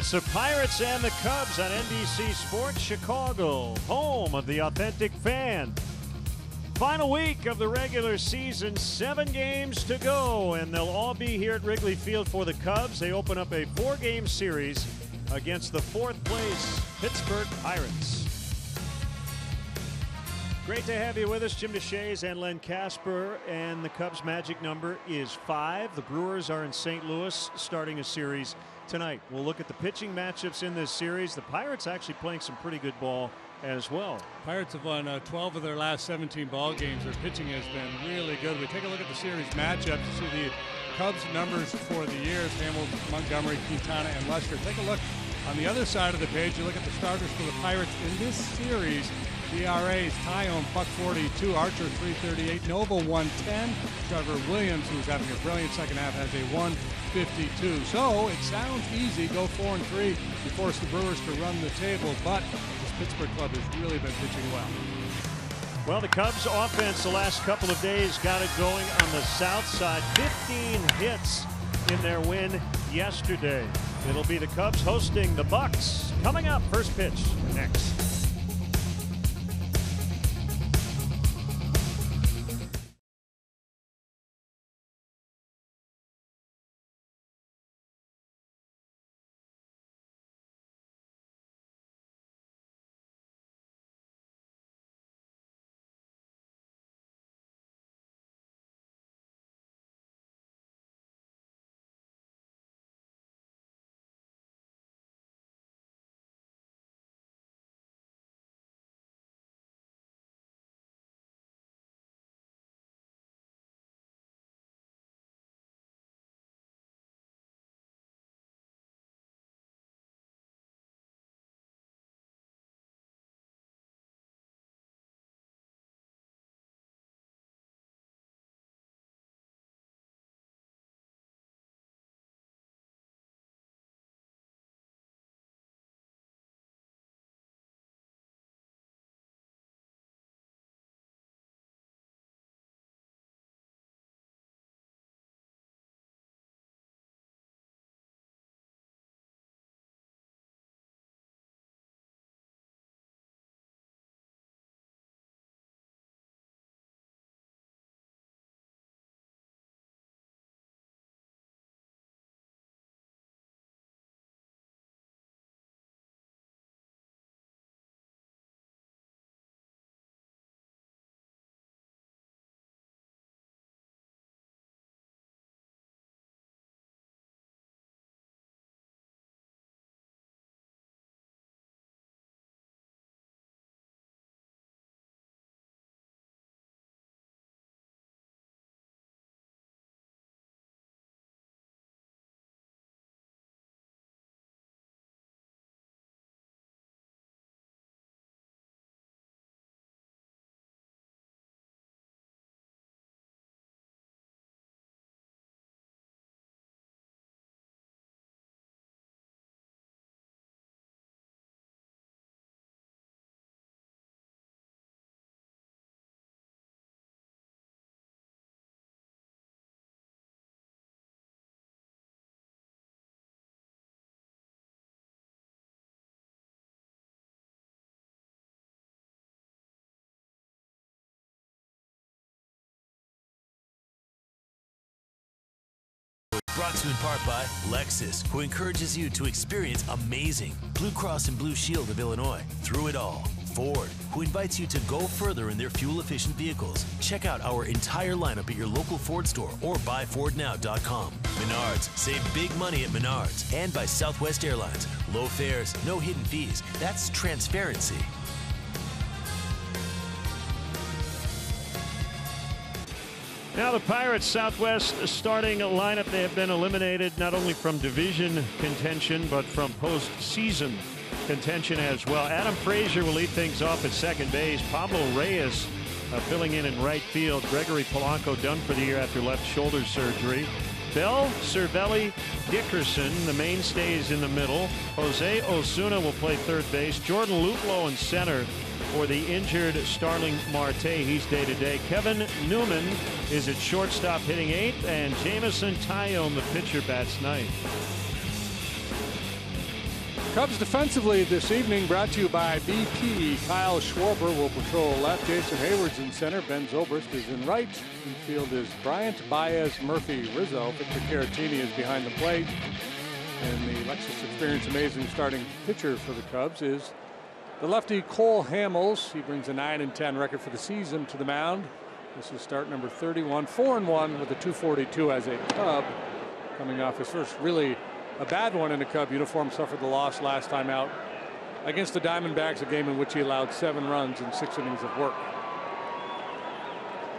It's the Pirates and the Cubs on NBC Sports Chicago, home of the authentic fan. Final week of the regular season, seven games to go, and they'll all be here at Wrigley Field for the Cubs. They open up a four game series against the fourth place Pittsburgh Pirates. Great to have you with us, Jim Deshaies and Len Kasper. And the Cubs' magic number is five. The Brewers are in St. Louis starting a series tonight. We'll look at the pitching matchups in this series. The Pirates actually playing some pretty good ball as well. Pirates have won uh, 12 of their last 17 ball games. Their pitching has been really good. We take a look at the series matchups. You see the Cubs numbers for the years: Hamilton, Montgomery, Quintana, and Lester. Take a look on the other side of the page. You look at the starters for the Pirates in this series. ERAs, Taillon, buck 42, Archer 338, Nova 110, Trevor Williams, who's having a brilliant second half, has a 152. So it sounds easy, go four and three. You force the Brewers to run the table, but this Pittsburgh club has really been pitching well. Well, the Cubs offense the last couple of days got it going on the south side. 15 hits in their win yesterday. It'll be the Cubs hosting the Bucs. Coming up, first pitch next. Brought to you in part by Lexus, who encourages you to experience amazing. Blue Cross and Blue Shield of Illinois, through it all. Ford, who invites you to go further in their fuel efficient vehicles. Check out our entire lineup at your local Ford store or buyfordnow.com. Menards, save big money at Menards. And by Southwest Airlines, low fares, no hidden fees. That's transparency. Now the Pirates Southwest starting lineup. They have been eliminated not only from division contention but from postseason contention as well. Adam Frazier will lead things off at second base. Pablo Reyes uh, filling in in right field. Gregory Polanco done for the year after left shoulder surgery. Bell, Cervelli, Dickerson, the mainstays in the middle. Jose Osuna will play third base. Jordan Luplow in center for the injured Starling Marte. He's day to day. Kevin Newman is at shortstop hitting eighth, and Jameson Taillon, the pitcher, bats ninth. Cubs defensively this evening brought to you by BP. Kyle Schwarber will patrol left. Jason Heyward's in center. Ben Zobrist is in right. In field is Bryant, Baez, Murphy, Rizzo. Victor Caratini is behind the plate. And the Lexus Experience Amazing starting pitcher for the Cubs is the lefty Cole Hamels. He brings a 9 and 10 record for the season to the mound. This is start number 31, 4 and 1 with a 242 as a Cub. Coming off his first really a bad one in a Cub uniform, suffered the loss last time out against the Diamondbacks, a game in which he allowed seven runs in six innings of work.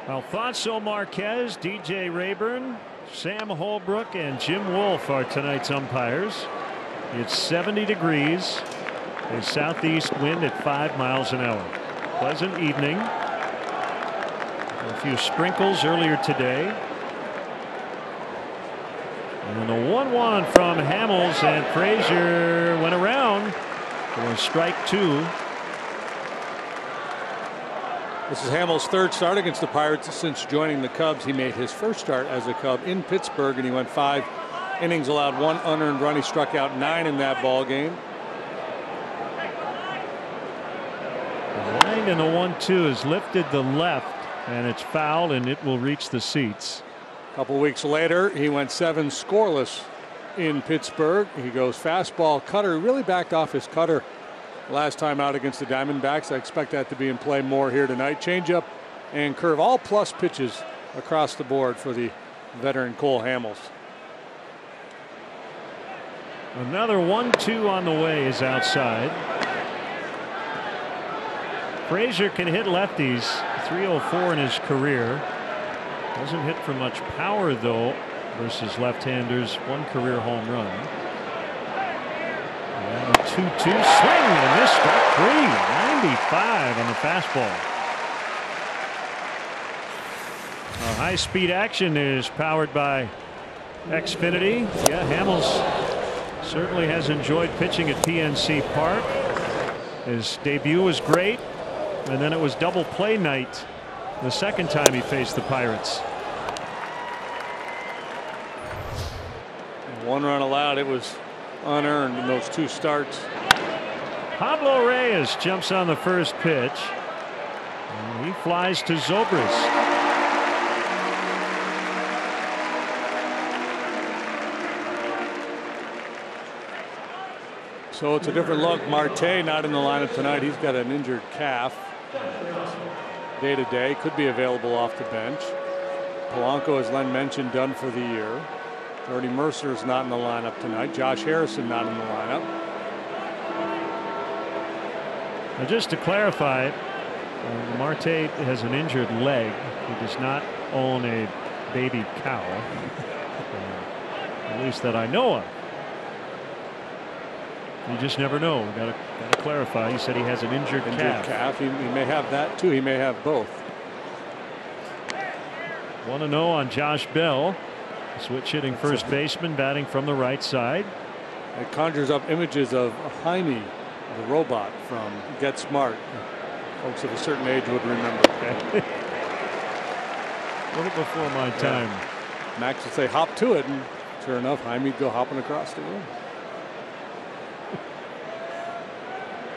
Alfonso Marquez, DJ Reyburn, Sam Holbrook, and Jim Wolf are tonight's umpires. It's 70 degrees, a southeast wind at five miles an hour. Pleasant evening. A few sprinkles earlier today. And then the 1 1 from Hamels and Frazier went around for strike two. This is Hamels' third start against the Pirates since joining the Cubs. He made his first start as a Cub in Pittsburgh, and he went five innings, allowed one unearned run. He struck out nine in that ball game. Line and the one-two is lifted the left, and it's foul, and it will reach the seats. A couple weeks later, he went seven scoreless in Pittsburgh. He goes fastball cutter. Really backed off his cutter last time out against the Diamondbacks. I expect that to be in play more here tonight. Changeup and curve, all plus pitches across the board for the veteran Cole Hamels. Another one-two on the way is outside. Frazier can hit lefties, 304 in his career. Doesn't hit for much power though versus left-handers. One career home run. And a 2-2 swing and this struck three. 95 on the fastball. high-speed action is powered by Xfinity. Yeah, Hamels certainly has enjoyed pitching at PNC Park. His debut was great, and then it was double play night the second time he faced the Pirates. One run allowed. It was unearned in those two starts. Pablo Reyes jumps on the first pitch. And he flies to Zobrist. So it's a different look. Marte not in the lineup tonight. He's got an injured calf day to day. Could be available off the bench. Polanco, as Len mentioned, done for the year. Jordy Mercer is not in the lineup tonight. Josh Harrison not in the lineup. Now just to clarify, uh, Marte has an injured leg. He does not own a baby cow, uh, at least that I know of. You just never know. Got to got to clarify. He said he has an injured, injured calf. calf. He, he, may have that too. He may have both. One to oh know on Josh Bell. Switch hitting first baseman, batting from the right side. It conjures up images of Hymie, the robot from Get Smart. Folks of a certain age would remember. a little before my time. Yeah. Max would say, hop to it. And sure enough, Hymie'd go hopping across the room.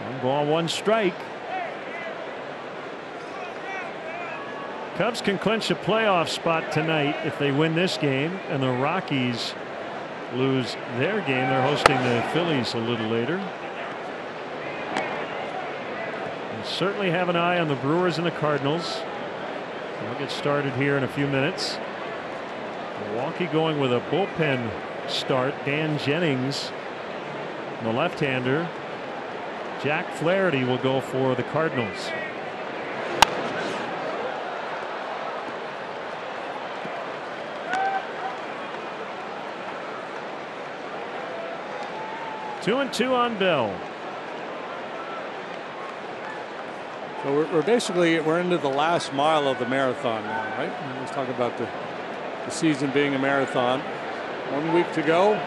One ball, one strike. Cubs can clinch a playoff spot tonight if they win this game, and the Rockies lose their game. They're hosting the Phillies a little later. And certainly have an eye on the Brewers and the Cardinals. We'll get started here in a few minutes. Milwaukee going with a bullpen start. Dan Jennings, the left-hander, Jack Flaherty will go for the Cardinals. Two and two on Bell. So we're, we're, basically we're into the last mile of the marathon now, right? Let's talk about the, the season being a marathon. One week to go.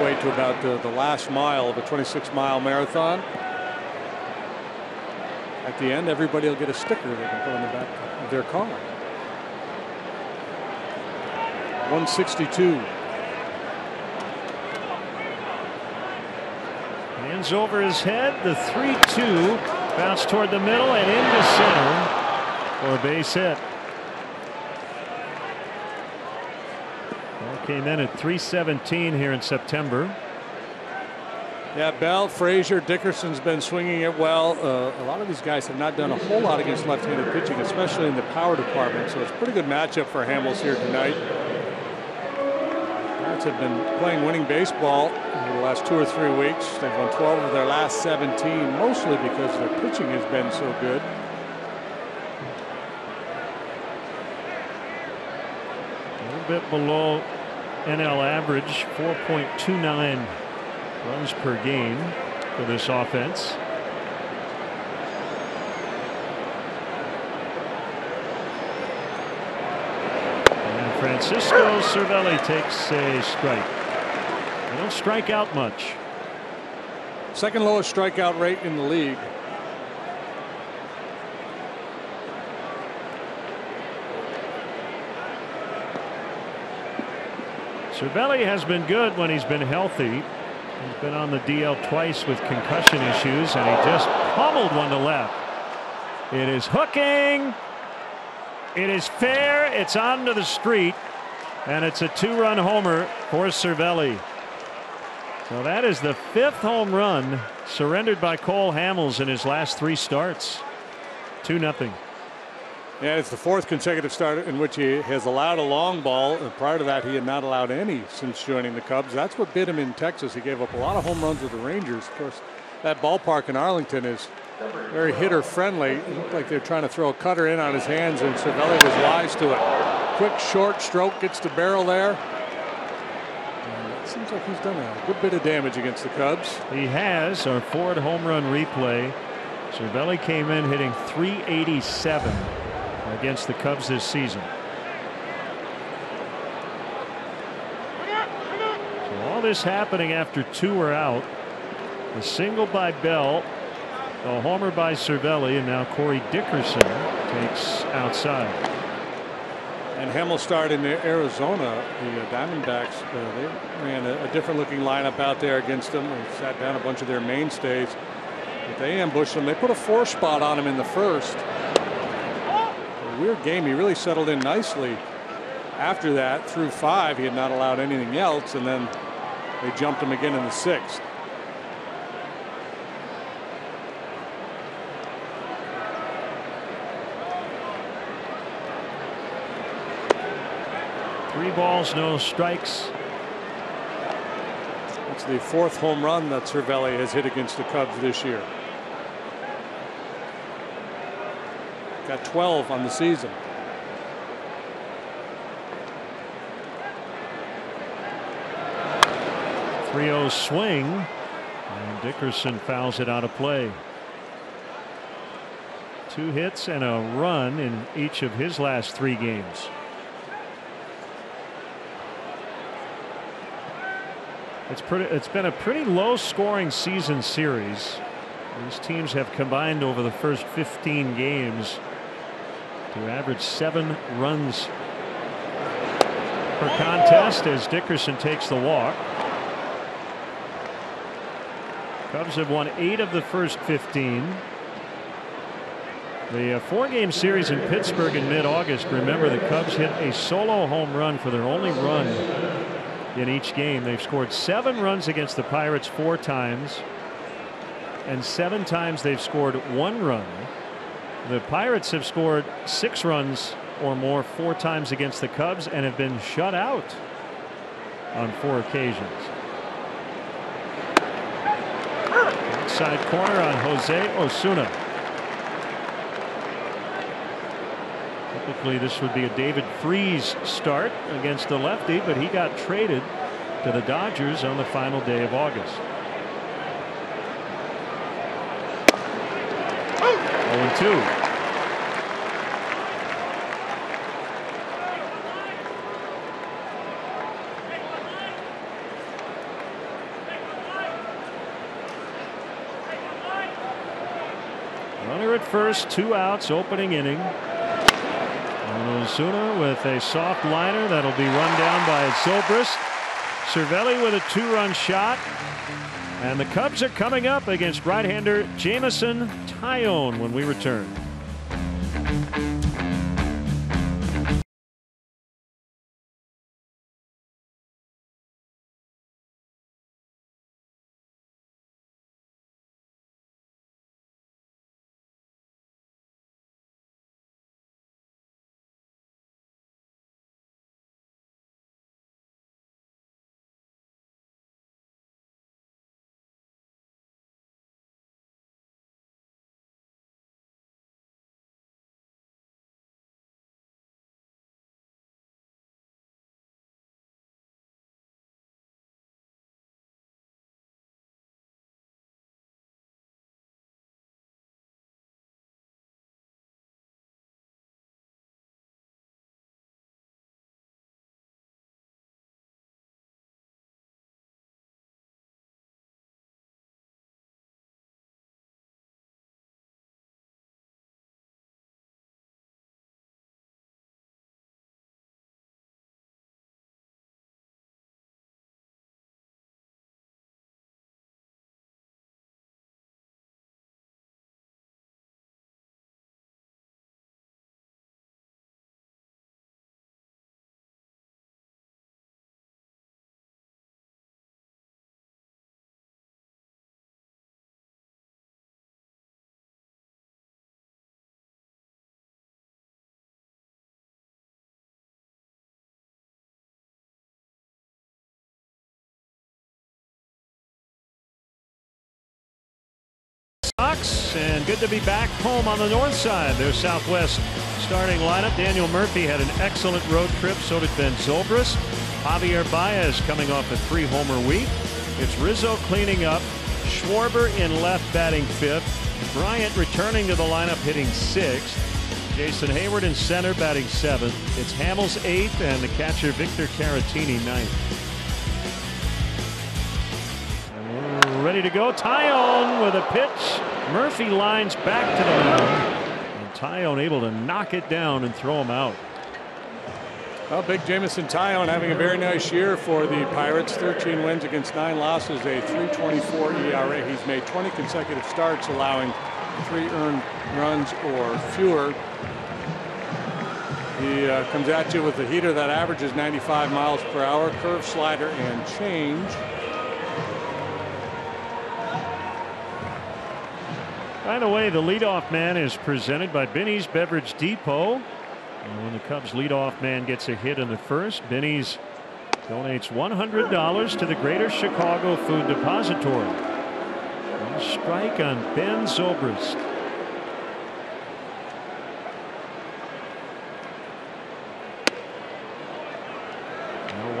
Way to about the, the last mile of a 26 mile marathon. At the end, everybody will get a sticker they can put on the back of their car. 162. Hands over his head. The 3 2 bounce toward the middle and into center for a base hit. Came in at 317 here in September. Yeah, Bell, Frazier, Dickerson's been swinging it well. Uh, a lot of these guys have not done a whole lot against left-handed pitching, especially in the power department. So it's a pretty good matchup for Hamels here tonight. Pirates have been playing winning baseball over the last two or three weeks. They've won 12 of their last 17, mostly because their pitching has been so good. A little bit below NL average, 4.29 runs per game for this offense. And Francisco Cervelli takes a strike. They don't strike out much. Second lowest strikeout rate in the league. Cervelli has been good when he's been healthy. He's been on the DL twice with concussion issues, and he just pummeled one to left. It is hooking. It is fair. It's onto the street, and it's a two-run homer for Cervelli. So that is the fifth home run surrendered by Cole Hamels in his last three starts. Two nothing. Yeah, it's the fourth consecutive start in which he has allowed a long ball. And prior to that, he had not allowed any since joining the Cubs. That's what bit him in Texas. He gave up a lot of home runs with the Rangers. Of course, that ballpark in Arlington is very hitter friendly. It looked like they were trying to throw a cutter in on his hands, and Cervelli was wise to it. Quick, short stroke gets the barrel there. And it seems like he's done a good bit of damage against the Cubs. He has our Ford home run replay. Cervelli came in hitting 387 against the Cubs this season. So all this happening after two are out. A single by Bell, a homer by Cervelli, and now Corey Dickerson takes outside. And Hamel started in Arizona. The uh, Diamondbacks, uh, they ran a, a, different looking lineup out there against them. They sat down a bunch of their mainstays. But they ambushed them. They put a four spot on him in the first weird game. He really settled in nicely. After that, through five, he had not allowed anything else, and then they jumped him again in the sixth. Three balls, no strikes. It's the fourth home run that Cervelli has hit against the Cubs this year. Got 12 on the season. Three zero swing, and Dickerson fouls it out of play. Two hits and a run in each of his last three games. It's pretty. It's been a pretty low scoring season series. These teams have combined over the first 15 games to average seven runs per contest as Dickerson takes the walk. Cubs have won eight of the first 15. The uh, four game series in Pittsburgh in mid August. Remember, the Cubs hit a solo home run for their only run in each game. They've scored seven runs against the Pirates four times, and seven times they've scored one run the Pirates have scored six runs or more four times against the Cubs and have been shut out on four occasions. Outside corner on Jose Osuna. Typically, this would be a David Freese start against a lefty, but he got traded to the Dodgers on the final day of August. 0 2. first, two outs, opening inning. Osuna with a soft liner that'll be run down by Zobrist. Cervelli with a two-run shot. And the Cubs are coming up against right-hander Jameson Taillon when we return. Sox, and good to be back home on the north side. Their Southwest starting lineup. Daniel Murphy had an excellent road trip. So did Ben Zobrist. Javier Baez coming off a three-homer week. It's Rizzo cleaning up. Schwarber in left batting fifth. Bryant returning to the lineup hitting sixth. Jason Heyward in center batting seventh. It's Hamels eighth and the catcher Victor Caratini ninth. Ready to go. Taillon with a pitch. Murphy lines back to the mound. And Taillon able to knock it down and throw him out. Well, big Jameson Taillon having a very nice year for the Pirates. 13 wins against nine losses, a 324 ERA. He's made 20 consecutive starts, allowing three earned runs or fewer. He uh, comes at you with a heater that averages 95 miles per hour, curve slider and change. By the way, the leadoff man is presented by Binny's Beverage Depot. And when the Cubs leadoff man gets a hit in the first, Binny's donates $100 to the Greater Chicago Food Depository. A strike on Ben Zobrist.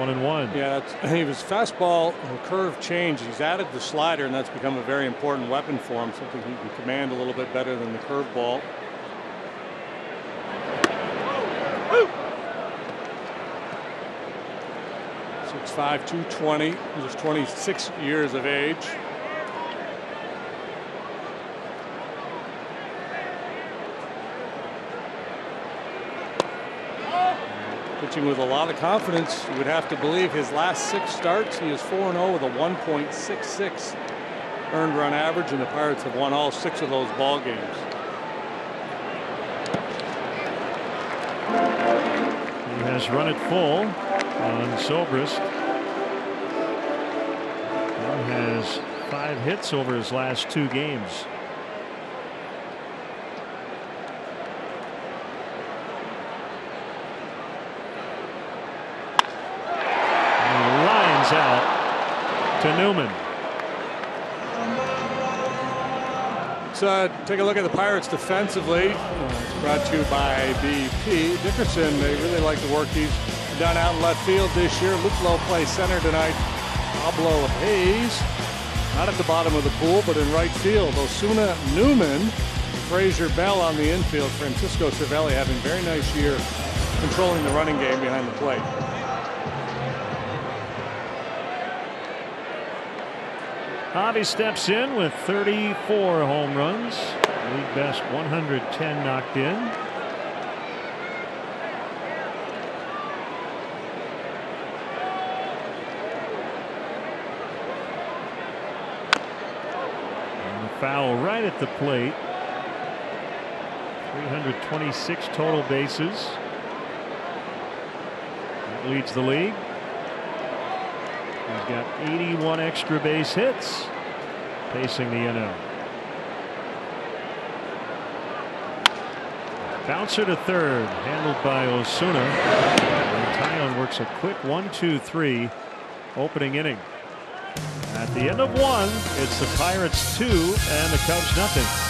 One and one. Yeah, he was fastball curve change. He's added the slider, and that's become a very important weapon for him. Something he can command a little bit better than the curveball. Six five, two twenty. He's 26 years of age. Pitching with a lot of confidence. You would have to believe his last six starts, he is 4 0 with a 1.66 earned run average, and the Pirates have won all six of those ball games. He has run it full on Zobrist. He has five hits over his last two games. To Newman. Uh, take a look at the Pirates defensively. Uh, it's brought to you by BP. Dickerson, they really like the work he's done out in left field this year. Luplow plays center tonight. Pablo Hayes, not at the bottom of the pool, but in right field. Osuna Newman, Frazier Bell on the infield. Francisco Cervelli having a very nice year controlling the running game behind the plate. Javi steps in with 34 home runs. League best 110 knocked in. The foul right at the plate. 326 total bases. That leads the league. He's got 81 extra base hits, pacing the NL. Bouncer to third, handled by Osuna. And Taillon works a quick one, two, three opening inning. At the end of one, it's the Pirates two and the Cubs nothing.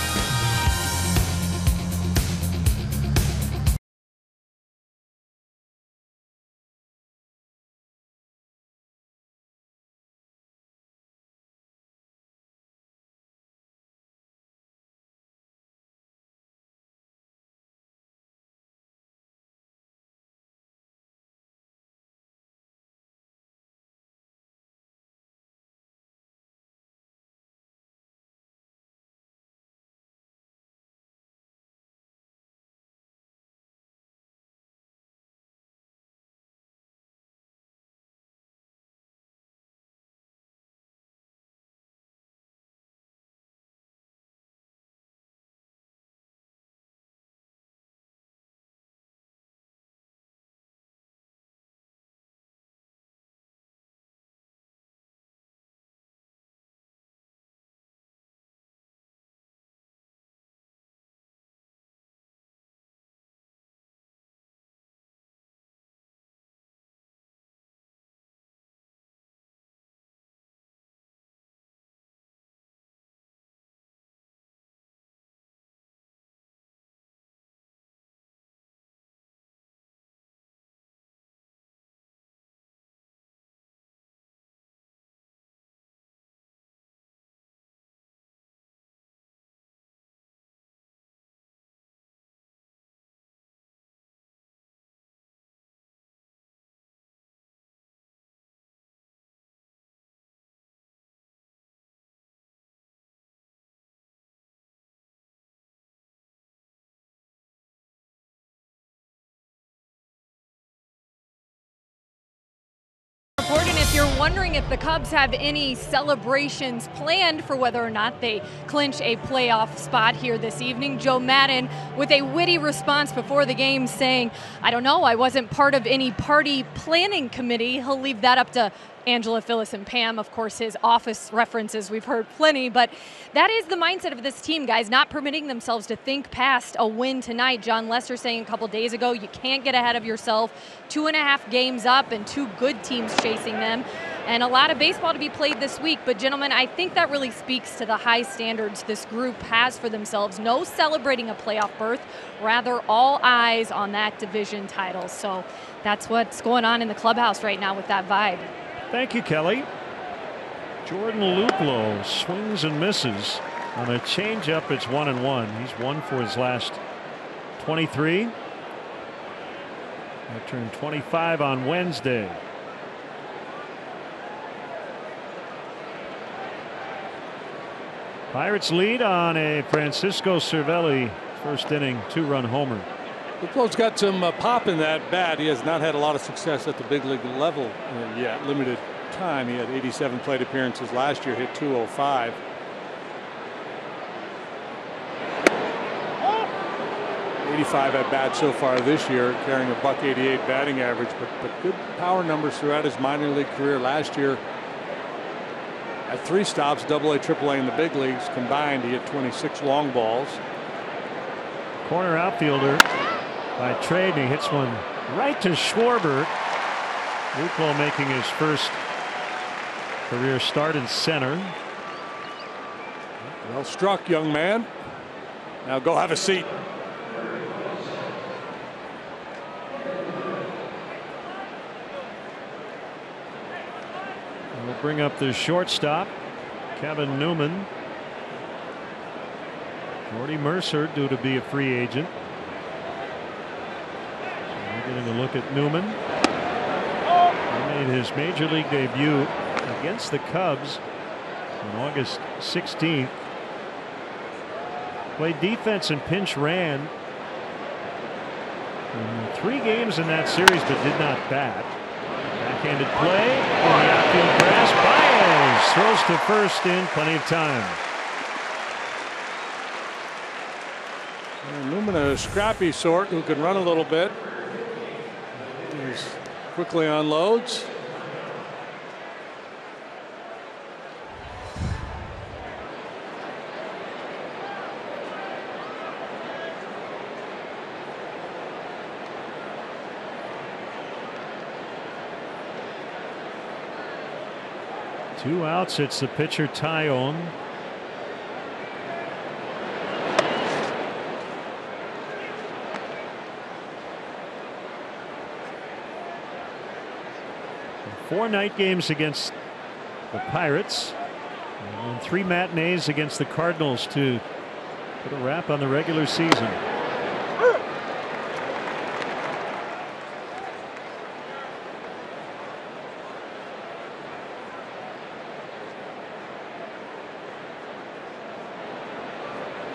Wondering if the Cubs have any celebrations planned for whether or not they clinch a playoff spot here this evening, Joe Maddon with a witty response before the game saying, I don't know, I wasn't part of any party planning committee. He'll leave that up to Angela, Phyllis, and Pam. Of course, his office references, we've heard plenty, but that is the mindset of this team, guys, not permitting themselves to think past a win tonight. Jon Lester saying a couple days ago, you can't get ahead of yourself. Two and a half games up and two good teams chasing them. And a lot of baseball to be played this week. But, gentlemen, I think that really speaks to the high standards this group has for themselves. No celebrating a playoff berth, rather, all eyes on that division title. So that's what's going on in the clubhouse right now with that vibe. Thank you, Kelly. Jordan Luplow swings and misses on a changeup. It's one and one. He's one for his last 23. I turned 25 on Wednesday. Pirates lead on a Francisco Cervelli first inning two run homer. Luplow's got some uh, pop in that bat. He has not had a lot of success at the big league level uh, yet. Limited time. He had 87 plate appearances last year, hit 205. Eighty-five at bat so far this year, carrying a buck 88 batting average, but, but good power numbers throughout his minor league career. Last year, at three stops, double A, triple A in the big leagues combined, he hit 26 long balls. Corner outfielder by trade. And he hits one right to Schwarber. Luplow making his first career start in center. Well struck, young man. Now go have a seat. We'll bring up the shortstop, Kevin Newman. Jordy Mercer due to be a free agent. Getting a look at Newman. He made his major league debut against the Cubs on August 16th. Played defense and pinch ran three games in that series, but did not bat. Backhanded play on the outfield grass. Baez throws to first in plenty of time. And a scrappy sort who can run a little bit. He's quickly unloads. Two outs. It's the pitcher Taillon. Four night games against the Pirates. And three matinees against the Cardinals to put a wrap on the regular season.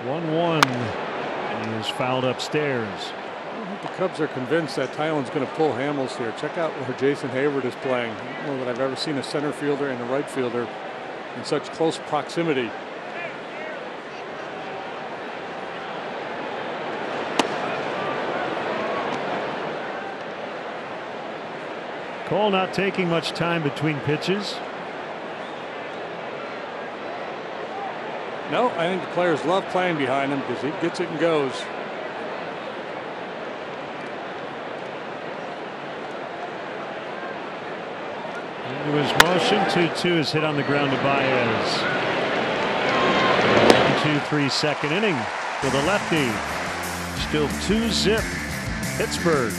One one is fouled upstairs. The Cubs are convinced that Taillon's going to pull Hamels here. Check out where Jason Heyward is playing. I don't know that I've ever seen a center fielder and a right fielder in such close proximity. Cole not taking much time between pitches. No, I think the players love playing behind him because he gets it and goes. Was motion. 2-2 is hit on the ground to Baez. 2-3 second inning for the lefty. Still two zip. Pittsburgh.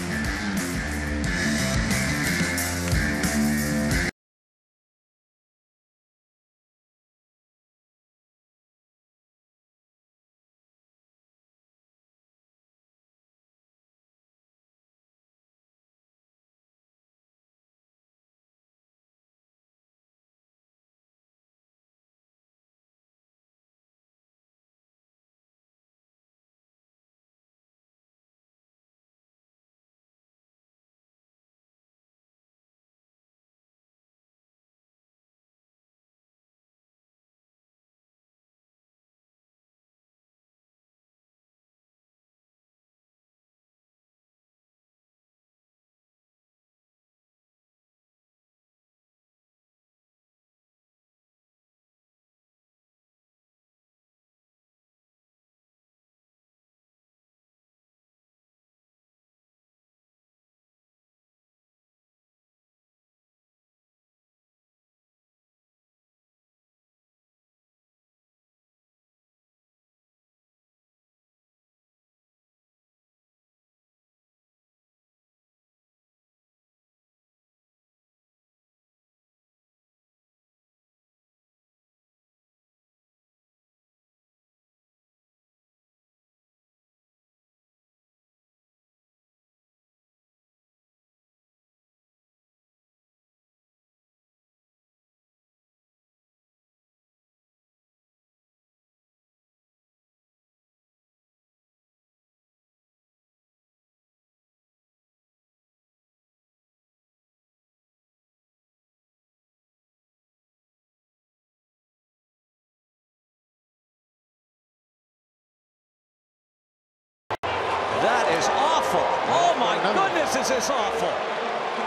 My goodness, is this awful.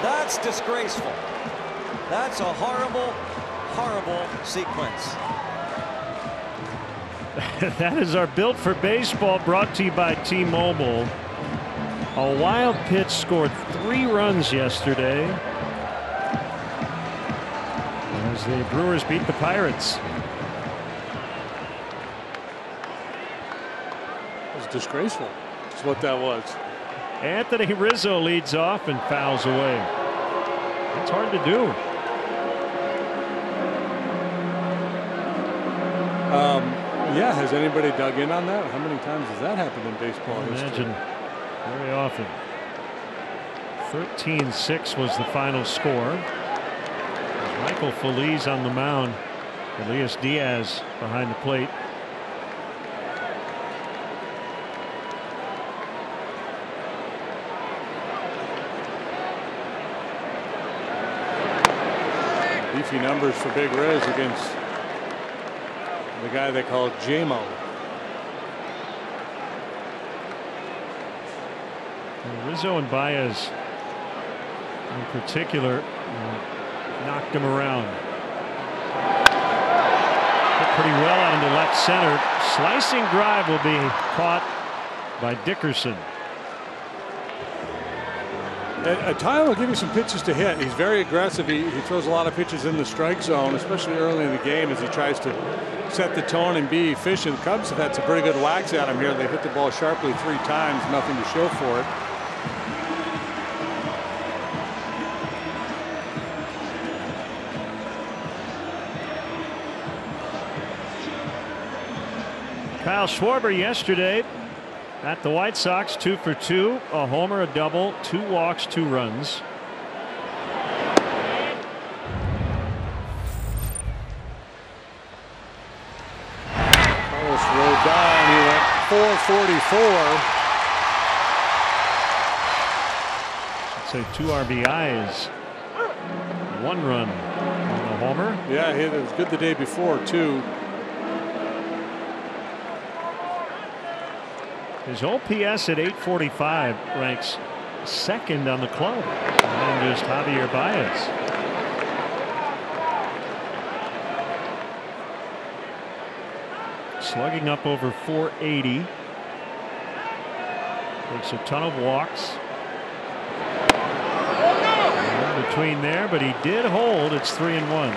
That's disgraceful. That's a horrible, horrible sequence. that is our Built for Baseball brought to you by T-Mobile. A wild pitch scored three runs yesterday as the Brewers beat the Pirates. It was disgraceful is what that was. Anthony Rizzo leads off and fouls away. It's hard to do. Um, yeah, has anybody dug in on that? How many times has that happened in baseball I Imagine history? very often. 13-6 was the final score. Michael Feliz on the mound. Elias Diaz behind the plate. Beefy numbers for Big Riz against the guy they call JMO. Rizzo and Baez in particular knocked him around. Hit pretty well out into left center. Slicing drive will be caught by Dickerson. Uh, Taillon will give you some pitches to hit. He's very aggressive. He, he throws a lot of pitches in the strike zone, especially early in the game as he tries to set the tone and be efficient. Cubs have had some pretty good whacks at him here. They hit the ball sharply three times, nothing to show for it. Kyle Schwarber yesterday at the White Sox, two for two, a homer, a double, two walks, two runs. Carlos Rodon, he went 444. Should say two RBIs, one run on the homer. Yeah, he was good the day before, too. His OPS at 845 ranks second on the club, and just Javier Baez. Slugging up over 480. Takes a ton of walks. In between there, but he did hold. It's three and one.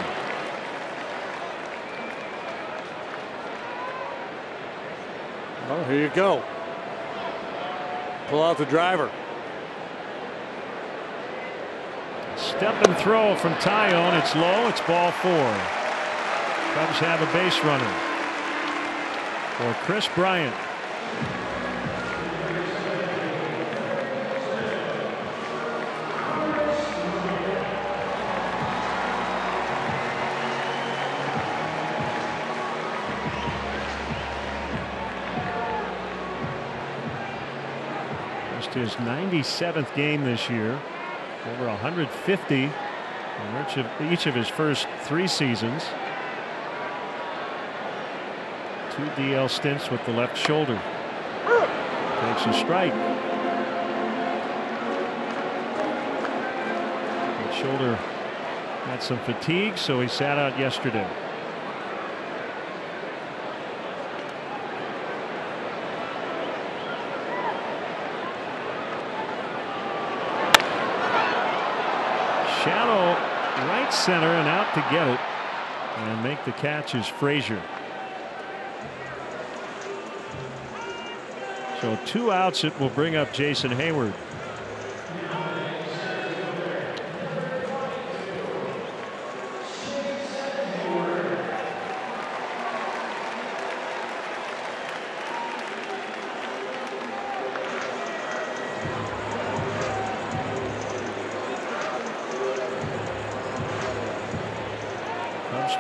Well, here you go. Pull out the driver. Step and throw from Taillon. It's low. It's ball four. Cubs have a base runner for Kris Bryant. His 97th game this year. Over 150 in each of, each of his first three seasons. Two DL stints with the left shoulder. Takes a strike. Shoulder had some fatigue, so he sat out yesterday. Shallow right center and out to get it and make the catch is Frazier. So two outs it will bring up Jason Heyward.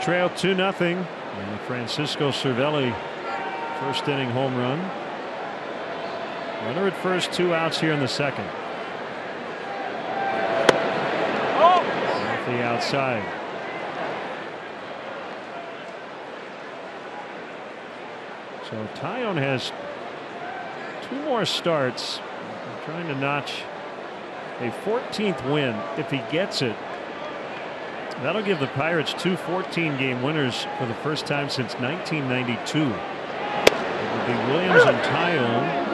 Trail 2 nothing. And Francisco Cervelli first inning home run. Runner at first, two outs here in the second. Off the outside. So Taillon has two more starts. Trying to notch a 14th win if he gets it. That'll give the Pirates two 14 game winners for the first time since 1992. It would be Williams and Taillon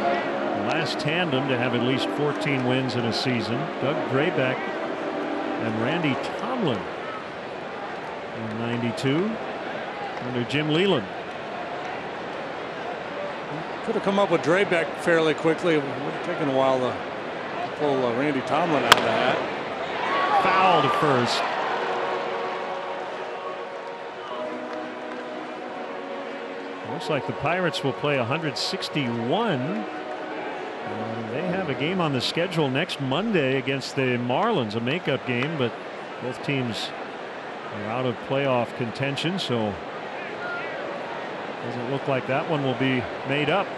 last tandem to have at least 14 wins in a season. Doug Drabek and Randy Tomlin in 92 under Jim Leyland. Could have come up with Drabek fairly quickly. It would have taken a while to pull uh, Randy Tomlin out of the hat. Foul to first. Looks like the Pirates will play 161 uh, they have a game on the schedule next Monday against the Marlins, a makeup game, but both teams are out of playoff contention, so doesn't look like that one will be made up.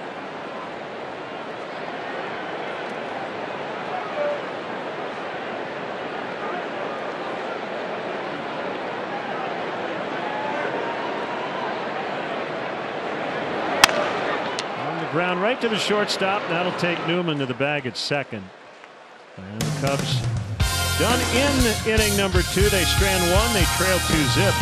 Ground right to the shortstop. That'll take Newman to the bag at second. And the Cubs done in inning number two. They strand one. They trail two zip.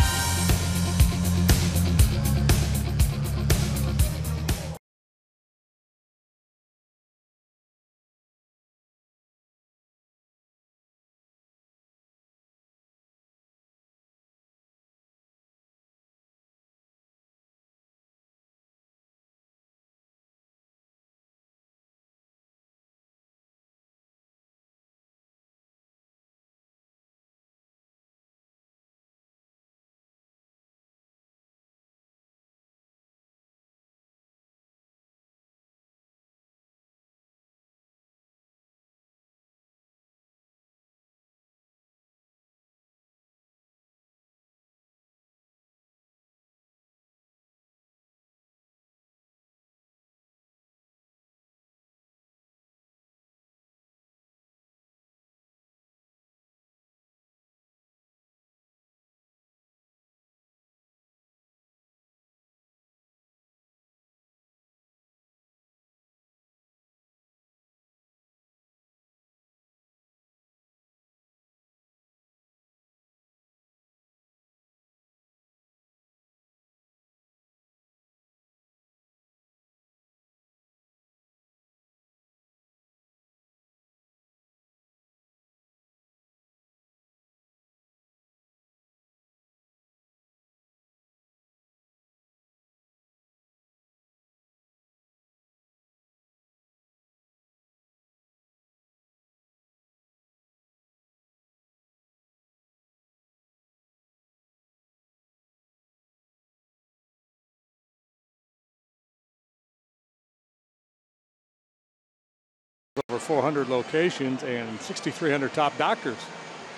Over 400 locations and 6,300 top doctors.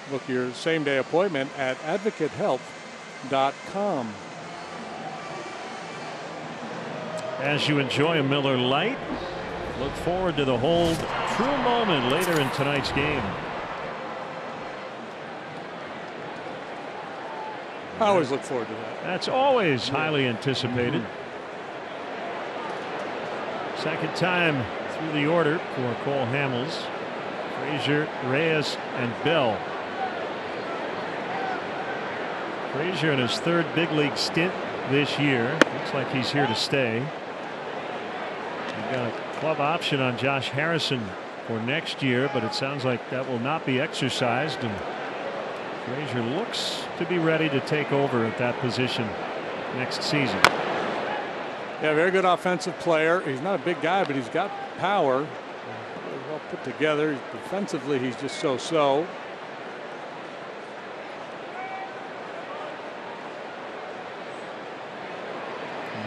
Book your same day appointment at advocatehealth.com. As you enjoy a Miller Lite, look forward to the hold true moment later in tonight's game. I always look forward to that. That's always highly anticipated. Mm-hmm. Second time through the order for Cole Hamels, Frazier, Reyes, and Bell. Frazier in his third big league stint this year. Looks like he's here to stay. We've got a club option on Josh Harrison for next year, but it sounds like that will not be exercised. And Frazier looks to be ready to take over at that position next season. Yeah, very good offensive player. He's not a big guy, but he's got power. Well put together. Defensively, he's just so-so.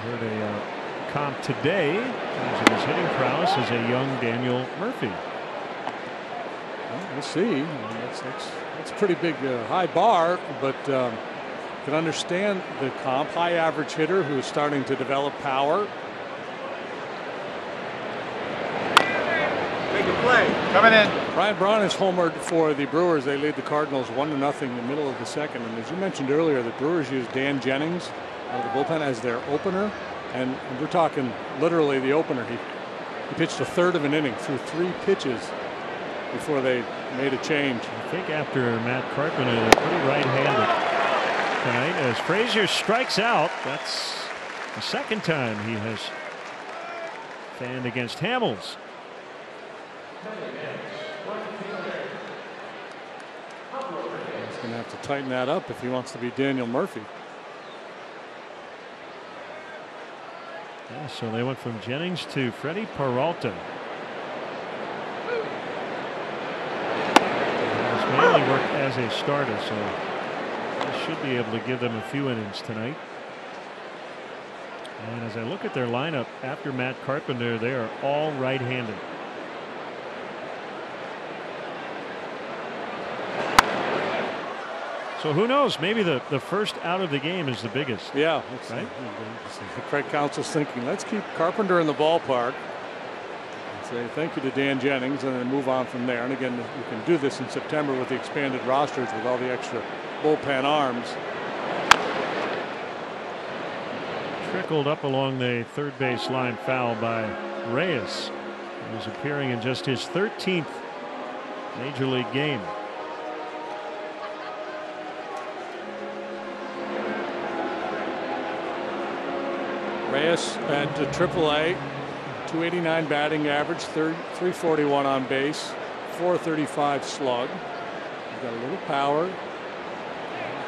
heard a uh, comp today of his hitting prowess as a young Daniel Murphy. Well, we'll see. That's, that's, that's a pretty big uh, high bar, but um, can understand the comp. High average hitter who's starting to develop power. Make a play. Coming in. Ryan Braun is homered for the Brewers. They lead the Cardinals one to nothing in the middle of the second. And as you mentioned earlier, the Brewers use Dan Jennings out of the bullpen as their opener. And we're talking literally the opener. He, he pitched a third of an inning through three pitches before they made a change. I think after Matt Carpenter, they're pretty right-handed tonight as Frazier strikes out. That's the second time he has fanned against Hamels. He's going to have to tighten that up if he wants to be Daniel Murphy. Yeah, so they went from Jennings to Freddie Peralta. He's mainly worked as a starter, so he should be able to give them a few innings tonight. And as I look at their lineup after Matt Carpenter, they are all right-handed. So who knows? Maybe the, the first out of the game is the biggest. Yeah, right. Craig Counsell's thinking, let's keep Carpenter in the ballpark. And say thank you to Dan Jennings, and then move on from there. And again, you can do this in September with the expanded rosters with all the extra bullpen arms. Trickled up along the third base line foul by Reyes. He was appearing in just his 13th major league game. Reyes at AAA, 289 batting average, 341 on base, 435 slug. He's got a little power.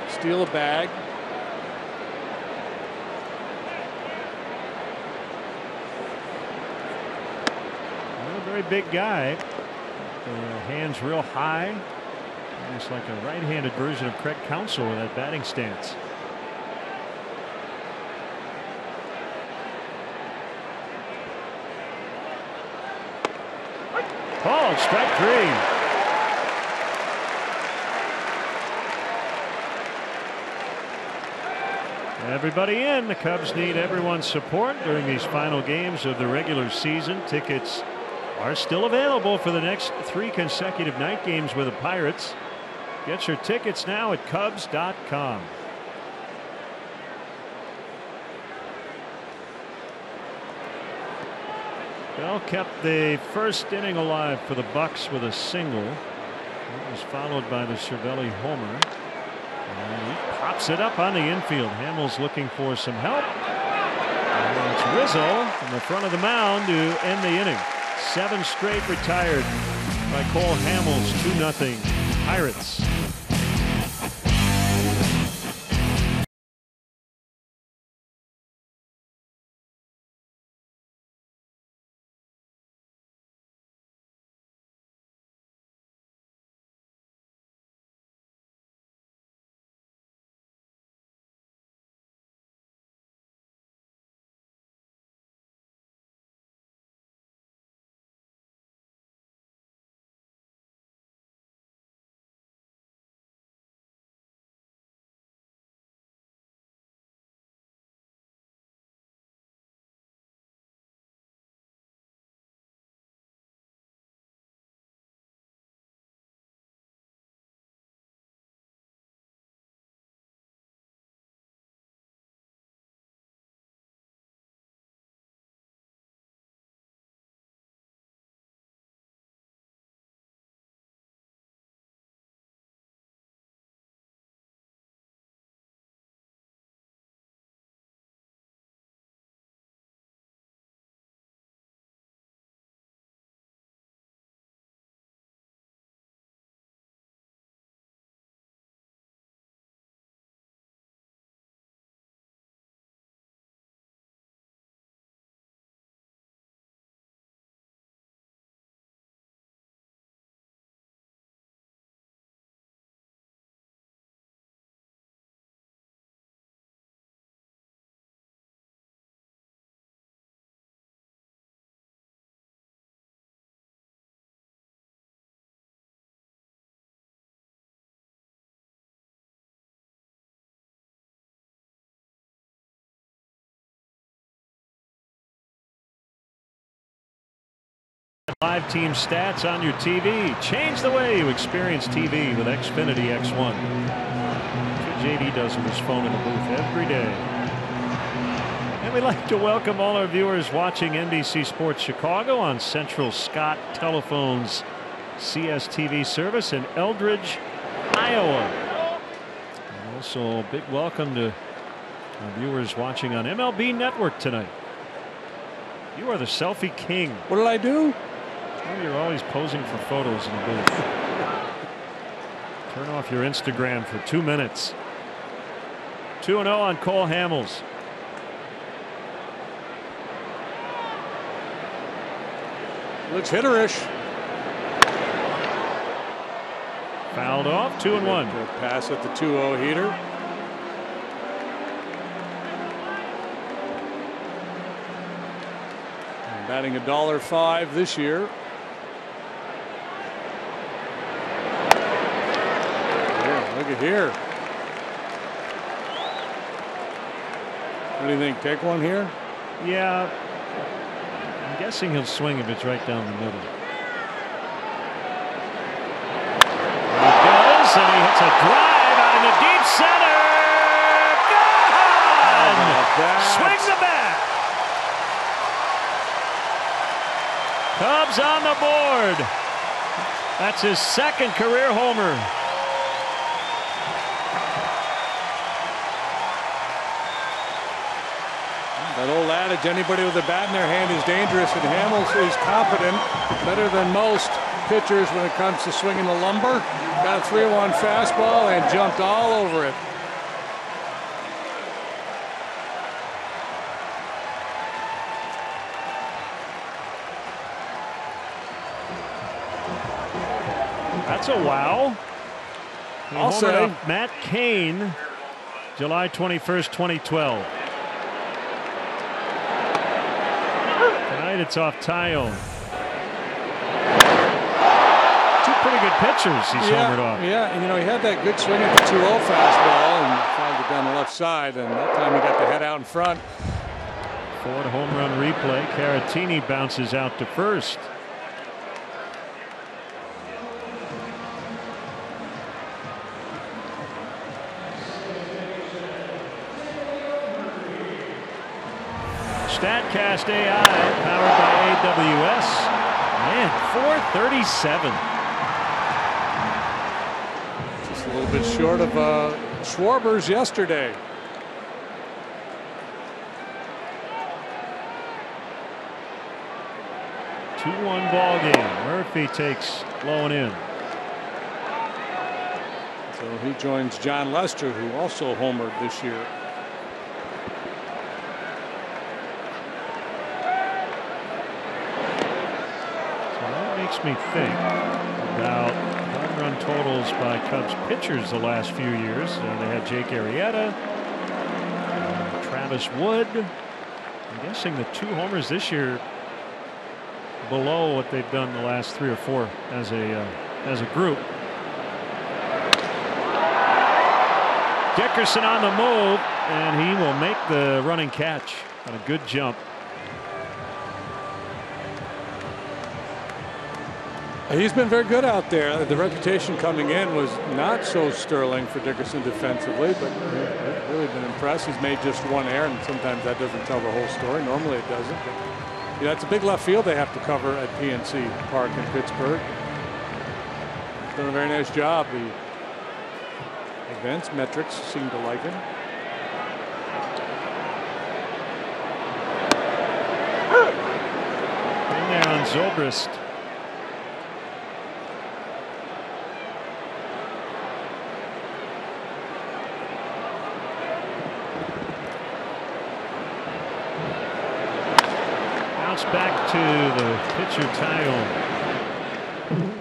Steal a bag. Not a very big guy. Uh, hands real high. Almost like a right-handed version of Craig Counsell with that batting stance. Strike three. Everybody in. The Cubs need everyone's support during these final games of the regular season. Tickets are still available for the next three consecutive night games with the Pirates. Get your tickets now at Cubs.com. Bell kept the first inning alive for the Bucs with a single. It was followed by the Cervelli homer. And he pops it up on the infield. Hamels looking for some help. And it's Rizzo from the front of the mound to end the inning. Seven straight retired by Cole Hamels, 2 0 Pirates. Live team stats on your TV. Change the way you experience TV with Xfinity X1. JD does with his phone in the booth every day. And we'd like to welcome all our viewers watching NBC Sports Chicago on Central Scott Telephone's CSTV service in Eldridge, Iowa. And also, a big welcome to our viewers watching on MLB Network tonight. You are the selfie king. What did I do? You're always posing for photos in the booth. Turn off your Instagram for two minutes. 2 0 on Cole Hamels. Looks hitterish. Fouled off, 2 and 1. Pass at the 2 0 heater. Batting a dollar five this year. Here. What do you think? Take one here? Yeah. I'm guessing he'll swing if it's right down the middle. He does, and he hits a drive out in the deep center. Gone! Swing the bat. Cubs on the board. That's his second career homer. Adage, anybody with a bat in their hand is dangerous, and Hamels is competent, better than most pitchers when it comes to swinging the lumber. Got a 3-1 fastball and jumped all over it. That's a wow. He I'll homered say. off Matt Cain, July 21st, 2012. Tonight it's off Tile. Two pretty good pitchers he's homered off. yeah, and you know, he had that good swing at the 2 0 fastball and fouled it down the left side, and that time he got the head out in front. Ford home run replay. Caratini bounces out to first. StatCast AI AWS. Man, 437. Just a little bit short of uh, Schwarber's yesterday. Two one ball game. Murphy takes low and in. So he joins Jon Lester, who also homered this year. So that makes me think about home run totals by Cubs pitchers the last few years. Uh, they had Jake Arrieta, uh, Travis Wood. I'm guessing the two homers this year below what they've done the last three or four as a uh, as a group. Dickerson on the move, and he will make the running catch on a good jump. He's been very good out there. The reputation coming in was not so sterling for Dickerson defensively, but really been impressed. He's made just one error, and sometimes that doesn't tell the whole story. Normally it doesn't. But yeah, it's a big left field they have to cover at PNC Park in Pittsburgh. He's done a very nice job. The events, metrics seem to like him. In Zobrist. Bounce back to the.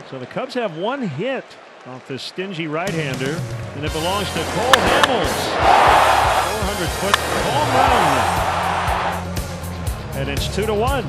So the Cubs have one hit off this stingy right-hander, and it belongs to Cole Hamels. 400 foot home run. And it's two to one.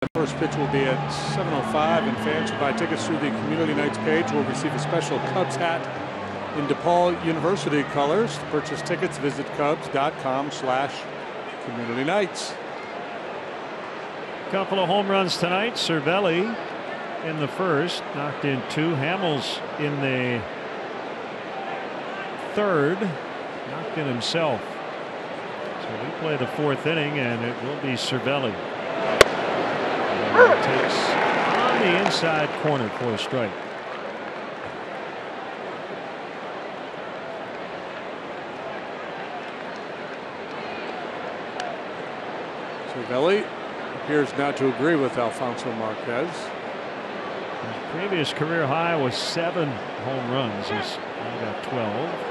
The first pitch will be at 7.05, and fans who buy tickets through the Community Nights page will receive a special Cubs hat in DePaul University colors. To purchase tickets, visit cubs.com slash community nights. Couple of home runs tonight. Cervelli in the first, knocked in two. Hamels in the third, knocked in himself. So we play the fourth inning, and it will be Cervelli. Takes on the inside corner for a strike. Cervelli appears not to agree with Alfonso Marquez. His previous career high was seven home runs. He's now got 12.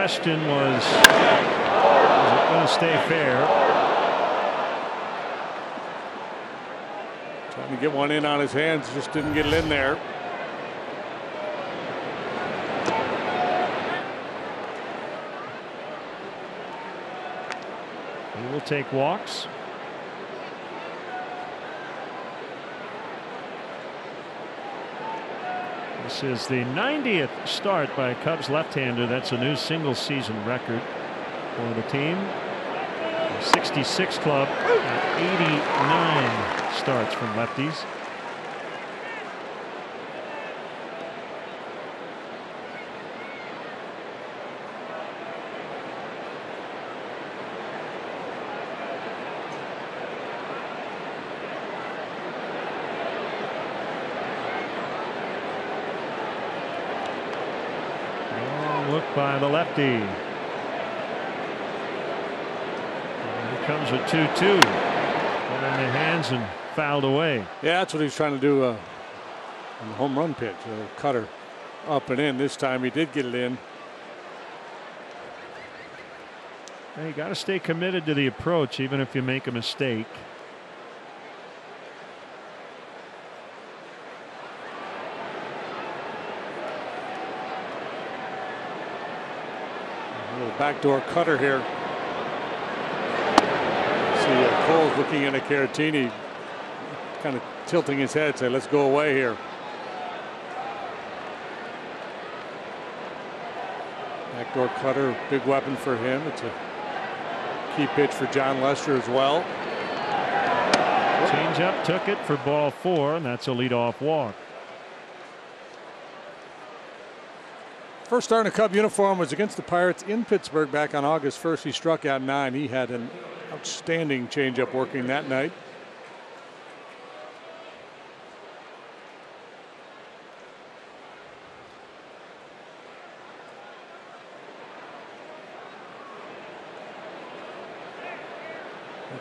Question was, is it going to stay fair? Trying to get one in on his hands, just didn't get it in there. He will take walks. This is the 90th start by a Cubs left-hander. That's a new single season record for the team. 66 club 89 starts from lefties. By the lefty. Here comes a 2 2. Put in the hands and fouled away. Yeah, that's what he's trying to do uh, on the home run pitch. A cutter up and in. This time he did get it in. you got to stay committed to the approach, even if you make a mistake. Backdoor cutter here. See uh, Cole's looking at a Caratini, kind of tilting his head, say, let's go away here. Backdoor cutter, big weapon for him. It's a key pitch for Jon Lester as well. Change up, took it for ball four, and that's a leadoff walk. First start in a Cub uniform was against the Pirates in Pittsburgh back on August 1st. He struck out nine. He had an outstanding changeup working that night.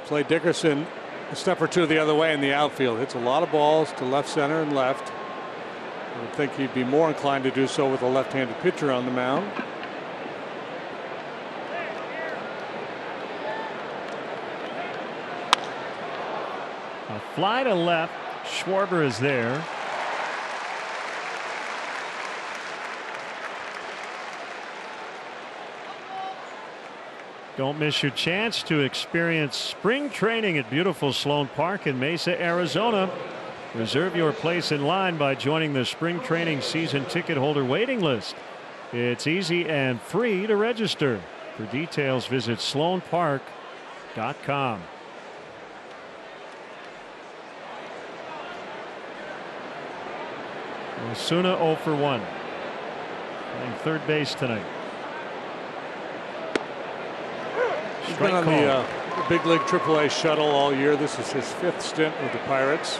Play Dickerson a step or two the other way in the outfield. Hits a lot of balls to left center and left. I would think he'd be more inclined to do so with a left-handed pitcher on the mound. A fly to left. Schwarber is there. Don't miss your chance to experience spring training at beautiful Sloan Park in Mesa, Arizona. Reserve your place in line by joining the spring training season ticket holder waiting list. It's easy and free to register. For details, visit sloanpark.com. Osuna 0 for 1. Playing third base tonight. He's been on the, uh, the big league AAA shuttle all year. This is his fifth stint with the Pirates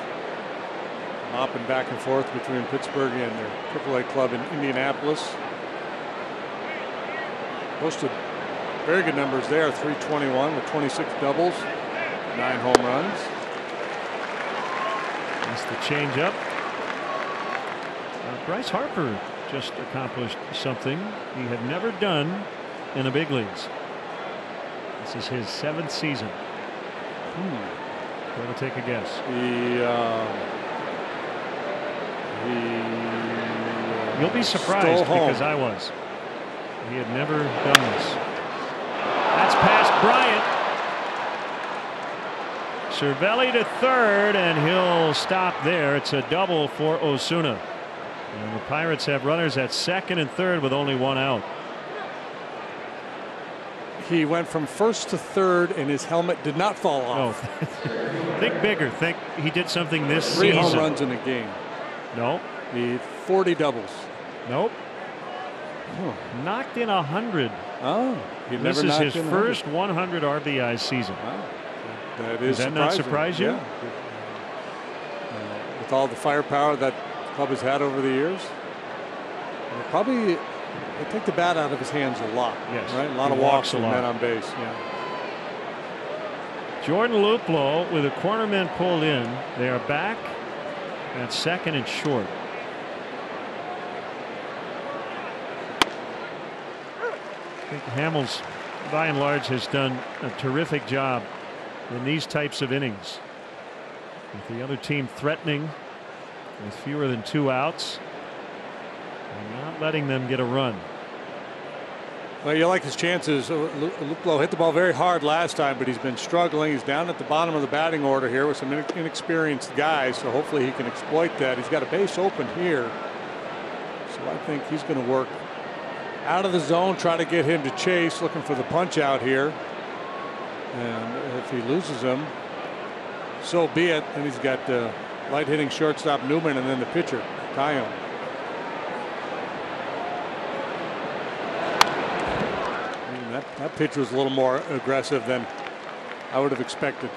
hopping back and forth between Pittsburgh and their AAA club in Indianapolis. Posted very good numbers there 321 with 26 doubles, nine home runs. That's the changeup. Uh, Bryce Harper just accomplished something he had never done in the big leagues. This is his seventh season. Hmm. To take a guess? He, uh, uh, You'll be surprised because I was. He had never done this. That's past Bryant. Cervelli to third, and he'll stop there. It's a double for Osuna. And the Pirates have runners at second and third with only one out. He went from first to third, and his helmet did not fall Oh, off. think bigger. Think he did something this Three season. home runs in a game. No, The 40 doubles. nope. Knocked in a hundred. Oh, This never is his first 100 RBI season. Wow. That is Does that not surprise you? Yeah. Uh, with all the firepower that the club has had over the years, probably they take the bat out of his hands a lot. Yes, right. A lot he of walks walks a and lot. men on base. Yeah. Jordan Luplow with the cornermen pulled in. They are back at second and short. I think Hamels, by and large, has done a terrific job in these types of innings. With the other team threatening with fewer than two outs and not letting them get a run. Well, you like his chances. Uh, Luplow hit the ball very hard last time, but he's been struggling. He's down at the bottom of the batting order here with some inexperienced guys, so hopefully he can exploit that. He's got a base open here, so I think he's going to work out of the zone, try to get him to chase, looking for the punch out here. And if he loses him, so be it. And he's got uh, light hitting shortstop Newman and then the pitcher, Taillon. I mean, that, that pitch was a little more aggressive than I would have expected.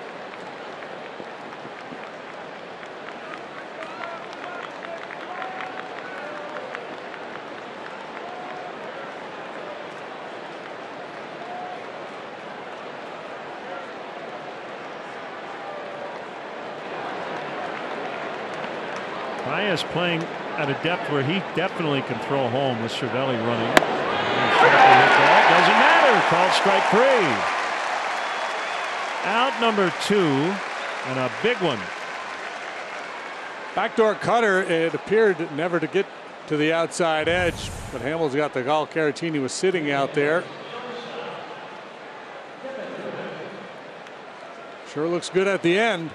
Baez playing at a depth where he definitely can throw home with Cervelli running. And sharply hit ball. Doesn't matter. Called strike three. Out number two and a big one. Backdoor cutter, it appeared never to get to the outside edge, but Hamels got the call. Caratini was sitting out there. Sure looks good at the end.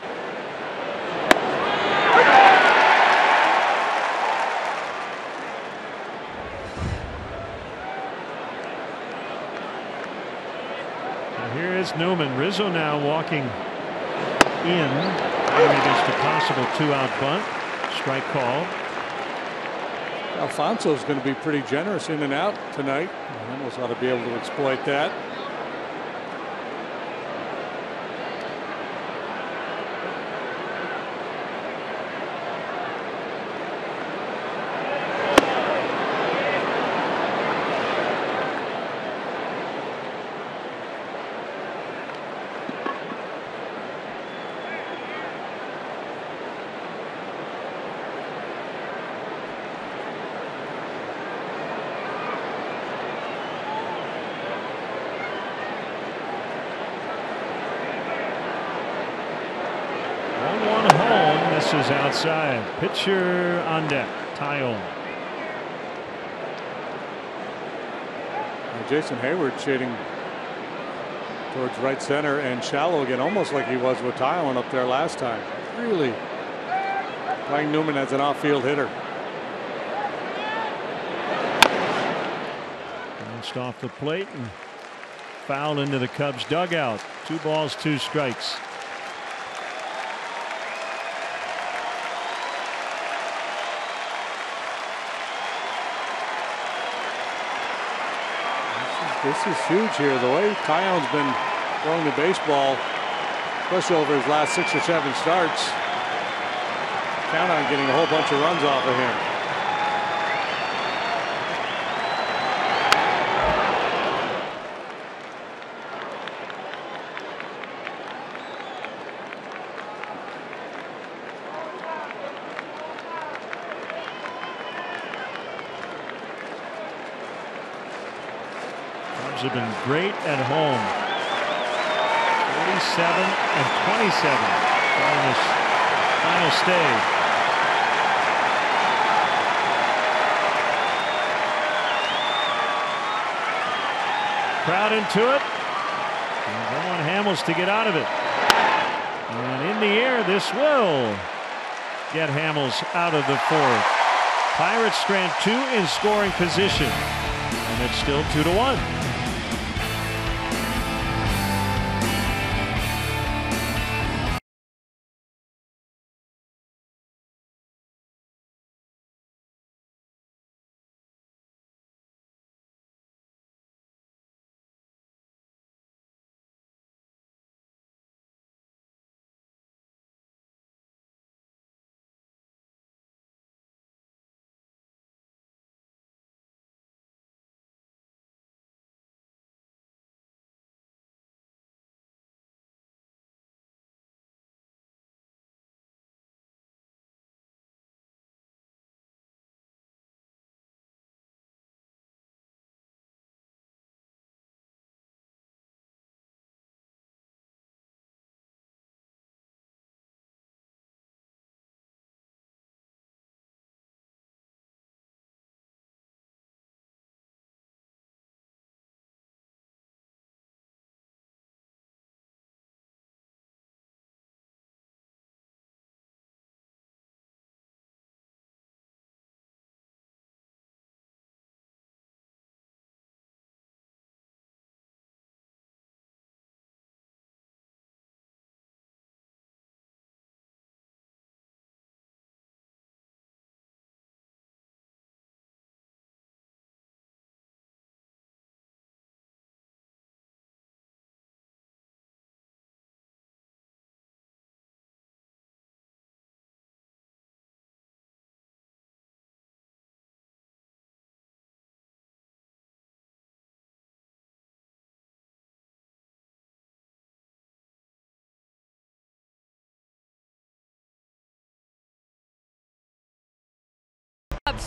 And here is Newman. Rizzo now walking in. Against a possible two out bunt. Strike call. Alfonso's going to be pretty generous in and out tonight. Hamels ought to be able to exploit that. One one home. Pitcher on deck. Taillon. Jason Heyward shading towards right center and shallow again, almost like he was with Taillon up there last time. Really playing Newman as an off-field hitter. Bounced off the plate and fouled into the Cubs dugout. Two balls, two strikes. This is huge here. The way Taillon's been throwing the baseball, especially over his last six or seven starts, count on getting a whole bunch of runs off of him. Have been great at home. 47 and 27 on this final stay. Crowd into it. And they want Hamels to get out of it. And in the air, this will get Hamels out of the fourth. Pirates strand two in scoring position. And it's still two to one.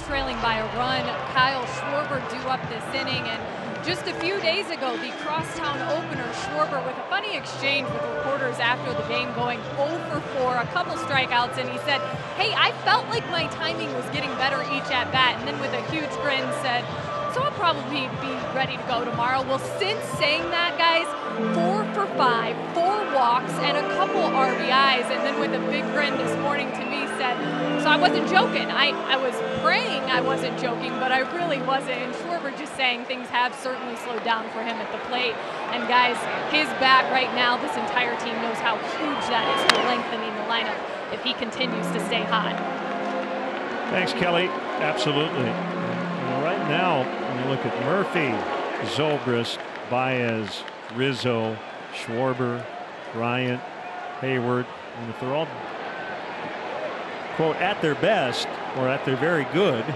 Trailing by a run. Kyle Schwarber due up this inning. And just a few days ago, the crosstown opener, Schwarber with a funny exchange with reporters after the game going 0 for 4, a couple strikeouts, and he said, hey, I felt like my timing was getting better each at bat. And then with a huge grin said, so I'll probably be ready to go tomorrow. Well, since saying that, guys, four for five, four walks, and a couple RBIs. And then with a big grin this morning to me said, so I wasn't joking. I, I was praying I wasn't joking, but I really wasn't. And Schwarber just saying things have certainly slowed down for him at the plate. And guys, his bat right now, this entire team knows how huge that is for lengthening the lineup if he continues to stay hot. Thanks, Kelly. Absolutely. right now, when you look at Murphy, Zobrist, Baez, Rizzo, Schwarber, Bryant, Heyward, and if they're all quote at their best or at their very good, is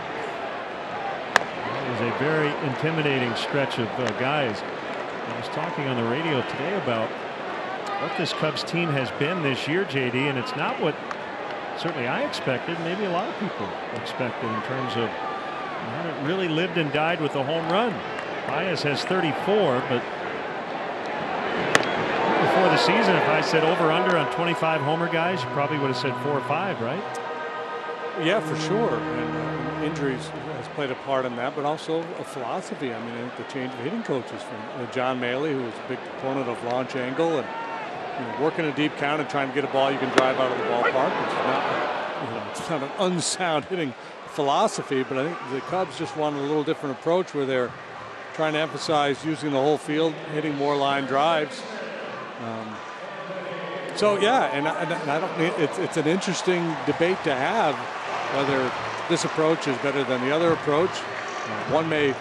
a very intimidating stretch of uh, guys. I was talking on the radio today about what this Cubs team has been this year, JD, and it's not what certainly I expected, maybe a lot of people expected in terms of it really lived and died with a home run. Baez has 34, but before the season, if I said over under on 25 homer guys, you probably would have said four or five, right? Yeah, for sure. And uh, injuries has played a part in that, but also a philosophy. I mean, the change of hitting coaches from uh, John Mallee, who was a big proponent of launch angle and you know, working a deep count and trying to get a ball you can drive out of the ballpark, which is not, you know, it's not an unsound hitting philosophy, but I think the Cubs just wanted a little different approach where they're trying to emphasize using the whole field, hitting more line drives. Um, so yeah, and and I don't. It's it's an interesting debate to have whether this approach is better than the other approach. Uh, one may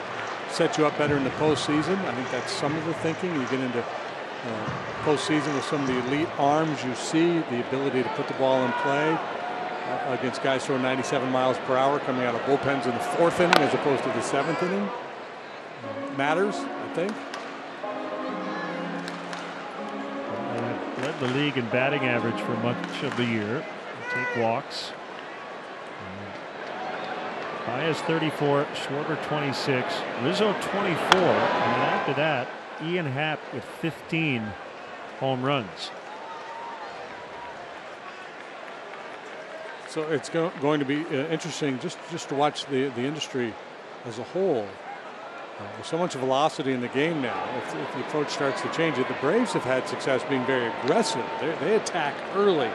set you up better in the postseason. I think that's some of the thinking. You get into uh, postseason with some of the elite arms you see, the ability to put the ball in play uh, against guys throwing 97 miles per hour coming out of bullpens in the fourth inning as opposed to the seventh inning uh, matters, I think. led the league in batting average for much of the year. Take walks. Baez 34, Schwarber 26, Rizzo 24, and then after that, Ian Happ with 15 home runs. So it's go going to be uh, interesting just just to watch the the industry as a whole. Uh, there's so much velocity in the game now. If, if, the approach starts to change it, the Braves have had success being very aggressive. They, they attack early.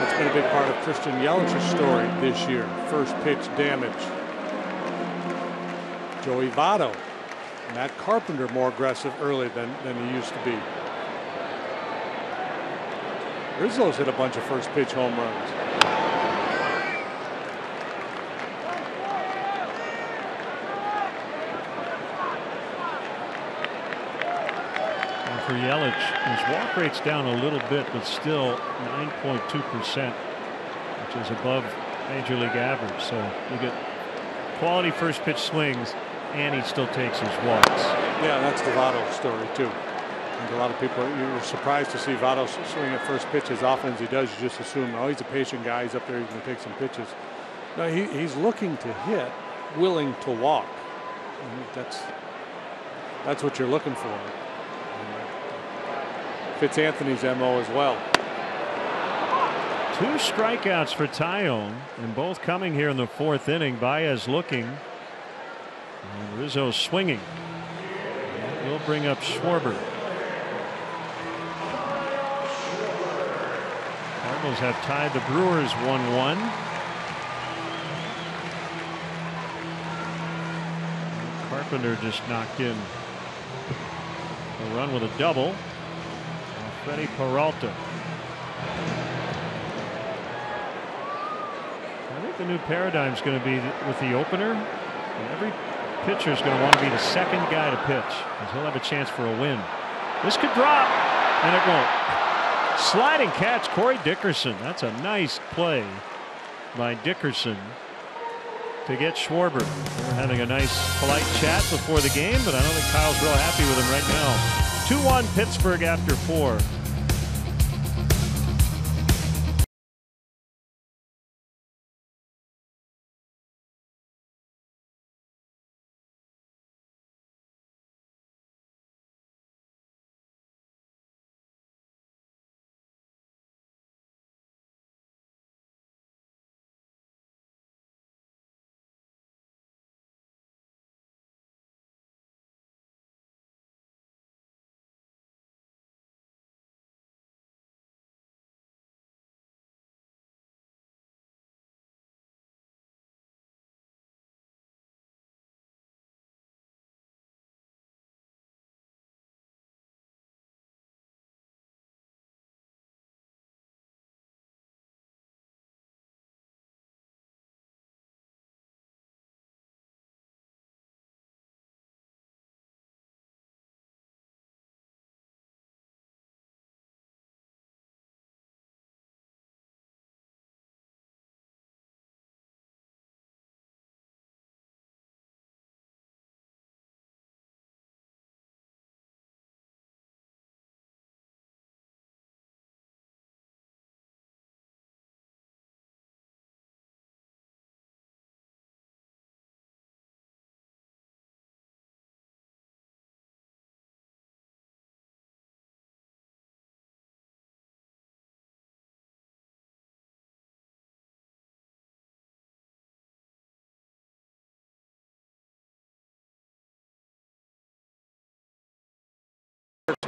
That's been a big part of Christian Yelich's story this year. First pitch damage. Joey Votto. Matt Carpenter more aggressive early than, than he used to be. Rizzo's hit a bunch of first pitch home runs. For Yelich, his walk rate's down a little bit, but still 9.2%, which is above major league average. So you get quality first pitch swings, and he still takes his walks. Yeah, that's the Votto story, too. And a lot of people, you're surprised to see Votto swing at first pitch as often as he does. You just assume, oh, he's a patient guy. He's up there. He's going to take some pitches. No, he, he's looking to hit, willing to walk. And that's that's what you're looking for. Fitz Anthony's mo as well. Two strikeouts for Taillon, and both coming here in the fourth inning. Baez looking, and Rizzo swinging. We'll bring up Schwarber. Cardinals have tied the Brewers 1-1. Carpenter just knocked in a run with a double. Freddie Peralta. I think the new paradigm is going to be with the opener. And every pitcher is going to want to be the second guy to pitch because he'll have a chance for a win. This could drop, and it won't. Sliding catch, Corey Dickerson. That's a nice play by Dickerson to get Schwarber. They're having a nice, polite chat before the game, but I don't think Kyle's real happy with him right now. 2-1 Pittsburgh after four.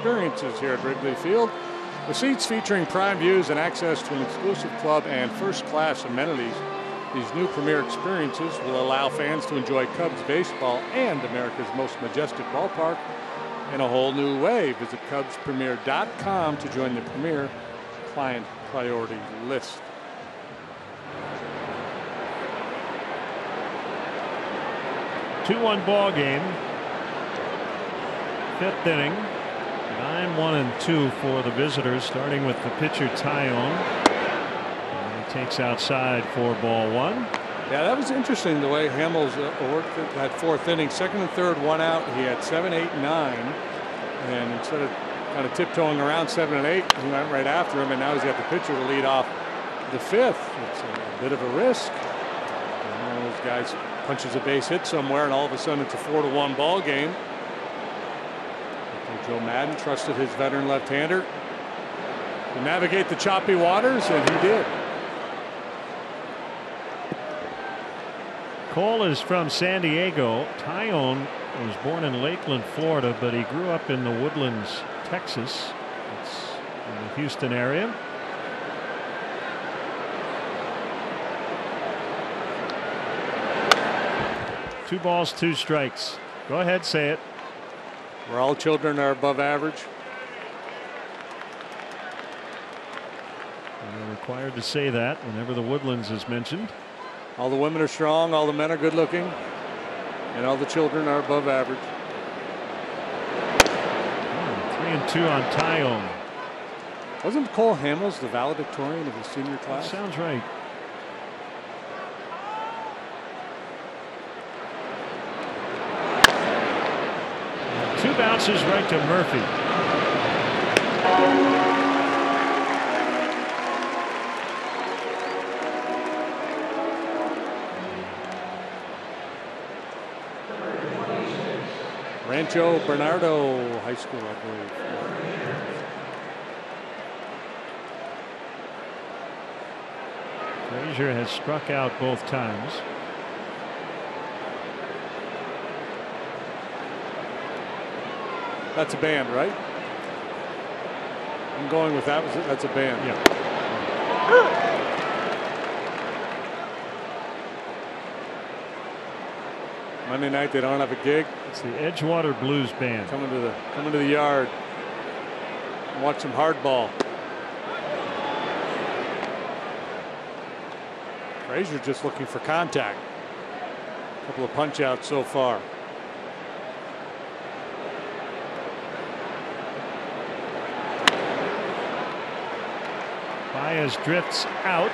Experiences here at Wrigley Field. The seats featuring prime views and access to an exclusive club and first-class amenities. These new premier experiences will allow fans to enjoy Cubs baseball and America's most majestic ballpark in a whole new way. Visit CubsPremier.com to join the Premier Client Priority List. Two-one ball game. Fifth inning. Nine, one, and two for the visitors, starting with the pitcher. And he takes outside for ball one. Yeah, that was interesting the way Hamels uh, worked that fourth inning. Second and third, one out. He had seven, eight, nine. And instead of kind of tiptoeing around seven and eight, he went right after him. And now he's got the pitcher to lead off the fifth. It's a bit of a risk. One of those guys punches a base hit somewhere, and all of a sudden it's a four to one ball game. Joe Maddon trusted his veteran left-hander to navigate the choppy waters, and he did. Cole is from San Diego. Taillon was born in Lakeland, Florida, but he grew up in the Woodlands, Texas. It's in the Houston area. Two balls, two strikes. Go ahead, say it. Where all children are above average. And you're required to say that whenever the Woodlands is mentioned. All the women are strong, all the men are good looking, and all the children are above average. Oh, three and two on Taillon. Wasn't Cole Hamels the valedictorian of his senior class? That sounds right. Bounces right to Murphy. Rancho Bernardo High School, I believe. Frazier has struck out both times. That's a band, right? I'm going with that. That's a band. Yeah. Monday night they don't have a gig. It's the Edgewater Blues Band. Coming to the coming to the yard. Watch some hardball. Frazier just looking for contact. A couple of punch outs so far. Baez drifts out.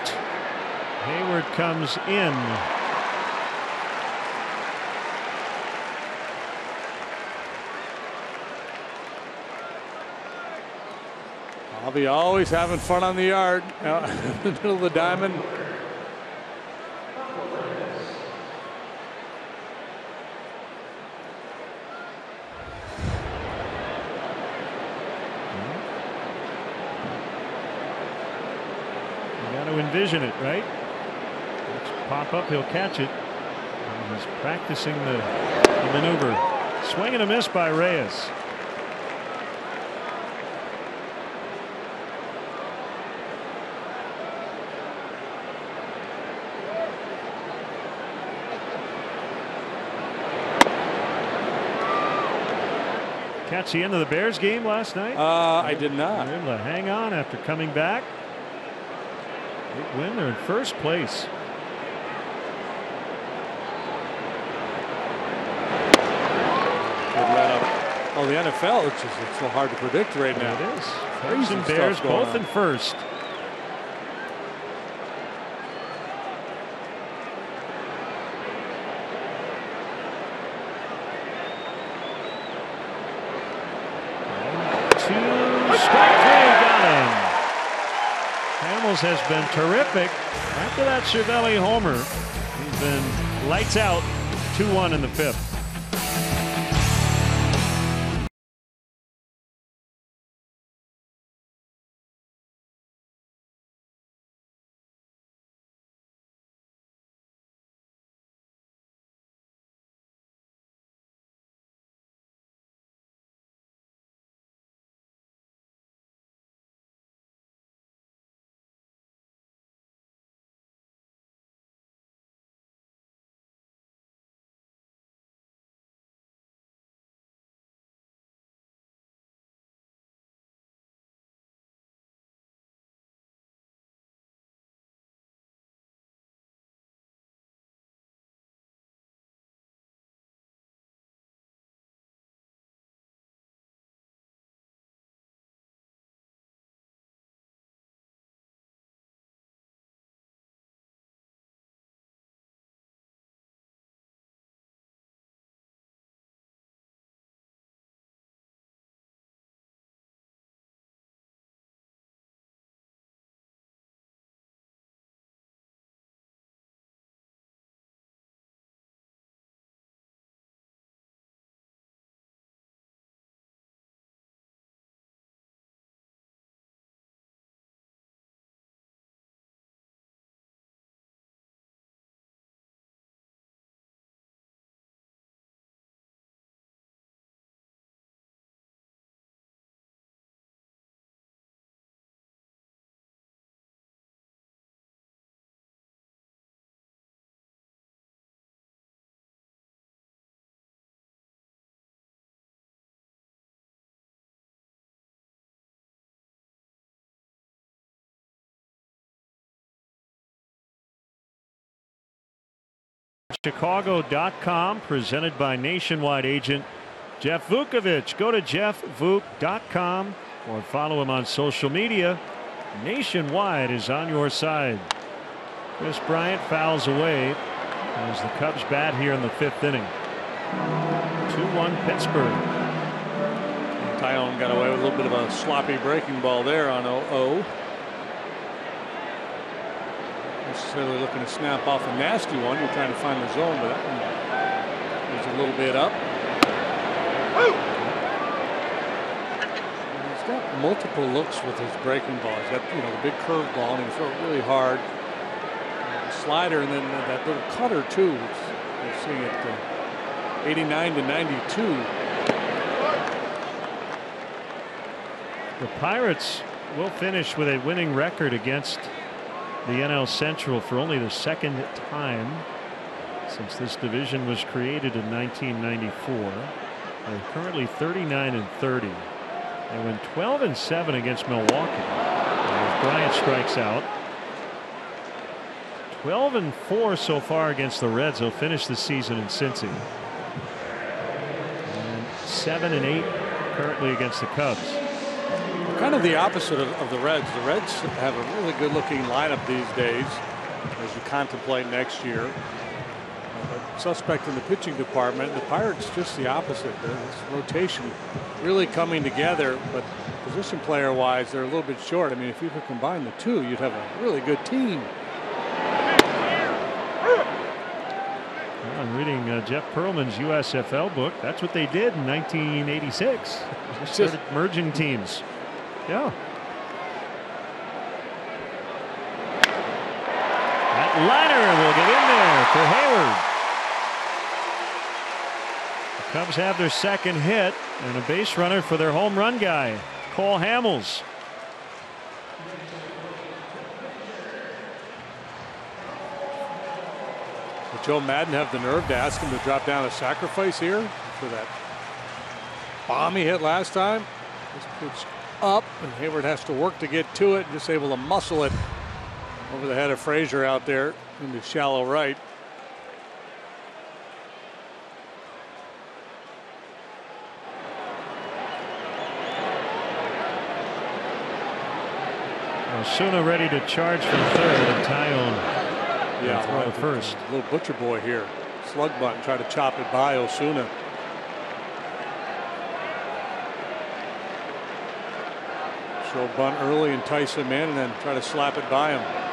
Heyward comes in. Bobby always having fun on the yard. Middle of the diamond. You envision it, right? Pop up, he'll catch it. And he's practicing the, the maneuver. Swing and a miss by Reyes. Catch the end of the Bears game last night? Uh, I did not. Able to hang on after coming back. Big win. They're in first place. Up. Oh, the NFL, it's just it's so hard to predict right now. It is. And Bears both on. in first. Two strike three got him. Has been terrific. After that Cervelli homer, he's been lights out 2-1 in the fifth. Chicago.com, presented by Nationwide agent Jeff Vukovich. Go to jeffvuk.com or follow him on social media. Nationwide is on your side. Kris Bryant fouls away as the Cubs bat here in the fifth inning. 2-1 Pittsburgh. Taillon got away with a little bit of a sloppy breaking ball there on 0-0. Necessarily looking to snap off a nasty one. You're trying to find the zone, but that one was a little bit up. He's got multiple looks with his breaking ball. He's got you know the big curve ball and he throw it really hard. Slider and then that little cutter too. We're seeing it uh, 89 to 92. The Pirates will finish with a winning record against the NL Central for only the second time since this division was created in 1994. They're currently 39 and 30. They win 12 and 7 against Milwaukee. Bryant strikes out. 12 and 4 so far against the Reds. They'll finish the season in Cincy. And 7 and 8 currently against the Cubs kind of the opposite of, of, the Reds. The Reds have a really good looking lineup these days as you contemplate next year. Suspect in the pitching department. The Pirates just the opposite. This rotation really coming together, but position player wise, they're a little bit short. I mean, if you could combine the two, you'd have a really good team. I'm reading uh, Jeff Pearlman's USFL book. That's what they did in 1986. They started merging teams. Yeah. That liner will get in there for Heyward. The Cubs have their second hit and a base runner for their home run guy, Cole Hamels. Did Joe Maddon have the nerve to ask him to drop down a sacrifice here for that bomb he hit last time? This pitch up, and Heyward has to work to get to it, just able to muscle it over the head of Frazier out there into shallow right. Osuna ready to charge from third, and Taillon yeah, throw right, first. Little butcher boy here. Slug bunt, try to chop it by Osuna. Show bunt early, entice him in, and then try to slap it by him.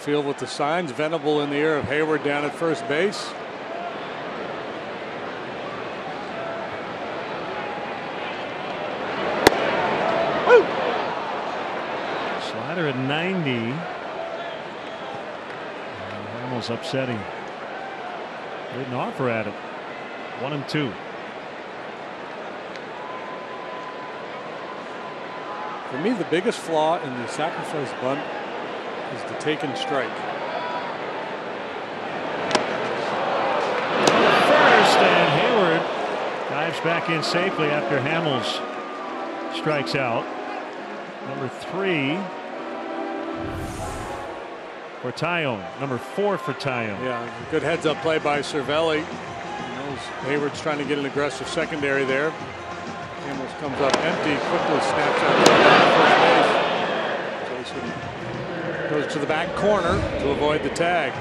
Butterfield with the signs. Venable in the air of Heyward down at first base. Slider at 90. Almost upsetting. Didn't offer at it. One and two. For me, the biggest flaw in the sacrifice bunt is the taken strike. First and Heyward dives back in safely after Hamels strikes out. Number three for Taillon. Number four for Taillon. Yeah, good heads up play by Cervelli. Heyward's trying to get an aggressive secondary there. Hamels comes up empty, quickly snaps out first base. Jason Goes to the back corner to avoid the tag.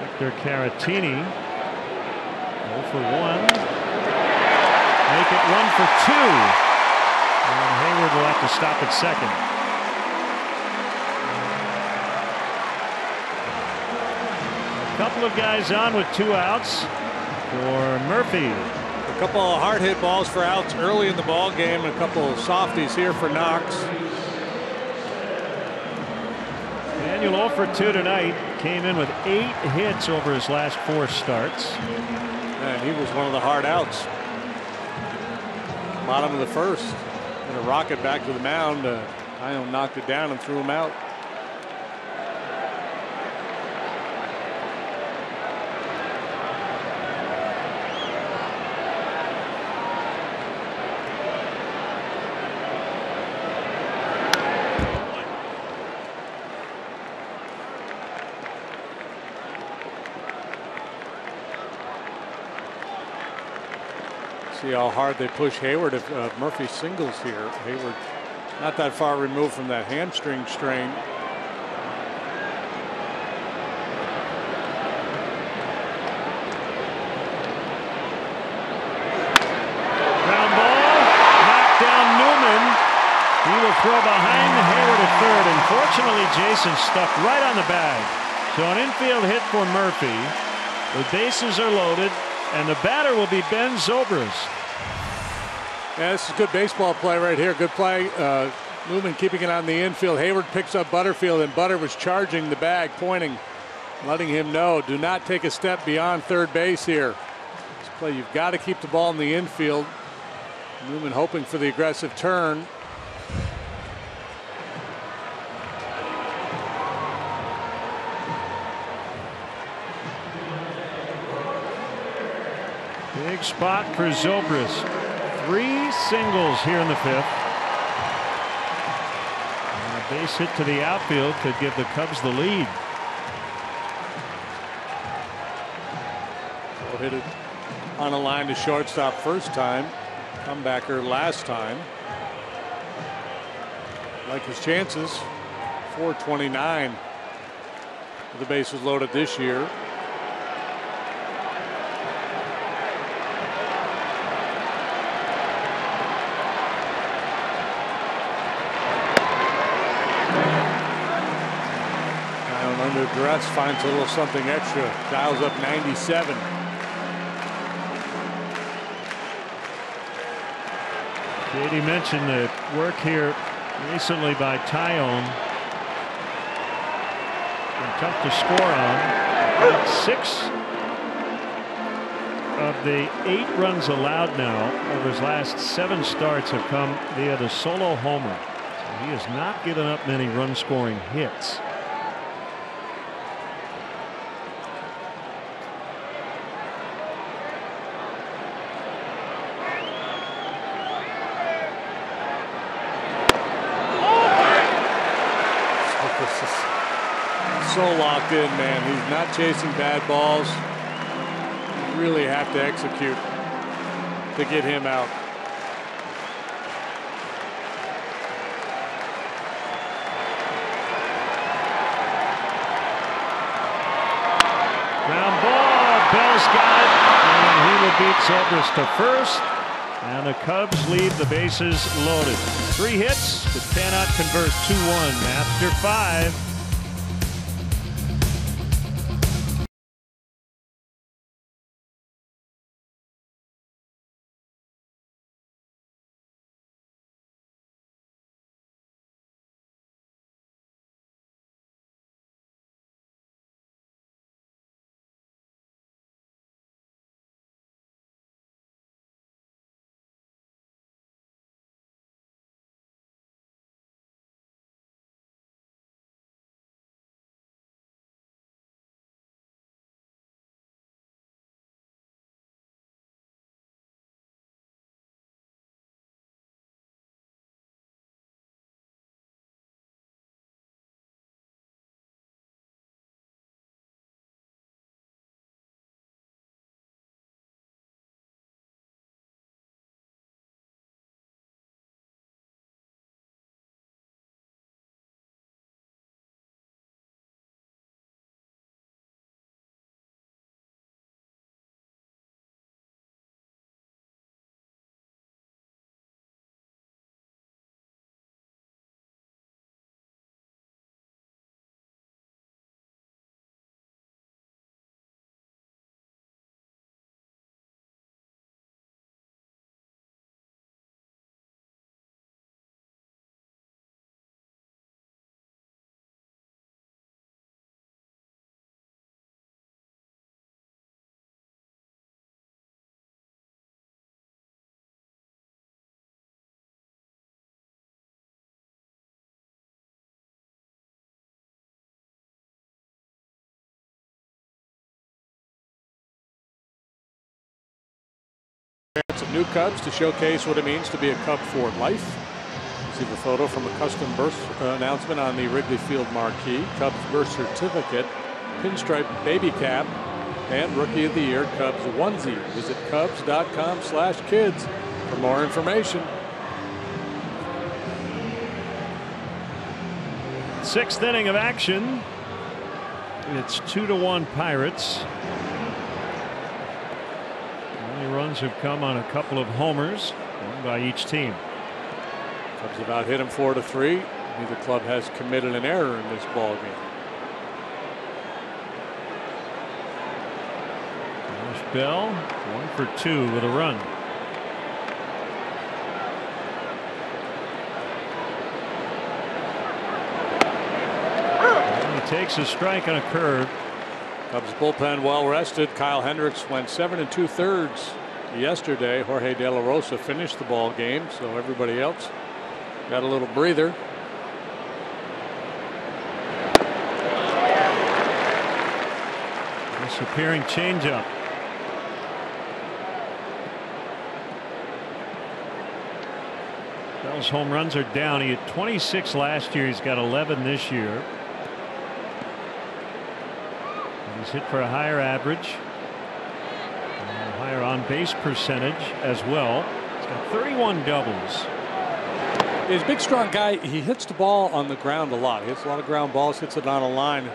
Victor Caratini 0 for 1. Make it 1 for 2. And Heyward will have to stop at second. A couple of guys on with two outs for Murphy. A couple of hard hit balls for outs early in the ball game. A couple of softies here for Knox. Daniel 0 for 2 tonight. Came in with eight hits over his last four starts. And he was one of the hard outs. Bottom of the first. And a rocket back to the mound. Uh, knocked it down and threw him out. See how hard they push Heyward if uh, Murphy singles here. Heyward not that far removed from that hamstring strain. Ground ball, knocked down Newman. He will throw behind Heyward at third. Unfortunately, Jason stuck right on the bag. So an infield hit for Murphy. The bases are loaded, and the batter will be Ben Zobrist. Yeah, this is good baseball play right here. Good play. Uh, Newman keeping it on the infield. Heyward picks up Butterfield, and Butter was charging the bag, pointing, letting him know, do not take a step beyond third base here. This play, you've got to keep the ball in the infield. Newman hoping for the aggressive turn. Big spot for Zobrist. Three singles here in the fifth. And a base hit to the outfield could give the Cubs the lead. Hit it on a line to shortstop first time. Comebacker last time. Like his chances. 429. The bases loaded this year. Down finds a little something extra. Dials up 97. Katie mentioned the work here recently by Taillon. Been tough to score on. Six of the eight runs allowed now over his last seven starts have come via the solo homer. So he has not given up many run scoring hits. This is so locked in, man. He's not chasing bad balls. You really have to execute to get him out. Ground ball. Bell's got it. And he will beat Zobrist to first. And the Cubs leave the bases loaded. Three hits, but cannot convert 2 1 after five. New Cubs to showcase what it means to be a Cub for life. See the photo from a custom birth uh, announcement on the Wrigley Field marquee. Cubs birth certificate, pinstripe baby cap, and Rookie of the Year Cubs onesie. Visit Cubs.com slash kids for more information. Sixth inning of action. It's two to one Pirates. Only runs have come on a couple of homers by each team. Cubs about hit him four to three. Neither club has committed an error in this ball game. Josh Bell, one for two with a run. And he takes a strike on a curve. Cubs bullpen well rested. Kyle Hendricks went seven and two thirds yesterday. Jorge De La Rosa finished the ball game, so everybody else got a little breather. Disappearing changeup. Bell's home runs are down. He had 26 last year. He's got 11 this year. He's hit for a higher average. On base percentage as well. He's got 31 doubles. He's a big, strong guy. He hits the ball on the ground a lot. He hits a lot of ground balls, hits it on a line.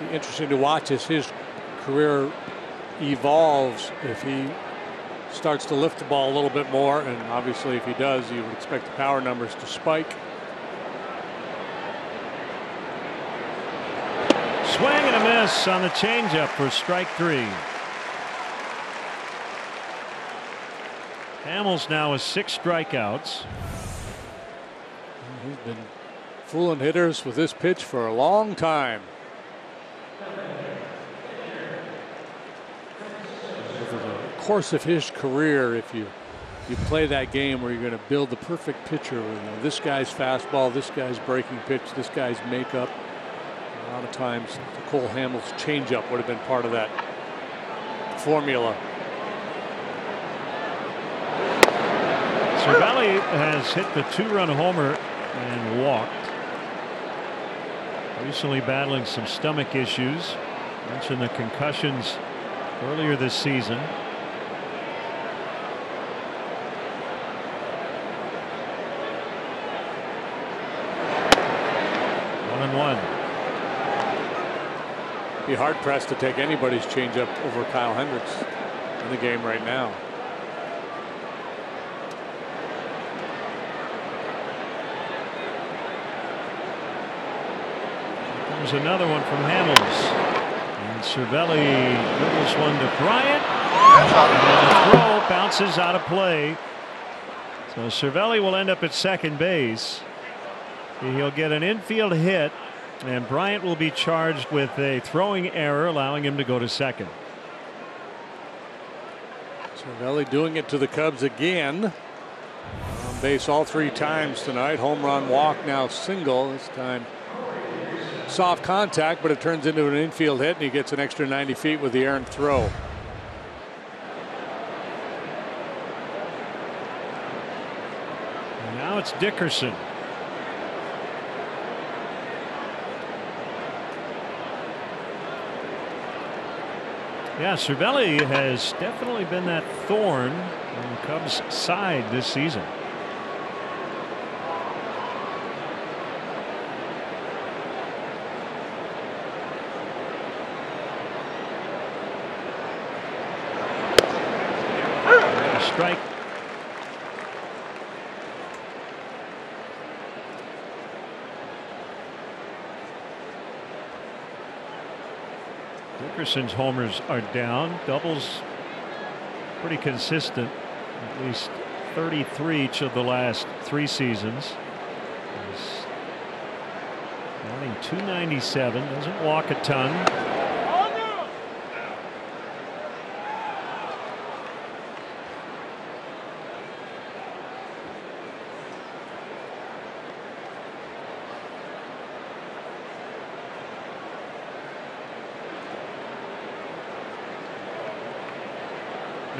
Be interesting to watch as his career evolves if he starts to lift the ball a little bit more. And obviously, if he does, you would expect the power numbers to spike. Swing and a miss on the changeup for strike three. Hamels now with six strikeouts. He's been fooling hitters with this pitch for a long time. Over the course of his career, if you you play that game where you're going to build the perfect pitcher, you know, this guy's fastball, this guy's breaking pitch, this guy's makeup. A lot of times, Cole Hamels' changeup would have been part of that formula. Cervelli has hit the two-run homer and walked. Recently battling some stomach issues. Mentioned the concussions earlier this season. One and one. Be hard pressed to take anybody's changeup over Kyle Hendricks in the game right now. There's another one from Hamels. And Cervelli dribbles one to Bryant. And the throw bounces out of play. So Cervelli will end up at second base. He'll get an infield hit, and Bryant will be charged with a throwing error, allowing him to go to second. Cervelli doing it to the Cubs again. On base all three times tonight. Home run, walk, now single. This time soft contact, but it turns into an infield hit, and he gets an extra 90 feet with the errant throw. Now it's Dickerson. Yeah, Cervelli has definitely been that thorn on the Cubs' side this season. strike. Dickerson's homers are down. Doubles pretty consistent. At least 33 each of the last three seasons. He's running 297. Doesn't walk a ton.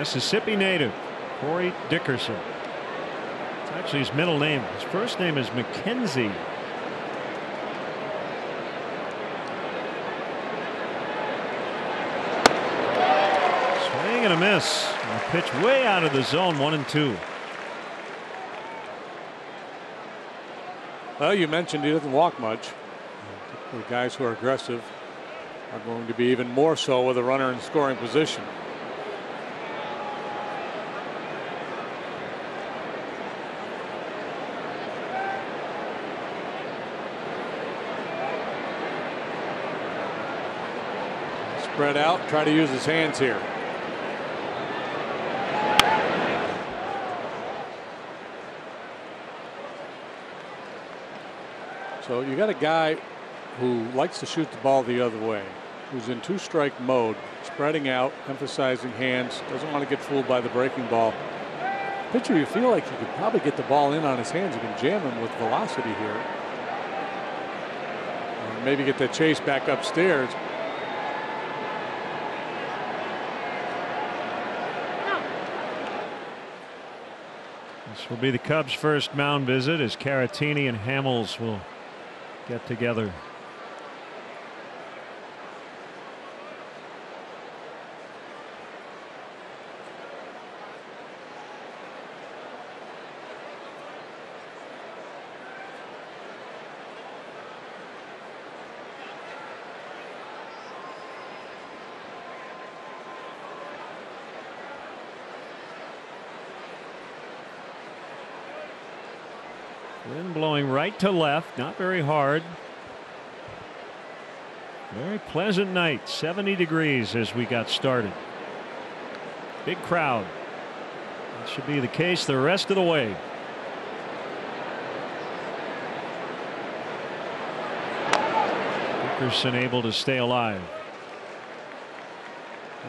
Mississippi native. Corey Dickerson. It's actually his middle name. His first name is McKenzie. Swing and a miss. A pitch way out of the zone, one and two. Well, you mentioned he doesn't walk much. The guys who are aggressive are going to be even more so with a runner in scoring position. Spread out, try to use his hands here. So you got a guy who likes to shoot the ball the other way, who's in two strike mode, spreading out, emphasizing hands, doesn't want to get fooled by the breaking ball. Pitcher, you feel like you could probably get the ball in on his hands. You can jam him with velocity here. Maybe get that chase back upstairs. Will be the Cubs' first mound visit as Caratini and Hamels will get together. Wind blowing right to left, not very hard. Very pleasant night, 70 degrees as we got started. Big crowd. That should be the case the rest of the way. Dickerson able to stay alive.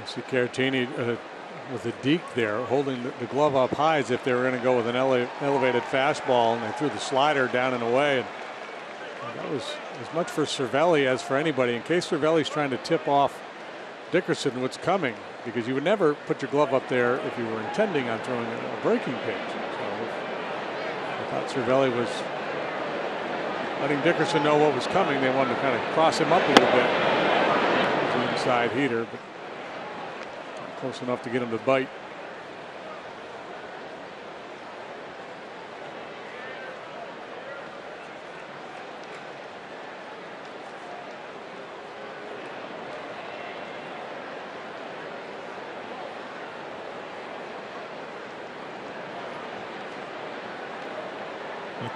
See Caratini uh, with a deke there, holding the, the, glove up high as if they were going to go with an ele elevated fastball, and they threw the slider down and away. And that was as much for Cervelli as for anybody. In case Cervelli's trying to tip off Dickerson what's coming, because you would never put your glove up there if you were intending on throwing a breaking pitch. So I thought Cervelli was letting Dickerson know what was coming. They wanted to kind of cross him up a little bit. It inside heater, but close enough to get him to bite.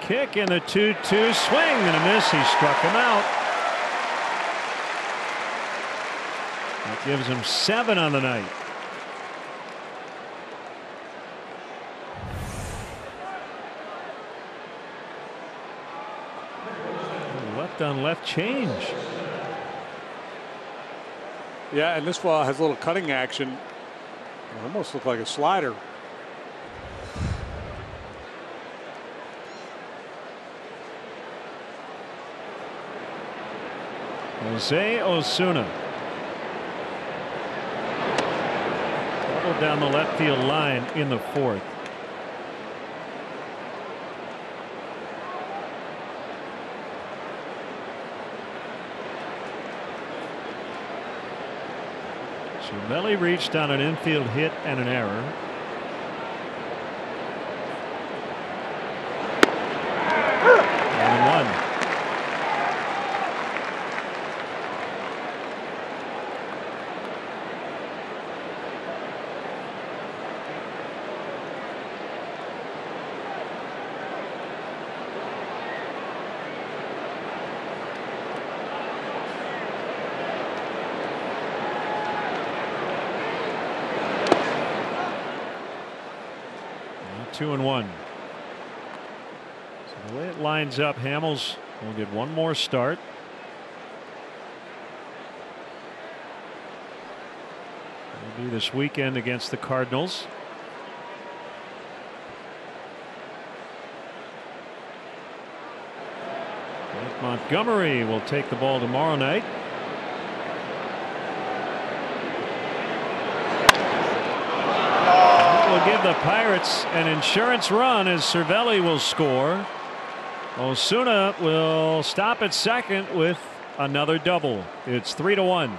Kick and the 2 2 swing and a miss. He struck him out. That gives him seven on the night. Left on left change. Yeah, and this ball has a little cutting action. It almost looked like a slider. Jose Osuna. Double down the left field line in the fourth. Cervelli reached on an infield hit and an error. And one. two and one. So the way it lines up, Hamels will get one more start. It'll be this weekend against the Cardinals. Montgomery will take the ball tomorrow night. will give the Pirates an insurance run as Cervelli will score. Osuna will stop at second with another double. It's three to one.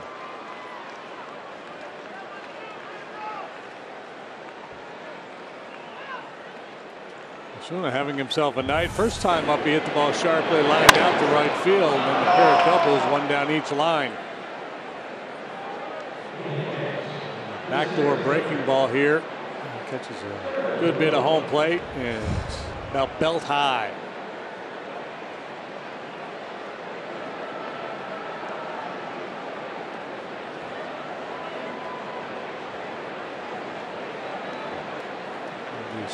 Osuna having himself a night. First time up, he hit the ball sharply, lined out to right field, and a pair of doubles, one down each line. Backdoor breaking ball here. Catches a good bit of home plate and about belt high.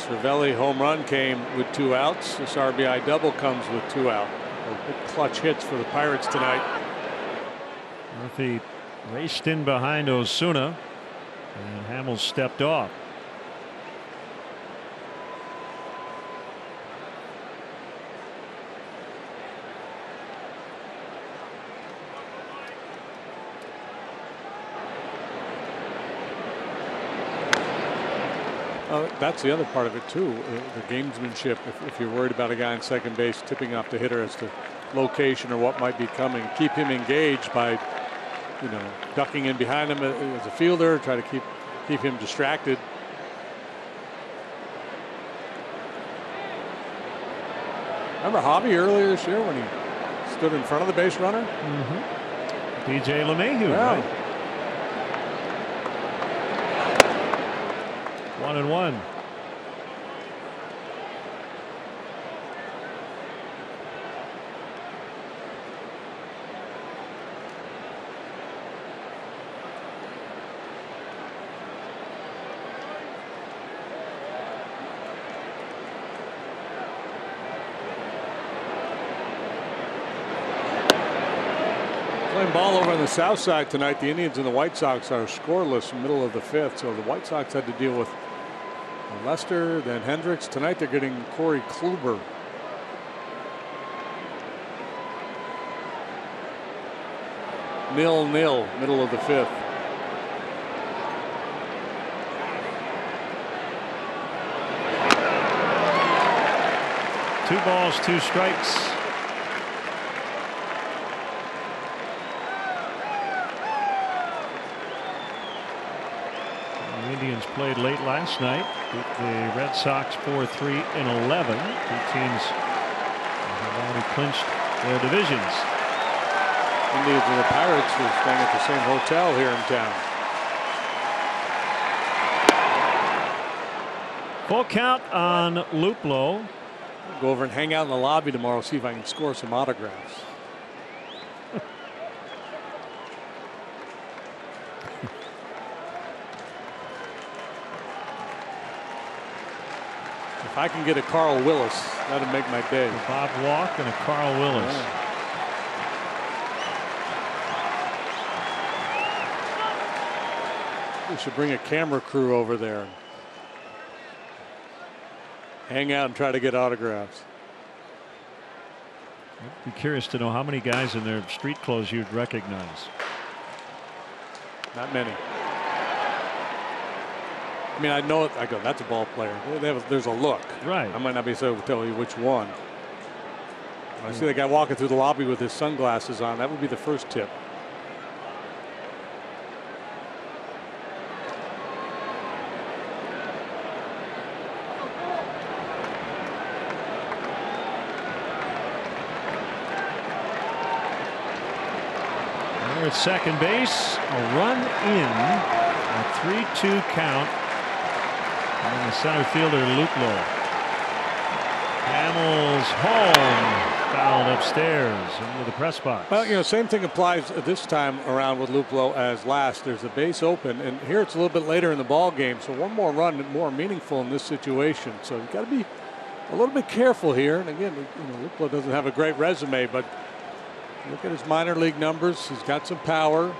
Cervelli home run came with two outs. This RBI double comes with two out. Clutch hits for the Pirates tonight. Murphy raced in behind Osuna and Hamels stepped off. Uh, that's the other part of it too. Uh, the gamesmanship. If, if, you're worried about a guy in second base tipping off the hitter as to location or what might be coming, keep him engaged by, you know, ducking in behind him as a fielder, try to keep keep him distracted. Remember Javy earlier this year when he stood in front of the base runner? Mm -hmm. DJ LeMahieu, yeah. right? One and one. Ball over on the south side tonight. The Indians and the White Sox are scoreless middle of the fifth. So the White Sox had to deal with Lester, then Hendricks. Tonight they're getting Corey Kluber. Nil nil, middle of the fifth. Two balls, two strikes. Indians played late last night. The Red Sox 4-3 in 11. Two teams have already clinched their divisions. Indians and the Pirates are staying at the same hotel here in town. Full count on Luplow. Go over and hang out in the lobby tomorrow, see if I can score some autographs. I can get a Carl Willis, that'll make my day. A Bob Walk and a Carl Willis. Yeah. We should bring a camera crew over there. Hang out and try to get autographs. I'd be curious to know how many guys in their street clothes you'd recognize. Not many. I mean, I know it. I go, that's a ball player. Have, there's a look. Right. I might not be able to tell you which one. When I see the guy walking through the lobby with his sunglasses on, that would be the first tip. Second base, a run in, a 3-2 count and the center fielder, Luplow. Hamels home. Fouled upstairs into the press box. Well, you know, same thing applies this time around with Luplow as last. There's a base open, and here it's a little bit later in the ball game, so one more run more meaningful in this situation. So you've got to be a little bit careful here. And again, you know, Luplow doesn't have a great resume, but look at his minor league numbers. He's got some power.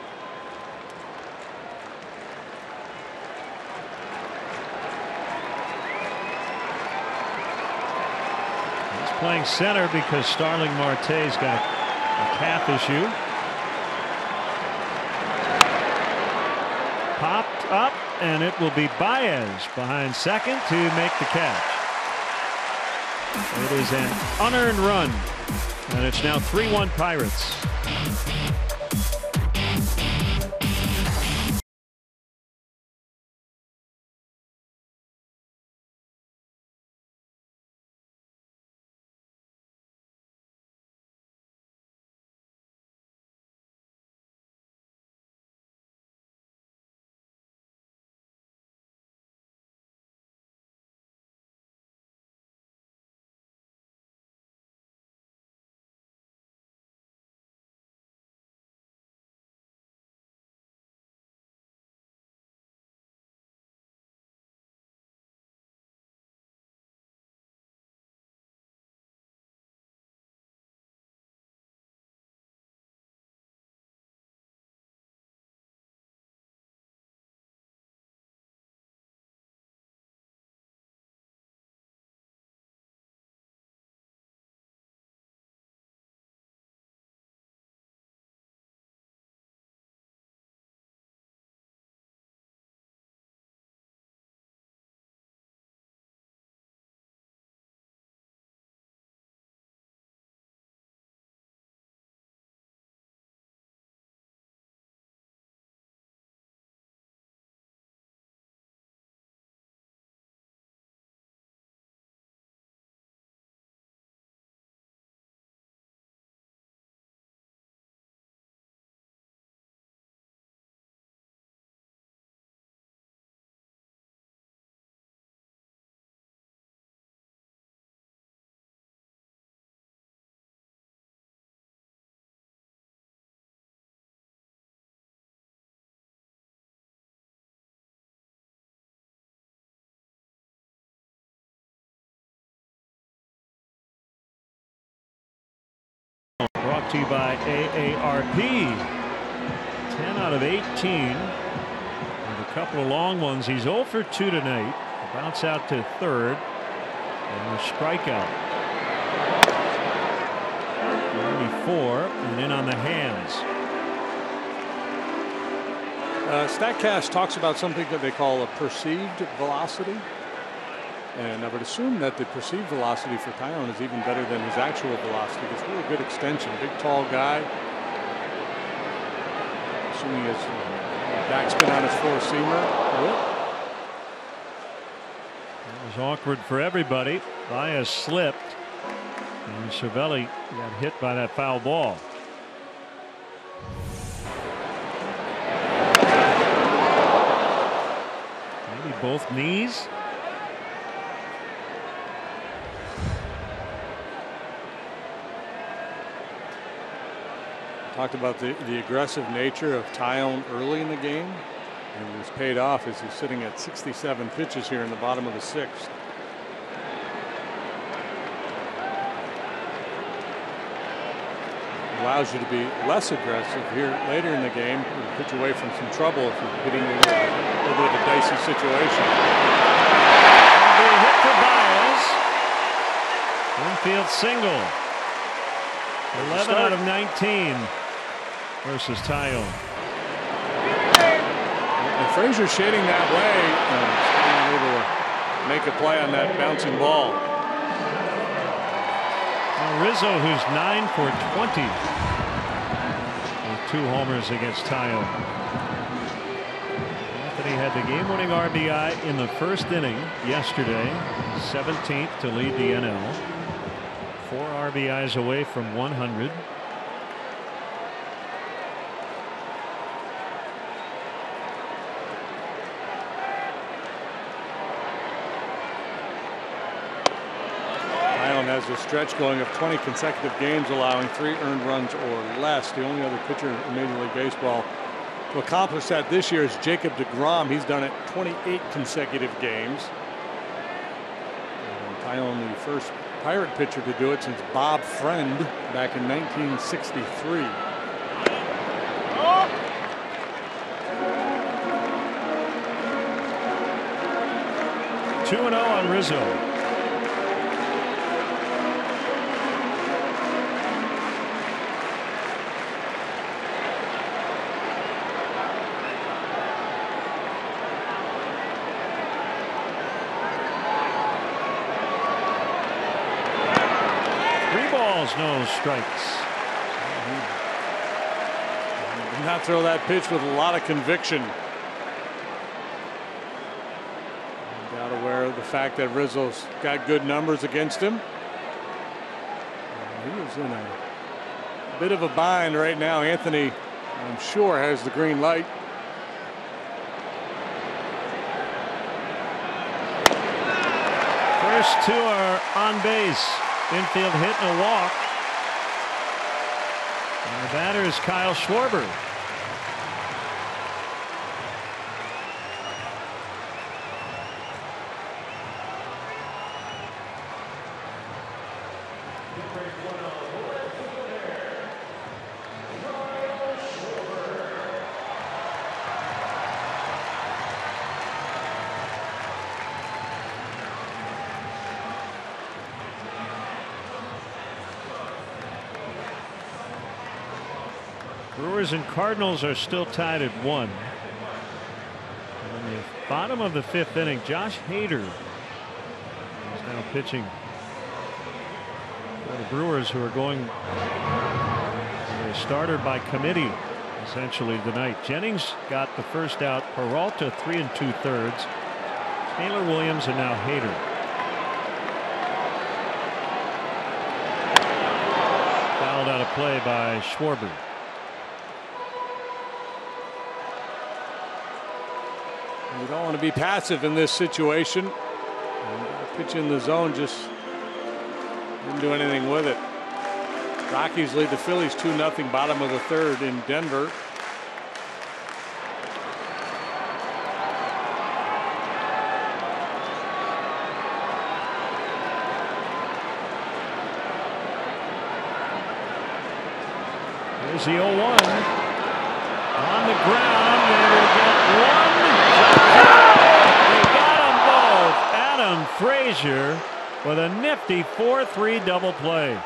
Playing center because Starling Marte's got a calf issue. Popped up and it will be Baez behind second to make the catch. It is an unearned run, and it's now 3 1 Pirates. To you by AARP. 10 out of 18. With a couple of long ones. He's 0 for 2 tonight. Bounce out to third. And a strikeout. 94 and in on the hands. Uh, StatCast talks about something that they call a perceived velocity. And I would assume that the perceived velocity for Taillon is even better than his actual velocity. It's really a good extension. Big, tall guy. Assuming his backspin on his four seamer. It was awkward for everybody. Baez slipped. And Cervelli got hit by that foul ball. Maybe both knees. Talked about the, the aggressive nature of Taillon early in the game. And it was paid off as he's sitting at 67 pitches here in the bottom of the sixth. Allows you to be less aggressive here later in the game. It'll put you away from some trouble if you're getting into a little bit of a dicey situation. That'll hit for Baez. Infield single. 11 out of 19 versus Taillon. And Frazier shading that way uh, and able to make a play on that bouncing ball. Now Rizzo, who's 9 for 20 with two homers against Taillon. Anthony had the game-winning RBI in the first inning yesterday, 17th to lead the NL. Four RBIs away from 100. Has a stretch going of 20 consecutive games allowing three earned runs or less. The only other pitcher in Major League Baseball to accomplish that this year is Jacob DeGrom. He's done it 28 consecutive games. And Taillon, the first Pirate pitcher to do it since Bob Friend back in 1963. Two and zero on Rizzo. balls, no strikes. Did not throw that pitch with a lot of conviction. No doubt aware of the fact that Rizzo's got good numbers against him. He is in a bit of a bind right now. Anthony, I'm sure, has the green light. First two are on base. Infield hit and a walk. Batter is Kyle Schwarber. Brewers and Cardinals are still tied at one. In the bottom of the fifth inning, Josh Hader is now pitching for the Brewers, who are going starter by committee essentially tonight. Jennings got the first out. Peralta three and two thirds. Taylor Williams and now Hader. Fouled out of play by Schwarber. You don't want to be passive in this situation. Pitch in the zone just didn't do anything with it. Rockies lead the Phillies 2 0 bottom of the third in Denver. There's the 0 1. On the ground. They will get one. They got them both. Adam Frazier with a nifty 4 3 double play.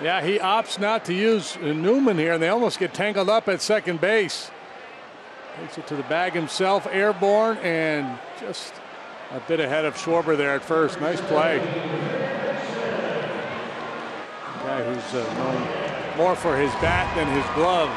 Yeah, he opts not to use Newman here, and they almost get tangled up at second base. Takes it to the bag himself, airborne, and just a bit ahead of Schwarber there at first. Nice play. Guy who's uh, known more for his bat than his glove.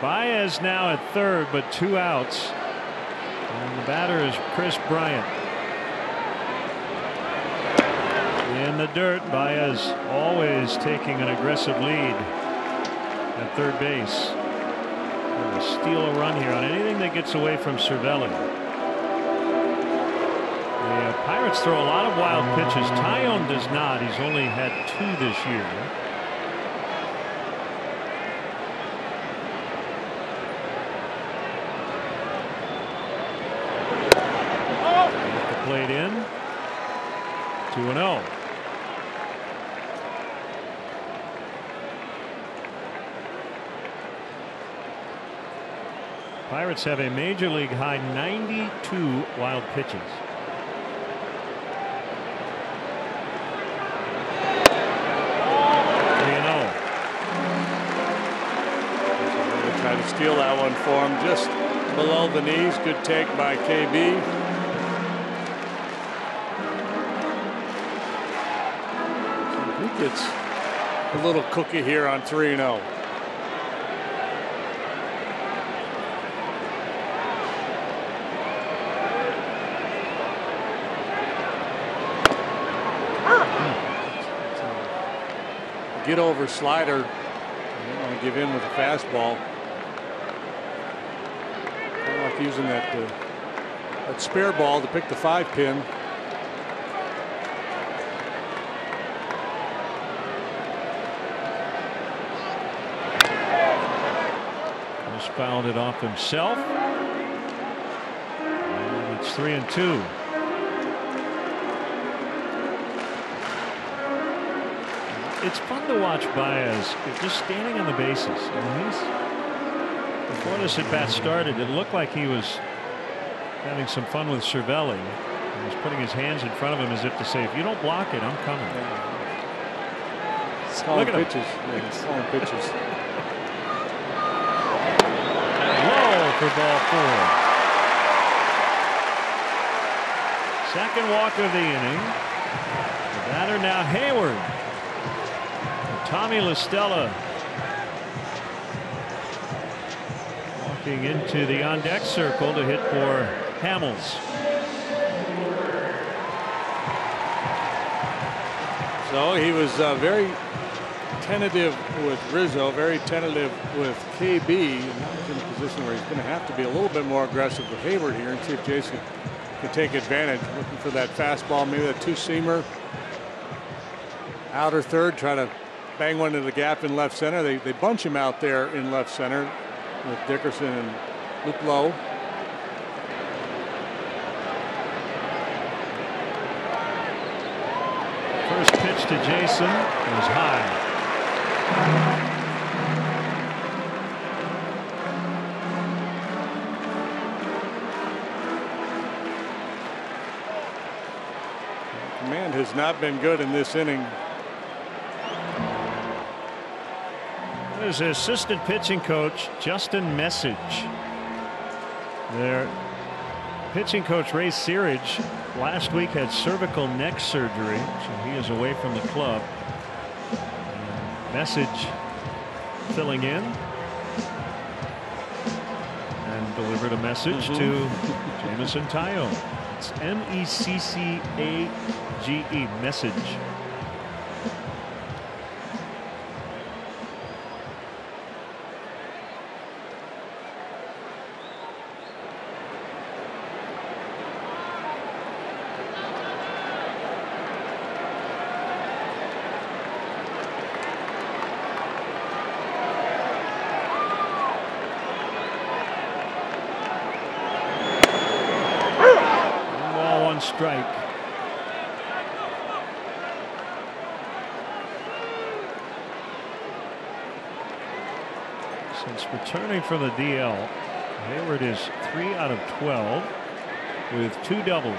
Baez now at third, but two outs. And the batter is Kris Bryant. In the dirt, Baez always taking an aggressive lead at third base. And steal a run here on anything that gets away from Cervelli. The uh, Pirates throw a lot of wild pitches. Taillon does not. He's only had two this year. played in. 2 0. Pirates have a major league high 92 wild pitches. Oh. Try to steal that one for him just below the knees. Good take by KB. It's a little cookie here on 3 0. Get over slider. You don't want to give in with a fastball. I like using that uh, that spare ball to pick the five pin. Fouled it off himself. And it's three and two. It's fun to watch Baez just standing on the bases. He's before this at bat started, it looked like he was having some fun with Cervelli. He was putting his hands in front of him as if to say, if you don't block it, I'm coming. Look at pitches. Yeah, pitches. for ball four. Second walk of the inning. The batter now Heyward. Tommy La Stella walking into the on deck circle to hit for Hamels. So he was uh, very tentative with Rizzo, very tentative with KB. Now he's in a position where he's going to have to be a little bit more aggressive with Heyward here and see if Jason can take advantage. Looking for that fastball, maybe that two-seamer. Outer third, trying to bang one into the gap in left center. They, they bunch him out there in left center with Dickerson and Luplow. First pitch to Jason was high. Command has not been good in this inning. There's assistant pitching coach Justin Meccage. Their pitching coach Ray Searage last week had cervical neck surgery, so he is away from the club. Meccage filling in and delivered a message mm -hmm. to Jameson Taillon. It's M E C C A G E message. strike. Since returning from the DL, Heyward is 3 out of 12 with two doubles.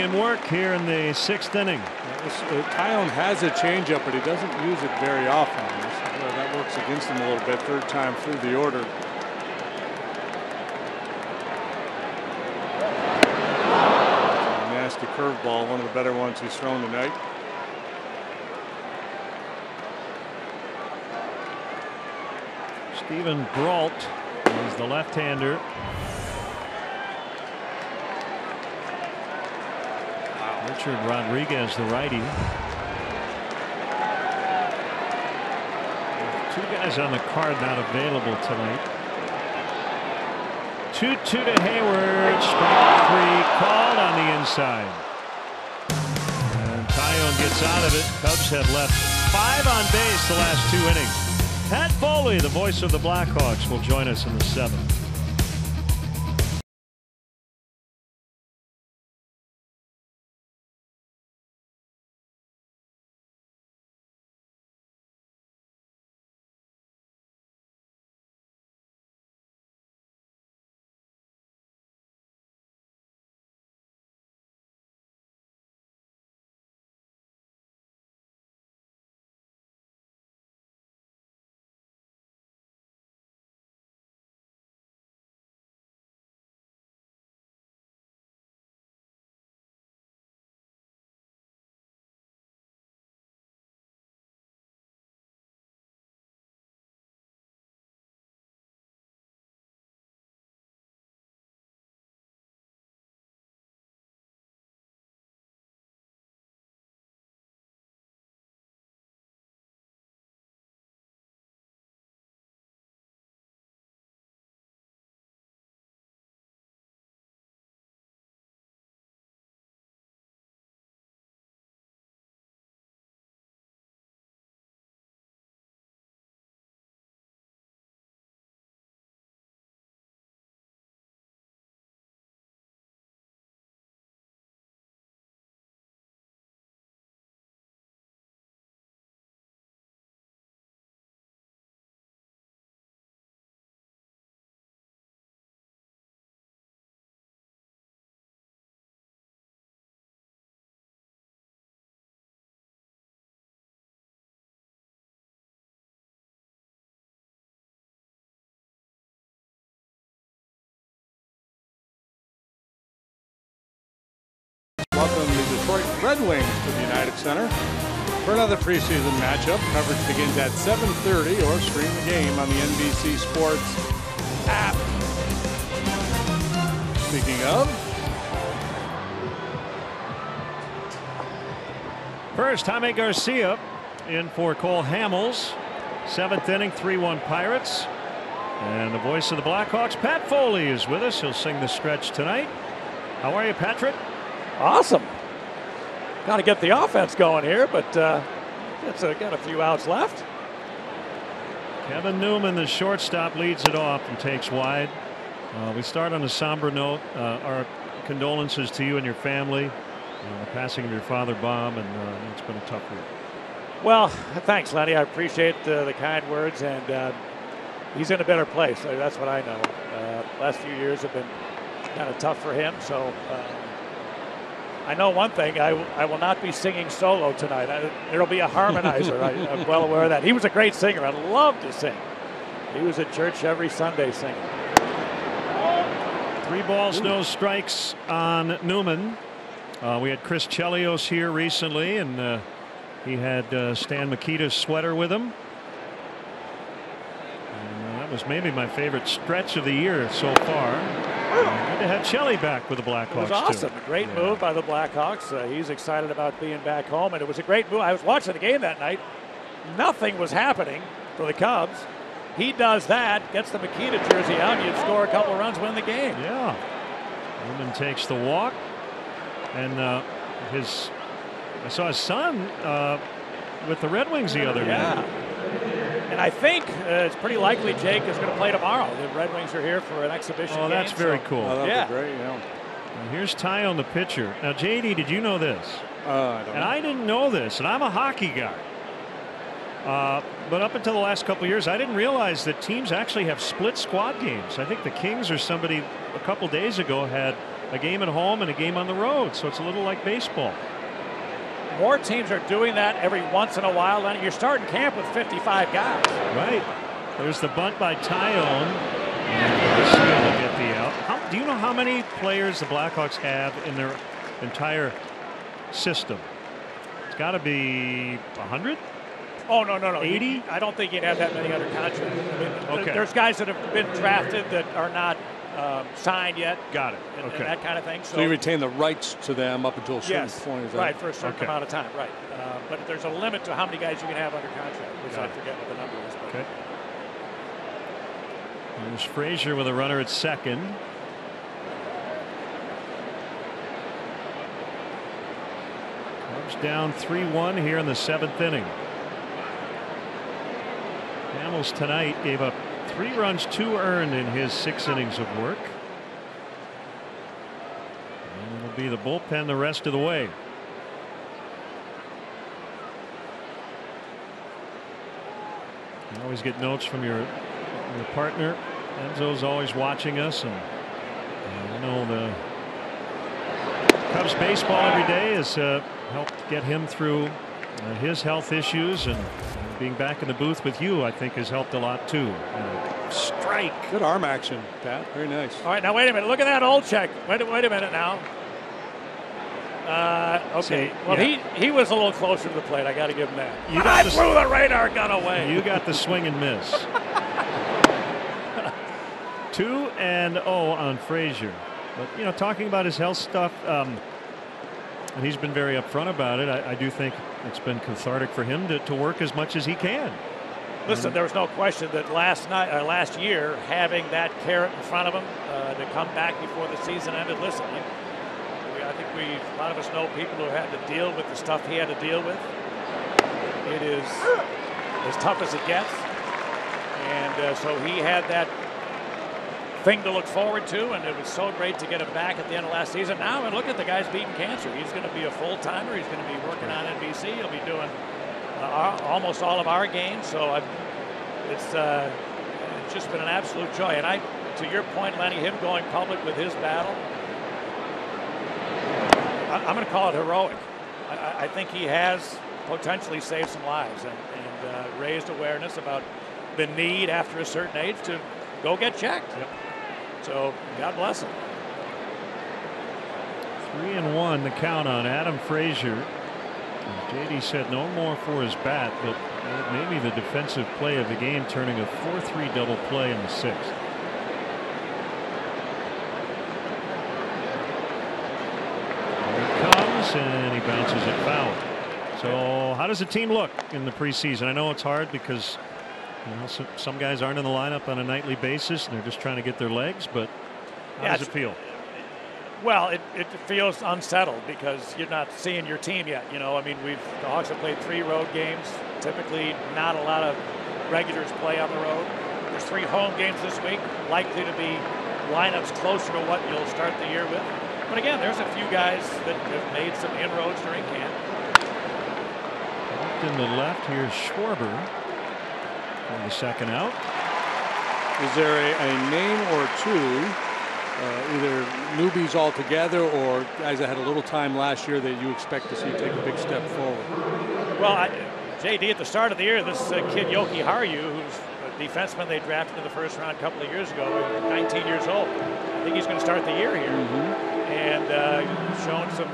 Him work here in the sixth inning. Uh, Taillon has a changeup, but he doesn't use it very often. that works against him a little bit. Third time through the order. nasty curveball, one of the better ones he's thrown tonight. Steven Brault is the left-hander. Richard Rodriguez, the righty. Two guys on the card not available tonight. 2 2 to Heyward. Strike three called on the inside. And Taillon gets out of it. Cubs have left five on base the last two innings. Pat Foley, the voice of the Blackhawks, will join us in the seventh. Detroit Red Wings to the United Center for another preseason matchup. Coverage begins at 7.30 or stream the game on the NBC Sports app. Speaking of, First, Jaime Garcia in for Cole Hamels. Seventh inning, 3 1 Pirates. And the voice of the Blackhawks, Pat Foley, is with us. He'll sing the stretch tonight. How are you, Patrick? Awesome. Got to get the offense going here, but uh, it's uh, got a few outs left. Kevin Newman, the shortstop, leads it off and takes wide. Uh, we start on a somber note. Uh, our condolences to you and your family. Uh, the passing of your father, Bob, and uh, it's been a tough week. Well, thanks, Lenny. I appreciate uh, the kind words, and uh, he's in a better place. That's what I know. last few years have been kind of tough for him, so I know one thing. I, I will not be singing solo tonight. I, there'll be a harmonizer. I, am well aware of that. He was a great singer. I love to sing. He was at church every Sunday singing. Three balls, no strikes on Newman. Uh, we had Chris Chelios here recently, and uh, he had uh, Stan Mikita's sweater with him. And, uh, that was maybe my favorite stretch of the year so far. Good to have Chelly back with the Blackhawks. It was awesome. Too. Great yeah. move by the Blackhawks. Uh, he's excited about being back home, and it was a great move. I was watching the game that night. Nothing was happening for the Cubs. He does that, gets the Mikita jersey out, and you'd score a couple of runs, win the game. Yeah. Newman takes the walk and uh, his I saw his son uh, with the Red Wings the other day. yeah. night. And I think uh, it's pretty likely Jake is going to play tomorrow. The Red Wings are here for an exhibition. Oh, game, that's very so. cool. Oh, yeah. great. Yeah. And here's Ty on the pitcher. Now, JD, did you know this? Uh, I and know. I didn't know this, and I'm a hockey guy. Uh, but up until the last couple years, I didn't realize that teams actually have split squad games. I think the Kings or somebody a couple days ago had a game at home and a game on the road. So it's a little like baseball. More teams are doing that every once in a while. And you're starting camp with 55 guys. Right. There's the bunt by Taillon. And get the out. How, do you know how many players the Blackhawks have in their entire system? It's got to be 100? Oh, no, no, no. 80? I don't think you'd have that many under contract. I mean, okay. There's guys that have been drafted that are not um, signed yet. Got it. And, okay. And that kind of thing. So, so, you retain the rights to them up until a certain yes, point. right, for a certain okay. amount of time. Right. Uh, but there's a limit to how many guys you can have under contract, which Got I forget what the number is. But. Okay. There's Frazier with a runner at second. Cubs down 3-1 here in the seventh inning. Hamels tonight gave up Three runs, two earned in his six innings of work. And it'll be the bullpen the rest of the way. You always get notes from your your partner. Edzo's always watching us, and, I know the Cubs baseball every day has uh, helped get him through uh, his health issues and being back in the booth with you, I think, has helped a lot too. Strike. Good arm action, Pat. Very nice. All right, now wait a minute. Look at that old check. Wait, wait a minute now. Uh, okay. Well, yeah. he he was a little closer to the plate. I got to give him that. You got I the, threw the radar gun away. You got the swing and miss. Two and oh on Frazier. But you know, talking about his health stuff. Um, and he's been very upfront about it. I, I do think it's been cathartic for him to, to work as much as he can. Listen, there was no question that last night, uh, last year, having that carrot in front of him uh, to come back before the season ended. Listen, I think we, a lot of us know people who had to deal with the stuff he had to deal with. It is as tough as it gets, and uh, so he had that thing to look forward to, and it was so great to get him back at the end of last season. Now, and look at the guy's beating cancer. He's going to be a full timer. He's going to be working on NBC. He'll be doing uh, almost all of our games. So I've, it's uh, it's just been an absolute joy. And I, to your point, Lenny, him going public with his battle, I, am going to call it heroic. I, I, think he has potentially saved some lives and, and uh, raised awareness about the need after a certain age to go get checked. Yep. So God bless him. Three and one the count on Adam Frazier. JD said no more for his bat, but maybe the defensive play of the game, turning a 4-3 double play in the sixth. and he bounces it foul. So how does the team look in the preseason? I know it's hard because you know some, some guys aren't in the lineup on a nightly basis and they're just trying to get their legs. But how yeah, does it feel? Well, it, it feels unsettled because you're not seeing your team yet. You know, I mean, we've the Hawks have played three road games. Typically, not a lot of regulars play on the road. There's three home games this week, likely to be lineups closer to what you'll start the year with. But again, there's a few guys that have made some inroads during camp. Off in the left, here's Schwarber on the second out. Is there a, a name or two, uh, either newbies altogether or guys that had a little time last year that you expect to see take a big step forward? Well, I, JD, at the start of the year, this uh, kid Haru, who's a defenseman they drafted in the first round a couple of years ago, 19 years old. I think he's going to start the year here. Mm-hmm and uh, shown some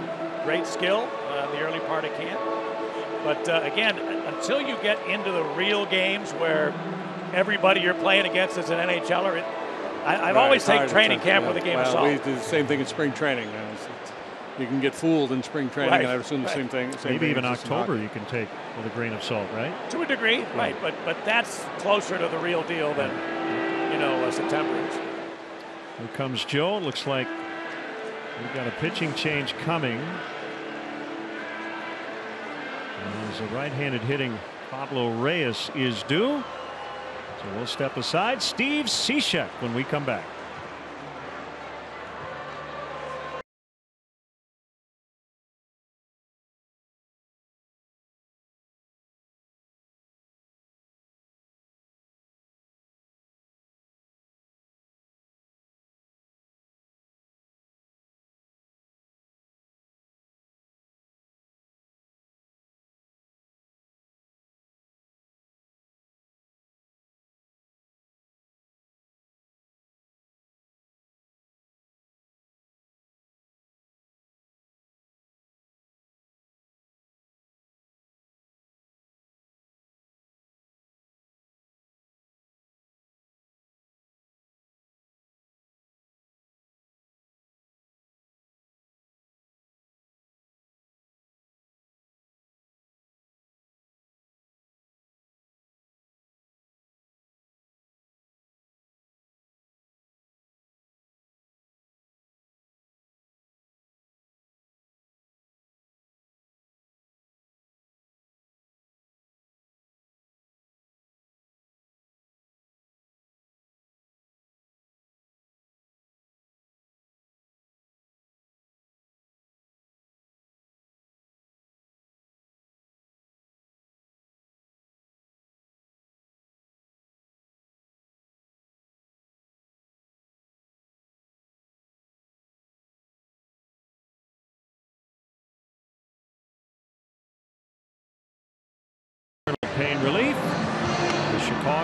great skill uh, in the early part of camp. But uh, again, until you get into the real games where everybody you're playing against is an NHLer, it, I, have right, always taken training camp yeah. with a game well, of salt. We do the same thing in spring training. You can get fooled in spring training, right. and I've assume the right. same thing. Same Maybe even October you can take with a grain of salt, right? To a degree, yeah. right. But but that's closer to the real deal than you know uh, September is. Here comes Joe. Looks like We've got a pitching change coming. As a right-handed hitting Pablo Reyes is due. So we'll step aside. Steve Cishek when we come back.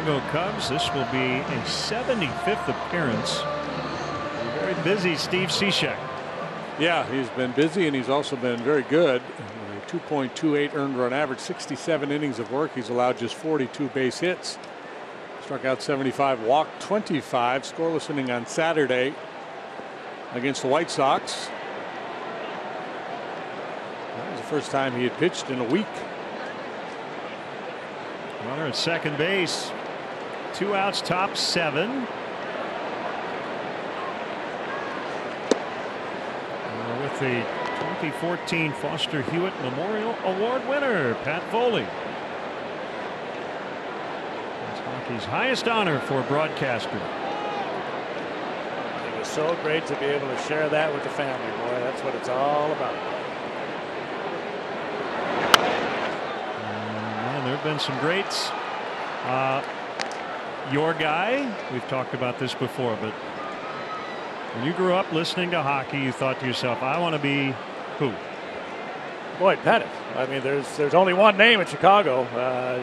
Chicago Cubs. This will be a 75th appearance. Very busy Steve Cishek. Yeah, he's been busy and he's also been very good. 2.28 earned run average, 67 innings of work. He's allowed just 42 base hits. Struck out 75, walked 25. Scoreless inning on Saturday against the White Sox. That was the first time he had pitched in a week. Runner at second base. Two outs, top seven. Uh, with the 2014 Foster Hewitt Memorial Award winner, Pat Foley. That's hockey's highest honor for a broadcaster. It was so great to be able to share that with the family, boy. That's what it's all about. there have been some greats. Uh, your guy, we've talked about this before, but when you grew up listening to hockey, you thought to yourself, I want to be who? Lloyd Pettit. I mean, there's there's only one name in Chicago. Uh,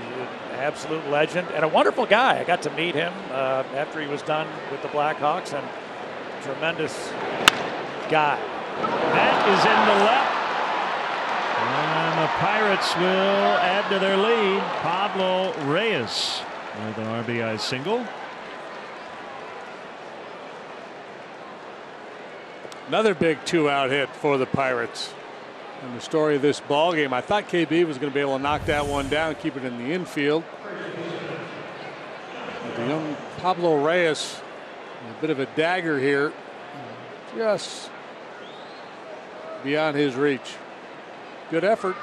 absolute legend and a wonderful guy. I got to meet him uh, after he was done with the Blackhawks, and tremendous guy. That is in the left. And the Pirates will add to their lead. Pablo Reyes with an RBI single. Another big two-out hit for the Pirates. And the story of this ball game, I thought KB was going to be able to knock that one down, keep it in the infield. The young Pablo Reyes, a bit of a dagger here, just beyond his reach. Good effort.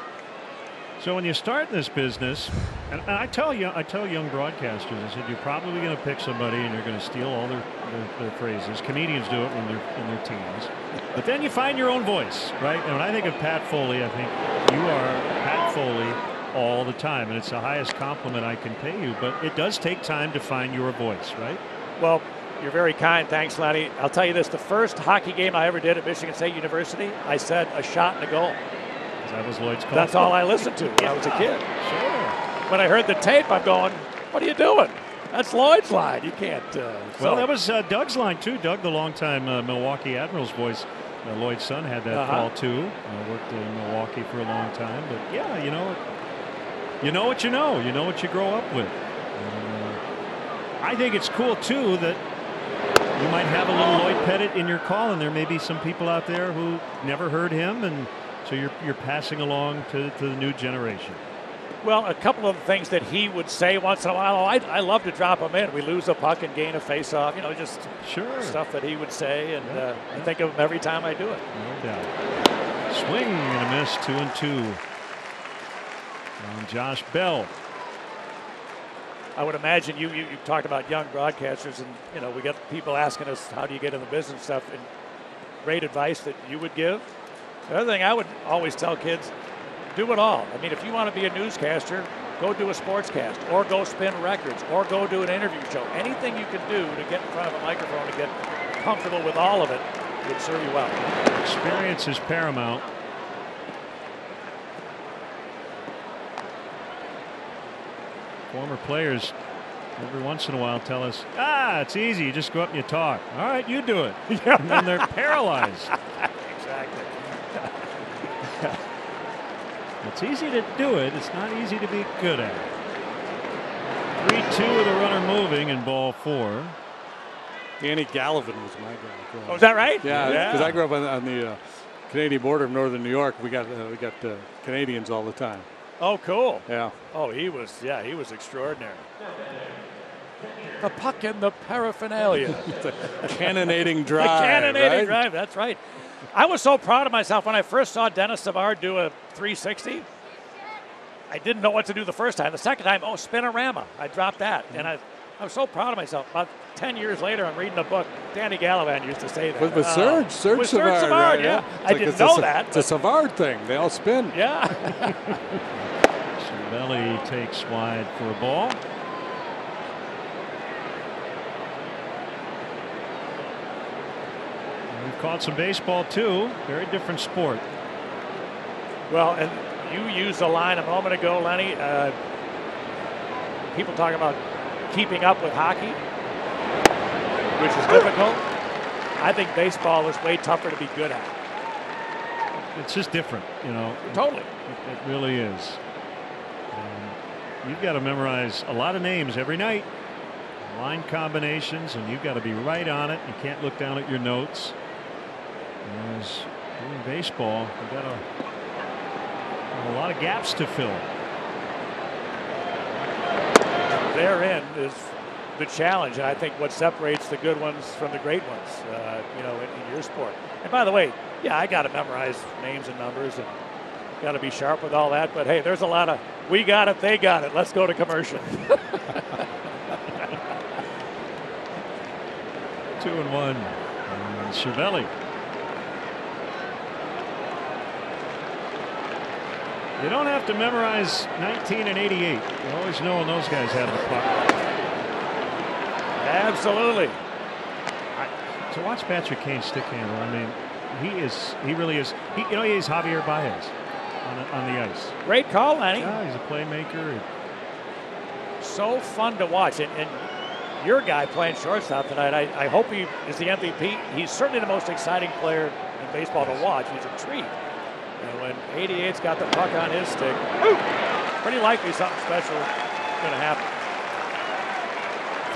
So when you start in this business, and I tell you, I tell young broadcasters, I said you're probably going to pick somebody and you're going to steal all their, their, their, phrases. Comedians do it when they're in their teens, but then you find your own voice, right? And when I think of Pat Foley, I think you are Pat Foley all the time, and it's the highest compliment I can pay you. But it does take time to find your voice, right? Well, you're very kind. Thanks, Lenny. I'll tell you this: the first hockey game I ever did at Michigan State University, I said a shot and a goal. That was Lloyd's call. That's all I listened to when I was a kid. Sure. When I heard the tape, I'm going, "What are you doing?" That's Lloyd's line. You can't. Uh, well, that was uh, Doug's line too. Doug, the longtime uh, Milwaukee Admirals voice, uh, Lloyd's son, had that uh-huh. call too. Uh, worked in Milwaukee for a long time. But yeah, you know, you know what you know. You know what you grow up with. Uh, I think it's cool too that you might have a little Lloyd Pettit in your call, and there may be some people out there who never heard him and so you're, you're passing along to, to the new generation. Well, a couple of things that he would say once in a while. Oh, I, I love to drop him in. We lose a puck and gain a face-off. You know, just sure stuff that he would say, and yeah. uh, I think of him every time I do it. No doubt. Swing and a miss, two and two. On Josh Bell. I would imagine you, you you talked about young broadcasters, and you know we got people asking us how do you get in the business stuff, and great advice that you would give the other thing I would always tell kids, do it all. I mean, if you want to be a newscaster, go do a sportscast, or go spin records, or go do an interview show. Anything you can do to get in front of a microphone and get comfortable with all of it would serve you well. Experience is paramount. Former players every once in a while tell us, ah, it's easy. You just go up and you talk. All right, you do it. Yeah. And then they're paralyzed. exactly. It's easy to do it. It's not easy to be good at it. 3-2 with the runner moving in ball four. Danny Gallivan was my guy. Oh, is that right? Yeah, because yeah. I grew up on, on the uh, Canadian border of northern New York. We got uh, we got uh, Canadians all the time. Oh, cool. Yeah. Oh, he was yeah, he was extraordinary. The puck and the paraphernalia. the cannonading drive. The cannonading right? drive. That's right. I was so proud of myself when I first saw Denis Savard do a 360. I didn't know what to do the first time. The second time, oh, spinorama. I dropped that. And I, I was so proud of myself. About 10 years later, I'm reading a book. Danny Gallivan used to say that. With, with Serge, uh, Serge with Savard. Serge Savard, right, yeah. I like didn't know a, that. It's a Savard thing. They all spin. Yeah. Belly takes wide for a ball. Caught some baseball too. Very different sport. Well, and you used a line a moment ago, Lenny. Uh, people talk about keeping up with hockey, which is difficult. I think baseball is way tougher to be good at. It's just different, you know. Totally. It, it really is. you've got to memorize a lot of names every night, line combinations, and you've got to be right on it. You can't look down at your notes. As in baseball, we've got a, a lot of gaps to fill. Therein is the challenge, and I think what separates the good ones from the great ones, uh, you know, in, in, your sport. And by the way, yeah, I got to memorize names and numbers and got to be sharp with all that. But hey, there's a lot of we got it, they got it. Let's go to commercial. Two and one. And Cervelli You don't have to memorize 19 and 88. You always know when those guys have the puck. Absolutely. I, to watch Patrick Kane stick handle, I mean, he is, he really is, he, you know, he's Javier Baez on, on the ice. Great call, Lenny. Yeah, he's a playmaker. So fun to watch. And, and your guy playing shortstop tonight. I, I hope he is the MVP. He's certainly the most exciting player in baseball to watch. He's a treat. And when 88's got the puck on his stick, pretty likely something special is going to happen.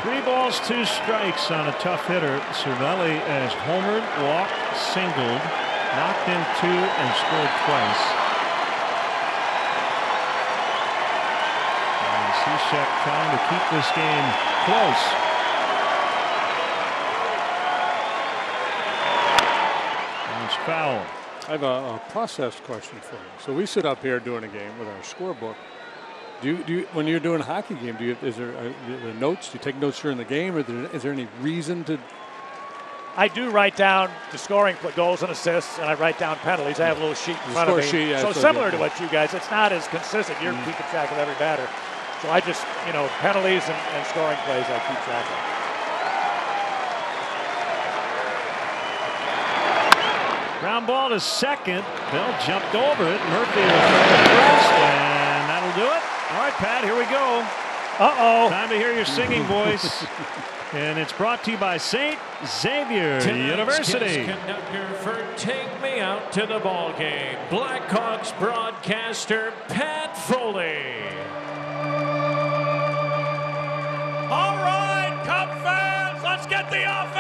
Three balls, two strikes on a tough hitter. Cervelli has homered, walked, singled, knocked in two, and scored twice. And Cishek trying to keep this game close. And it's foul. I have a, a, process question for you. So we sit up here doing a game with our scorebook. Do you, do you, when you're doing a hockey game, do you is there uh, the notes? Do you take notes during the game, or there, is there any reason to? I do write down the scoring goals and assists, and I write down penalties. I have a little sheet in the front of me. Sheet, yeah, so similar to what you guys, it's not as consistent. You're mm. keeping track of every batter. So I just, you know, penalties and, and scoring plays I keep track of. Ground ball to second. Bell jumped over it. Murphy was first, and that'll do it. All right, Pat, here we go. Uh-oh. Time to hear your singing voice. and it's brought to you by St. Xavier Tonight's University. conductor for Take Me Out to the Ball Game, Blackhawks broadcaster Pat Foley. All right, Cub fans, let's get the offense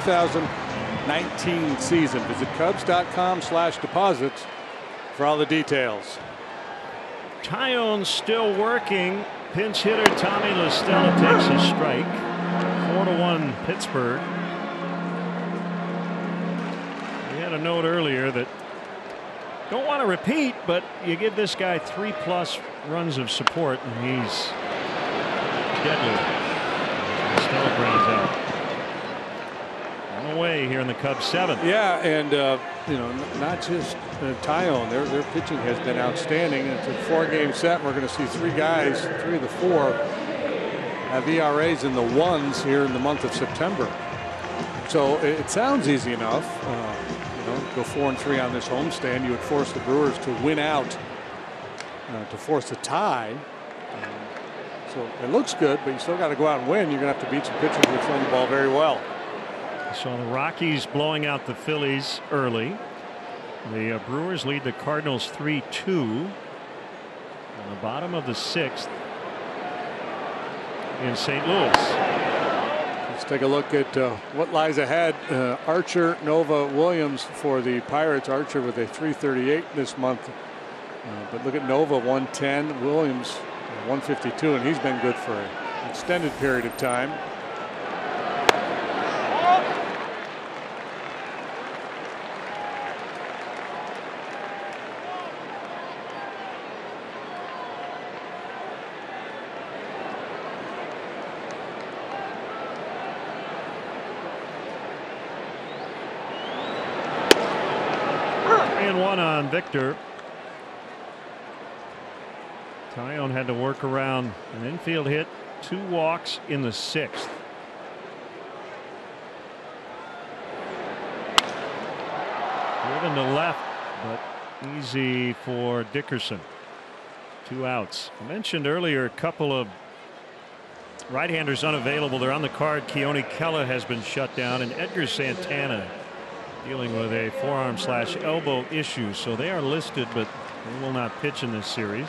2019 season. Visit Cubs.com slash deposits for all the details. Taillon still working. Pinch hitter Tommy La Stella takes a strike. 4 to 1 Pittsburgh. We had a note earlier that don't want to repeat, but you give this guy three plus runs of support, and he's deadly. Listella brings out. On the way here in the Cubs seventh. Yeah, and uh, you know, not just uh, Taillon. Their their pitching has been outstanding. It's a four-game set. We're going to see three guys, three of the four, have ERAs in the ones here in the month of September. So it, it sounds easy enough. Uh, you know, go four and three on this homestand. You would force the Brewers to win out uh, to force a tie. Um, so it looks good, but you still got to go out and win. You're going to have to beat some pitchers who are throwing the ball very well. So the Rockies blowing out the Phillies early. The uh, Brewers lead the Cardinals 3 2. On the bottom of the sixth in St. Louis. Let's take a look at uh, what lies ahead. Uh, Archer, Nova, Williams for the Pirates. Archer with a 338 this month. Uh, but look at Nova 110, Williams 152, and he's been good for an extended period of time. Victor. Taillon had to work around an infield hit, two walks in the sixth. Driven to left, but easy for Dickerson. Two outs. I mentioned earlier a couple of right-handers unavailable. They're on the card. Keone Kela has been shut down, and Edgar Santana dealing with a forearm slash elbow issue. So they are listed, but they will not pitch in this series.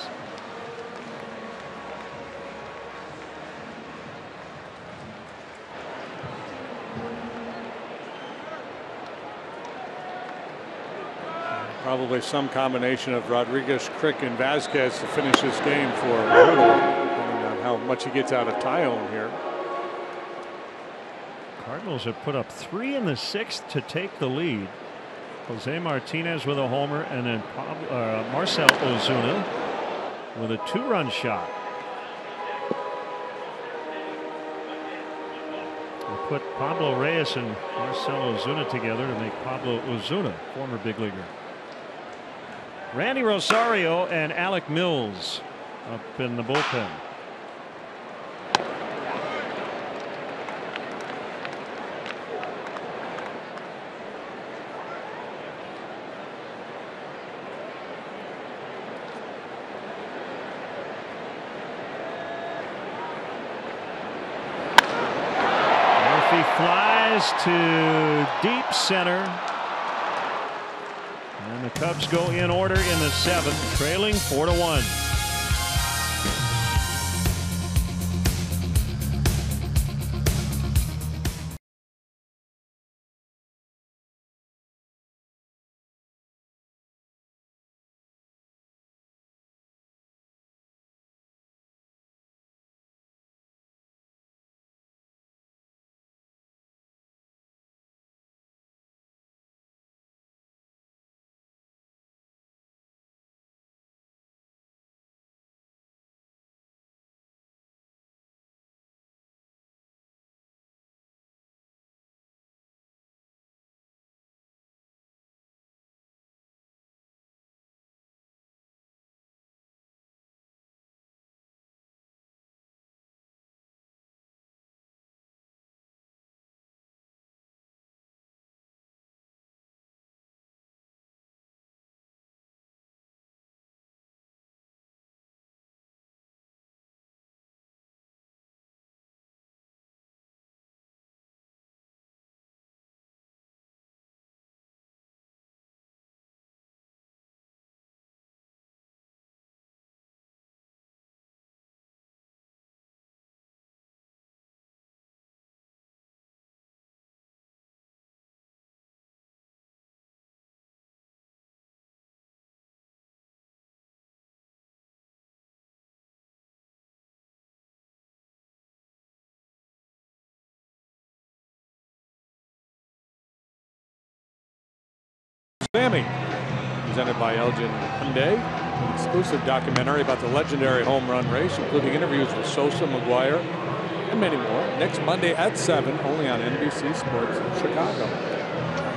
Probably some combination of Rodriguez, Crick, and Vazquez to finish this game for Hurdle, depending on how much he gets out of Taillon here. Cardinals have put up three in the sixth to take the lead. Jose Martinez with a homer and then uh, Marcell Ozuna with a two run shot. We put Pablo Reyes and Marcell Ozuna together to make Pablo Ozuna, former big leaguer. Randy Rosario and Alec Mills up in the bullpen. To deep center. And the Cubs go in order in the seventh, trailing 4 to 1. Sammy, presented by Elgin Hyundai. An exclusive documentary about the legendary home run race, including interviews with Sosa, McGwire, and many more. Next Monday at 7, only on NBC Sports Chicago.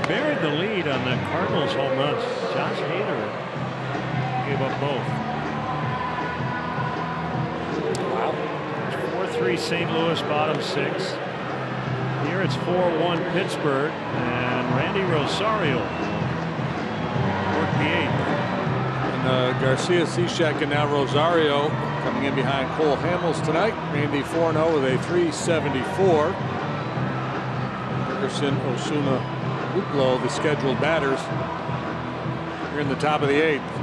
Buried the lead on the Cardinals home runs. Josh Hader gave up both. Wow. 4-3 St. Louis, bottom six. Here it's 4-1 Pittsburgh and Randy Rosario and uh, Garcia, Cishek, and now Rosario coming in behind Cole Hamels tonight. Randy 4-0 with a 374. Ferguson, Osuna, Luplow, the scheduled batters. Here in the top of the eighth.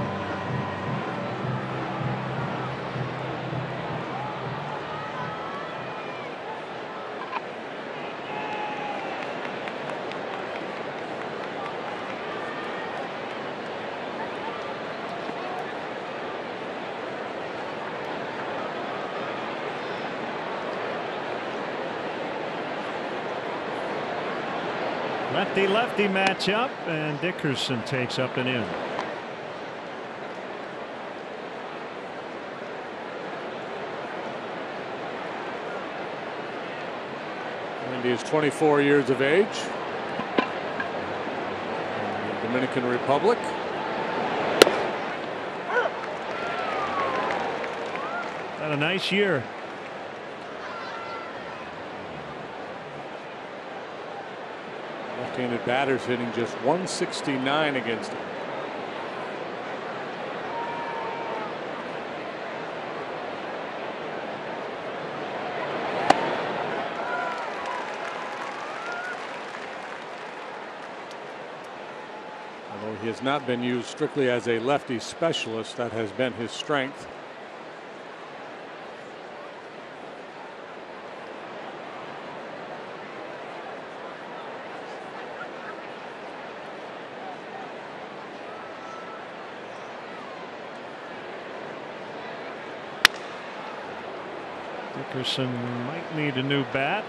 Lefty matchup, and Dickerson takes up and in. Andy is 24 years of age. Dominican Republic. Had a nice year. Left-handed batters hitting just 169 against him. Although he has not been used strictly as a lefty specialist, that has been his strength. Dickerson might need a new bat.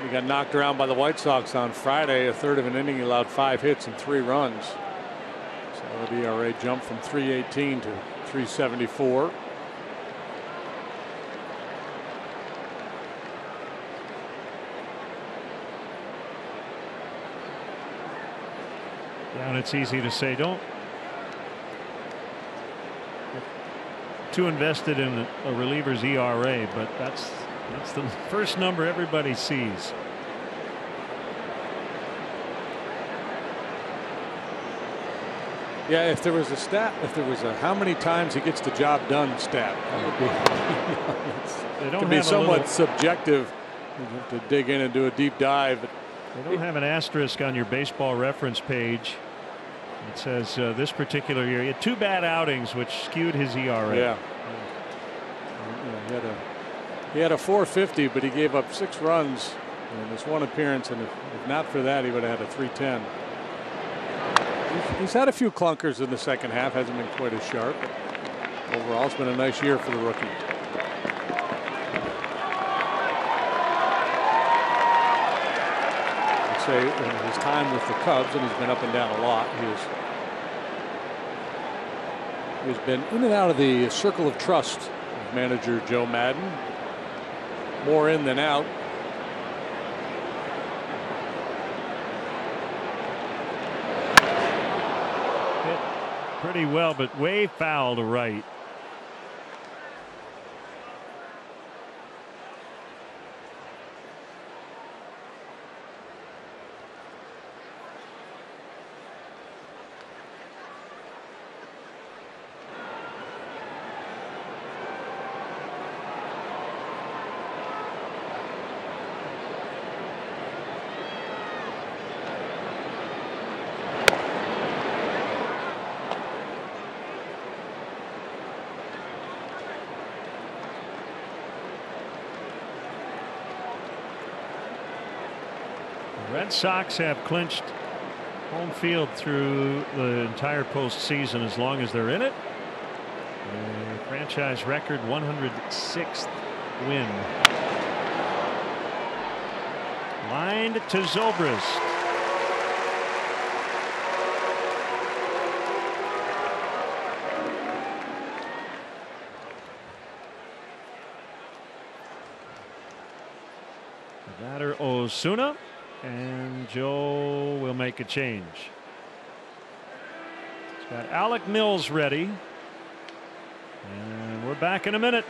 He got knocked around by the White Sox on Friday. A third of an inning, he allowed five hits and three runs. So the ERA jumped from 318 to 374. Yeah, and it's easy to say don't too invested in a reliever's ERA, but that's that's the first number everybody sees. Yeah, if there was a stat, if there was a how many times he gets the job done stat, that would be, They it don't be somewhat little- subjective to dig in and do a deep dive. They don't have an asterisk on your baseball reference page. It says uh, this particular year he had two bad outings, which skewed his ERA. Yeah. Yeah, he had a he had a 450, but he gave up six runs in this one appearance, and if, if not for that, he would have had a 310. He's, he's had a few clunkers in the second half, hasn't been quite as sharp. Overall, it's been a nice year for the rookie. Say in his time with the Cubs, and he's been up and down a lot. He has He's been in and out of the circle of trust of manager Joe Maddon. More in than out. Hit pretty well, but way foul to right. Red Sox have clinched home field through the entire postseason as long as they're in it. Franchise record 106th win. Lined to Zobrist. Batter Osuna and Joe will make a change. He's got Alec Mills ready. And we're back in a minute.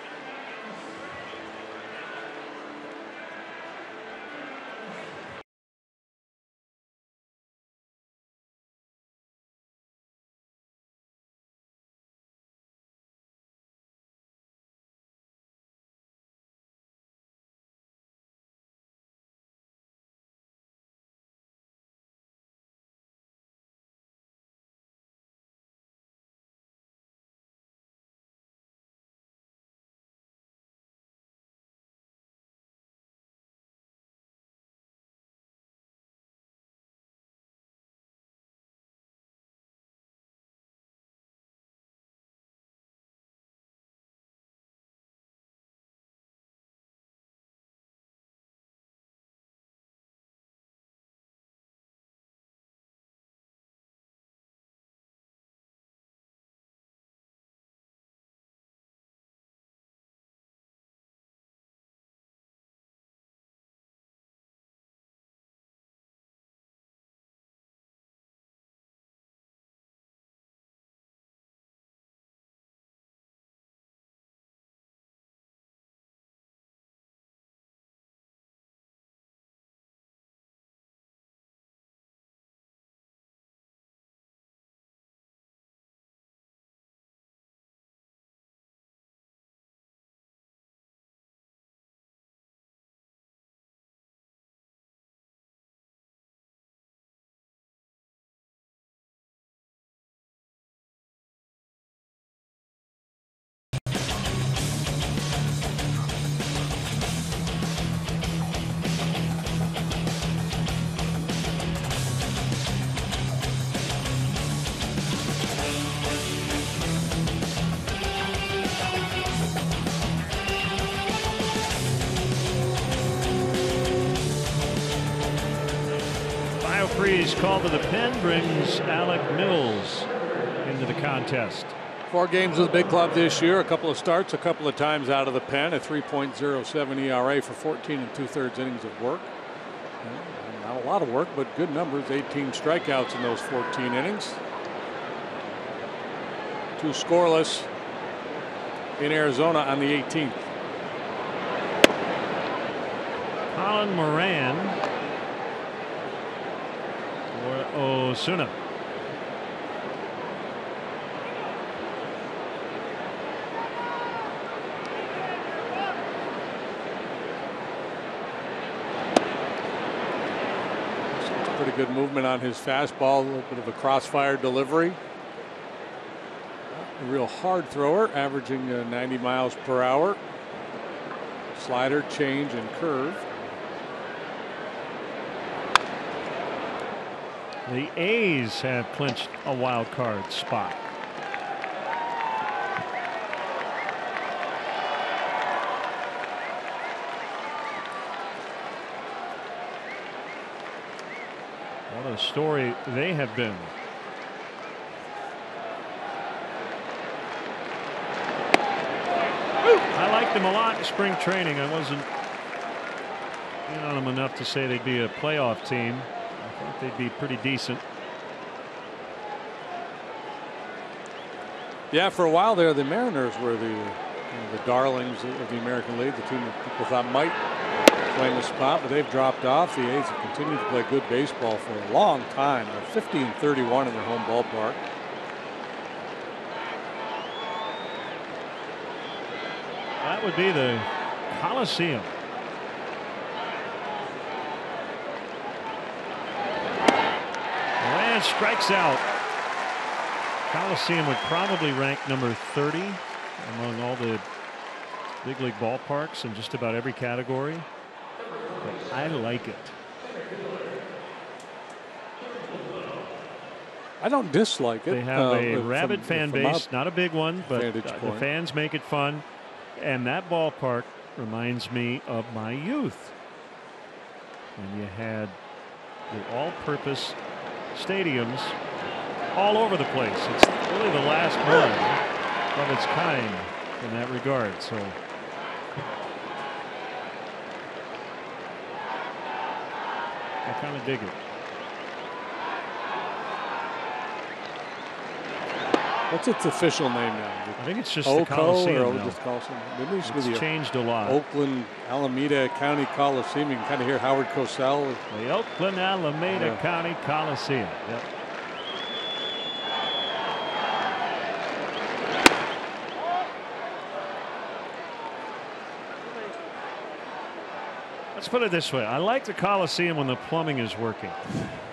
Called to the pen brings Alec Mills into the contest. Four games with the big club this year, a couple of starts, a couple of times out of the pen, a 3.07 ERA for 14 and two thirds innings of work. Not a lot of work, but good numbers 18 strikeouts in those 14 innings. Two scoreless in Arizona on the 18th. Colin Moran Osuna. Pretty good movement on his fastball, a little bit of a crossfire delivery. A real hard thrower, averaging uh, 90 miles per hour. Slider, change, and curve. The A's have clinched a wild card spot. What a story they have been. I liked them a lot in spring training. I wasn't on them enough to say they'd be a playoff team. Thought they'd be pretty decent. Yeah, for a while there, the Mariners were the you know, the darlings of the American League, the team that people thought might claim a spot, but they've dropped off. The A's have continued to play good baseball for a long time. They're 50 and 31 in their home ballpark. That would be the Coliseum. Strikes out. Coliseum would probably rank number 30 among all the big league ballparks in just about every category. But I like it. I don't dislike it. They have uh, a from- rabid fan from base, not a big one, but uh, the fans make it fun. And that ballpark reminds me of my youth. When you had the all-purpose stadiums all over the place. It's really the last one of its kind in that regard. So I kind of dig it. What's its official name now? I think it's just the Coliseum or just Coliseum? Maybe it It's changed a lot. Oakland Alameda County Coliseum. You can kind of hear Howard Cosell. The Oakland Alameda Yeah. County Coliseum. Yep. Let's put it this way. I like the Coliseum when the plumbing is working.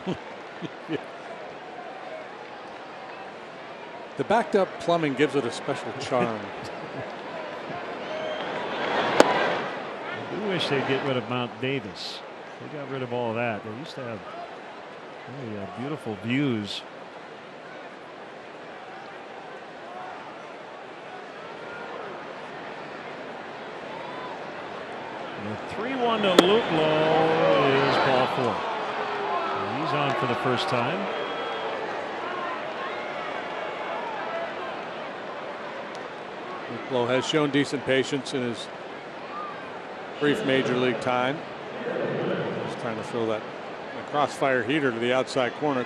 The backed up plumbing gives it a special charm. I do wish they'd get rid of Mount Davis. They got rid of all of that. They used to have really uh, beautiful views. The 3-1 to Luplow is ball four. And he's on for the first time. Luplow has shown decent patience in his brief major league time. Just trying to throw that crossfire heater to the outside corner.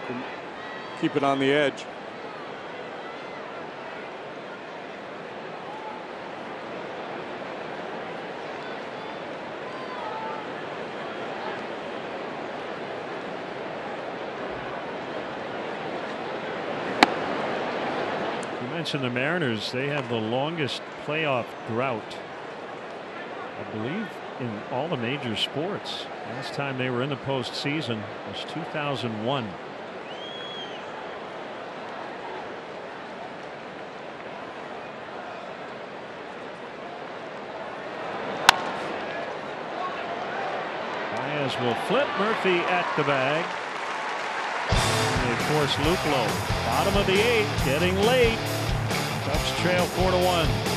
Keep it on the edge. Mentioned the Mariners. They have the longest playoff drought, I believe, in all the major sports. Last time they were in the postseason was 2001. Baez will flip Murphy at the bag. And of course, Luplow, bottom of the eighth, getting late. Cubs trail four to one.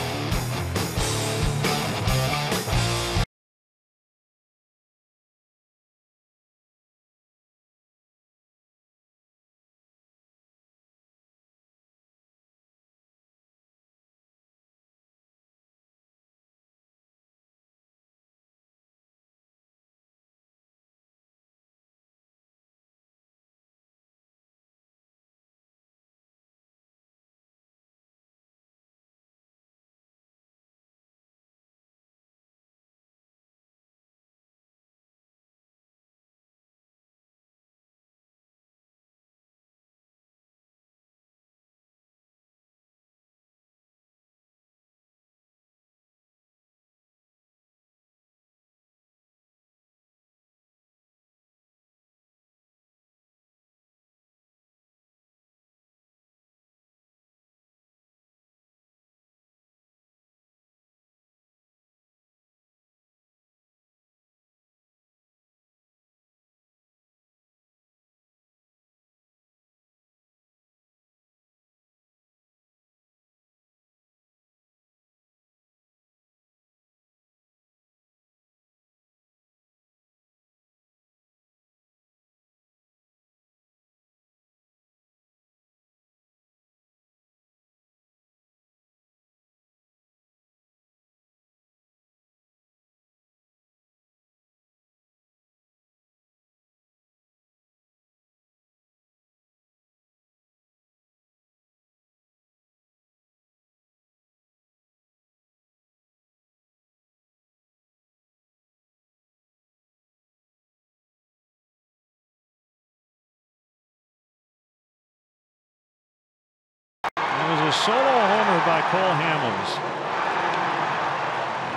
Solo homer by Cole Hamels.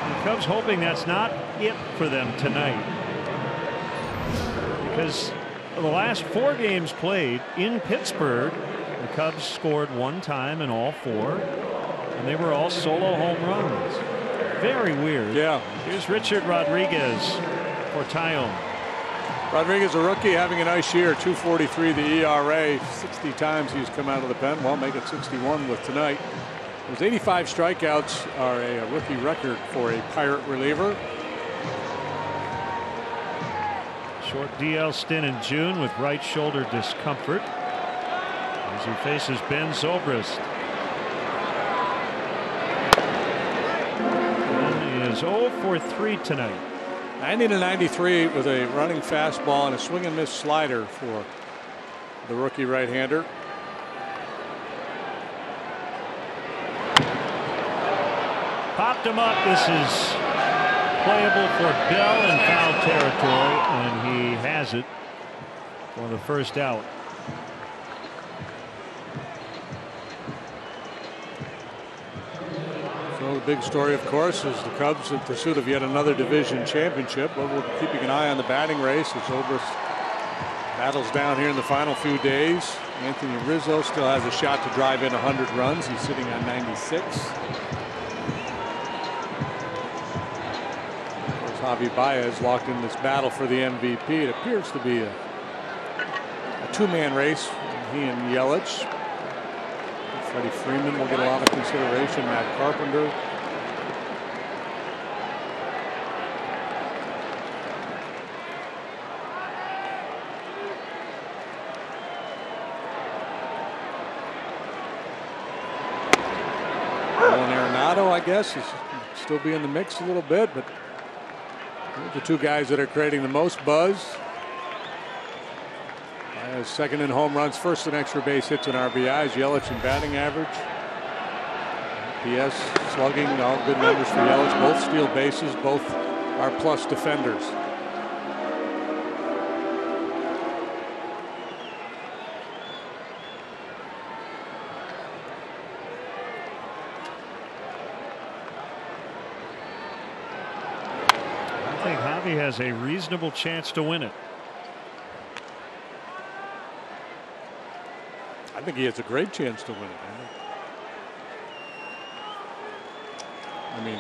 The Cubs hoping that's not it for them tonight. Because the last four games played in Pittsburgh, the Cubs scored one time in all four, and they were all solo home runs. Very weird. Yeah. Here's Richard Rodriguez for Taillon. Rodriguez, a rookie, having a nice year. 243 the ERA. 60 times he's come out of the pen. Well, make it 61 with tonight. Those 85 strikeouts are a, a rookie record for a Pirate reliever. Short DL stint in June with right shoulder discomfort as he faces Ben Zobrist. Ben is 0 for 3 tonight. 90 to 93 with a running fastball and a swing and miss slider for the rookie right-hander. Popped him up. This is playable for Bell in foul territory, and he has it for the first out. The big story, of course, is the Cubs in pursuit of yet another division championship. But we're keeping an eye on the batting race as Zobrist battles down here in the final few days. Anthony Rizzo still has a shot to drive in 100 runs. He's sitting on 96. There's Javy Baez locked in this battle for the MVP. It appears to be a, a two-man race. He and Yelich. Freddie Freeman will get a lot of consideration. Matt Carpenter. I guess, is still be in the mix a little bit, but the two guys that are creating the most buzz. As second in home runs, first in extra base hits and RBIs. Yelich in batting average. PS slugging, all good numbers for Yelich. Both steal bases, both are plus defenders. I think Javy has a reasonable chance to win it. I think he has a great chance to win it. I mean,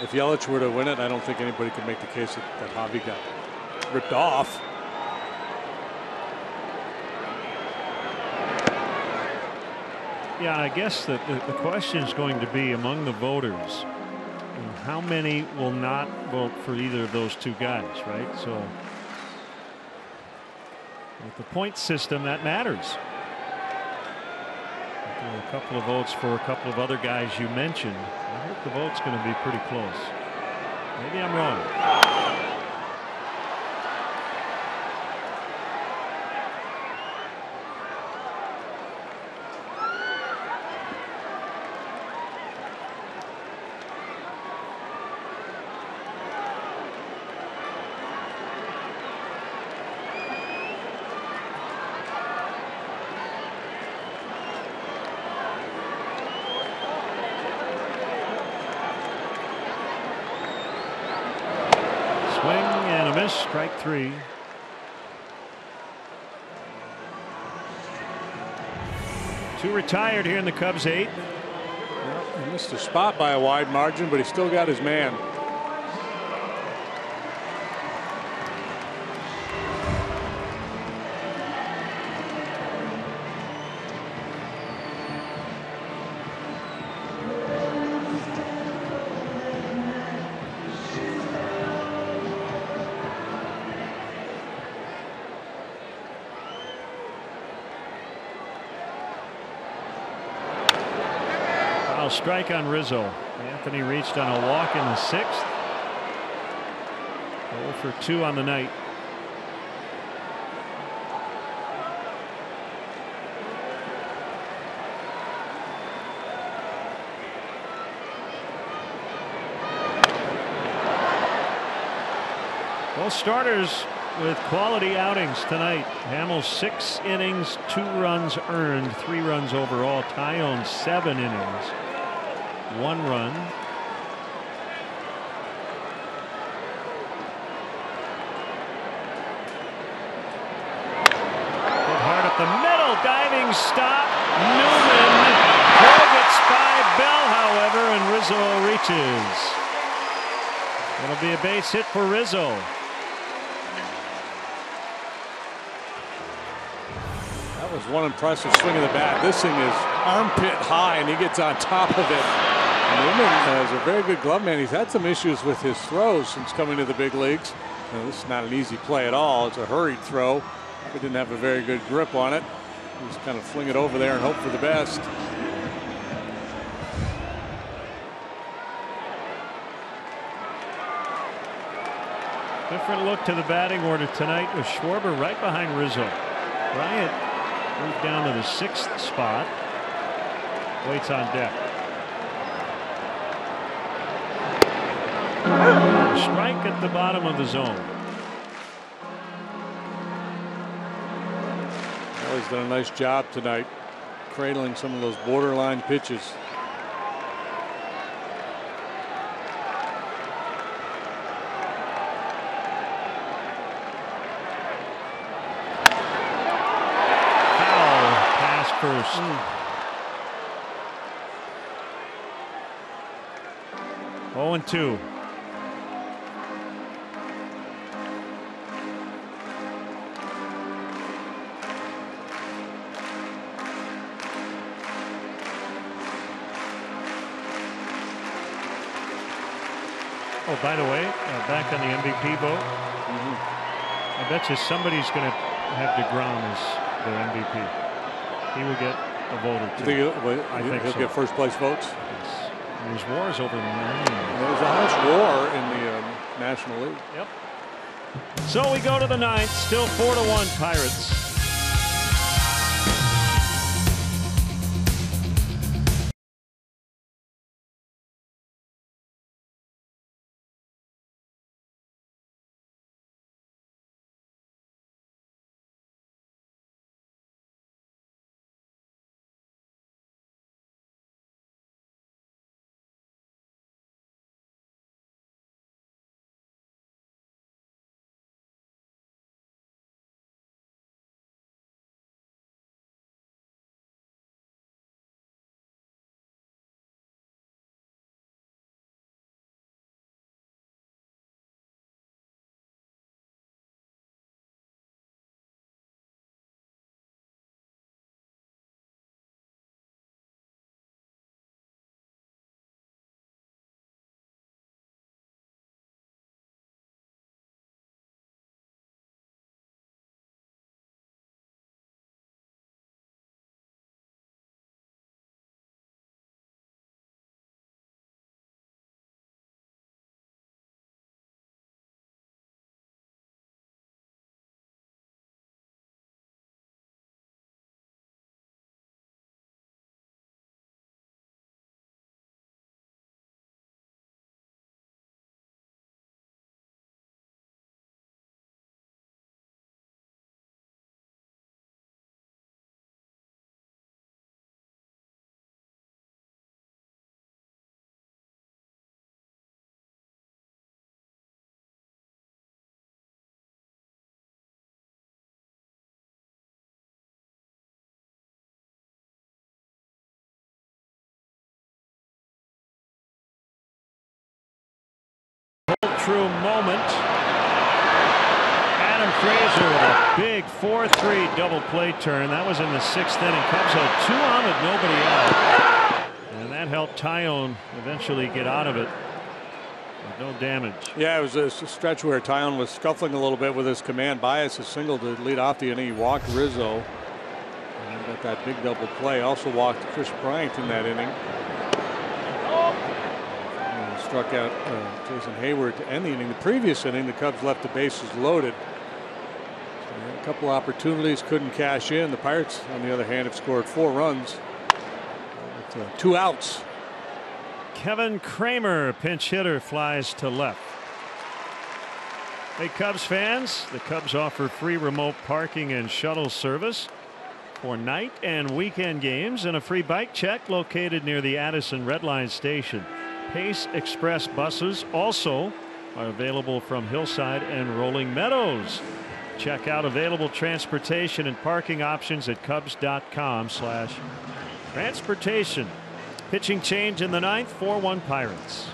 if Yelich were to win it, I don't think anybody could make the case that, that Javy got ripped off. Yeah, I guess that the, the question is going to be among the voters. How many will not vote for either of those two guys, right? So with the point system, that matters. A couple of votes for a couple of other guys you mentioned. I hope the vote's going to be pretty close. Maybe I'm wrong. Swing and a miss, strike three. Two retired here in the Cubs eight. He missed a spot by a wide margin, but he still got his man. Strike on Rizzo. Anthony reached on a walk in the sixth. 0 for 2 on the night. Both starters with quality outings tonight. Hamels six innings, two runs earned, three runs overall. Taillon seven innings, one run. Hit hard up the middle, diving stop. Newman. Throw gets by Bell, however, and Rizzo reaches. It'll be a base hit for Rizzo. That was one impressive swing of the bat. This thing is armpit high, and he gets on top of it. Newman is a very good glove man. He's had some issues with his throws since coming to the big leagues. This is not an easy play at all. It's a hurried throw. He didn't have a very good grip on it. Just kind of fling it over there and hope for the best. Different look to the batting order tonight with Schwarber right behind Rizzo. Bryant moved down to the sixth spot. Waits on deck. strike at the bottom of the zone. Well, he's done a nice job tonight cradling some of those borderline pitches. Mm. 0 and 2. By the way, uh, back on the MVP vote. I bet you somebody's going to have DeGrom as their MVP. He will get a vote or two. think he'll, well, I he'll so. get first place votes? Yes. And There's wars over the name. There's a house war in the um, National League. Yep. So we go to the ninth, still four to one Pirates. True moment. Adam Frazier with a big 4-3 double play turn. That was in the sixth inning. Cubs had two on with nobody out. And that helped Taillon eventually get out of it. With no damage. Yeah, it was a stretch where Taillon was scuffling a little bit with his command Baez. A single to lead off the inning. He walked Rizzo. And got that big double play. Also walked Kris Bryant in that inning. Struck out uh, Jason Heyward to end the inning. The previous inning, the Cubs left the bases loaded. So a couple opportunities, couldn't cash in. The Pirates, on the other hand, have scored four runs. With, uh, two outs. Kevin Kramer, pinch hitter, flies to left. Hey, Cubs fans, the Cubs offer free remote parking and shuttle service for night and weekend games and a free bike check located near the Addison Red Line station. Pace Express buses also are available from Hillside and Rolling Meadows. Check out available transportation and parking options at cubs.com slash transportation. Pitching change in the ninth, 4-1 Pirates.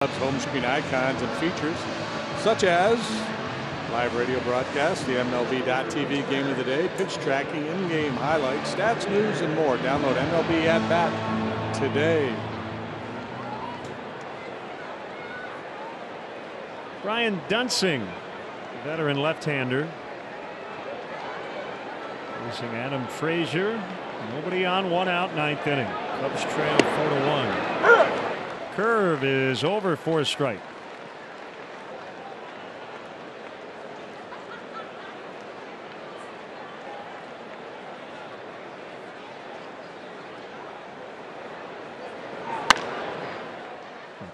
Home screen icons and features such as live radio broadcast, the MLB.TV game of the day, pitch tracking, in-game highlights, stats, news, and more. Download MLB at Bat today. Brian Duensing, veteran left-hander. Facing Adam Frazier. Nobody on, one out, ninth inning. Cubs trail four to one. Curve is over for a strike.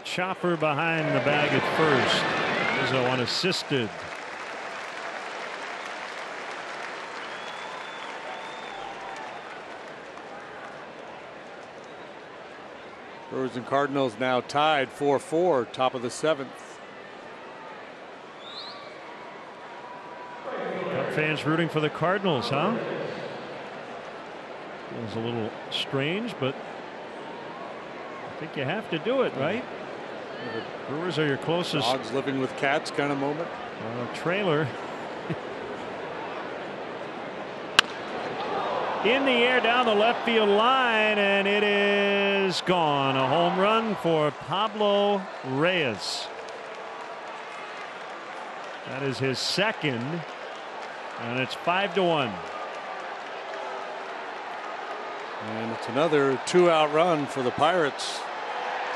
Chopper behind the bag at first. Rizzo unassisted. Brewers and Cardinals now tied 4-4, top of the seventh. Cub fans rooting for the Cardinals, huh? It was a little strange, but I think you have to do it, right? The Brewers are your closest. Dogs living with cats kind of moment. Uh, trailer. In the air down the left field line, and it is gone. A home run for Pablo Reyes. That is his second, and it's five to one. And it's another two out run for the Pirates.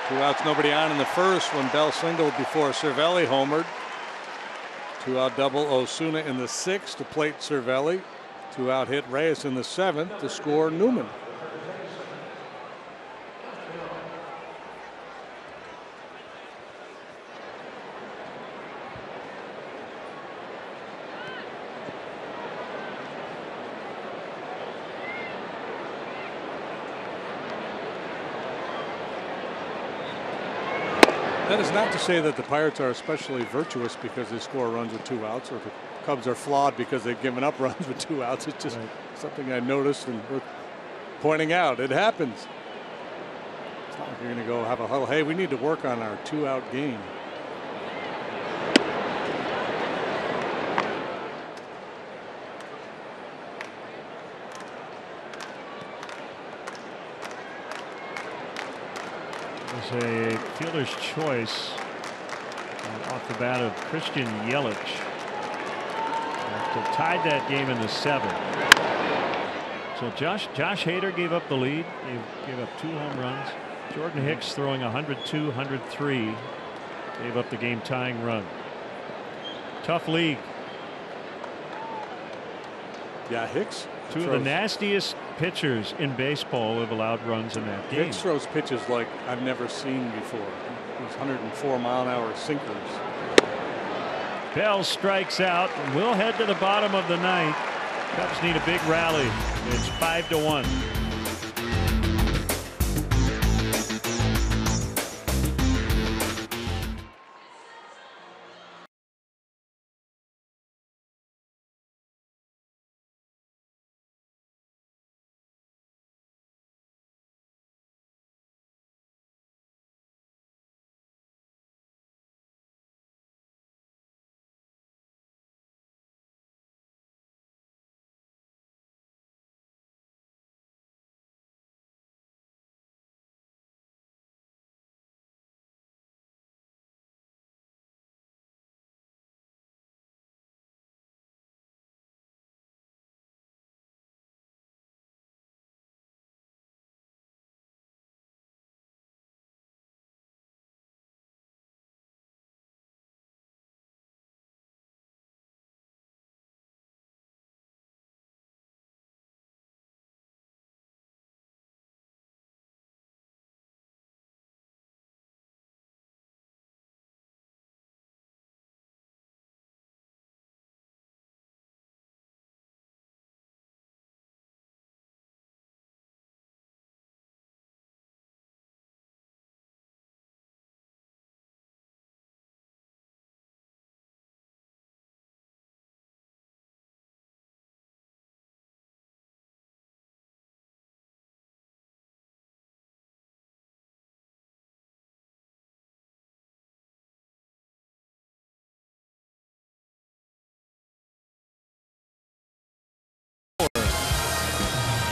Two outs, nobody on in the first when Bell singled before Cervelli homered. Two out double Osuna in the sixth to plate Cervelli. Two out hit Reyes in the seventh to score Newman. Not to say that the Pirates are especially virtuous because they score runs with two outs, or the Cubs are flawed because they've given up runs with two outs. It's just right. something I noticed and worth pointing out. It happens. It's not like you're going to go have a huddle. Hey, we need to work on our two-out game. a fielder's choice off the bat of Christian Yelich. To tied that game in the seventh. So Josh Josh Hader gave up the lead. He gave up two home runs. Jordan Hicks throwing 102, 103. Gave up the game tying run. Tough league. Yeah, Hicks. Two of the nastiest pitchers in baseball have allowed runs in that game. Hicks throws pitches like I've never seen before. These 104 mile an hour sinkers. Bell strikes out we'll head to the bottom of the ninth. Cubs need a big rally. It's five to one.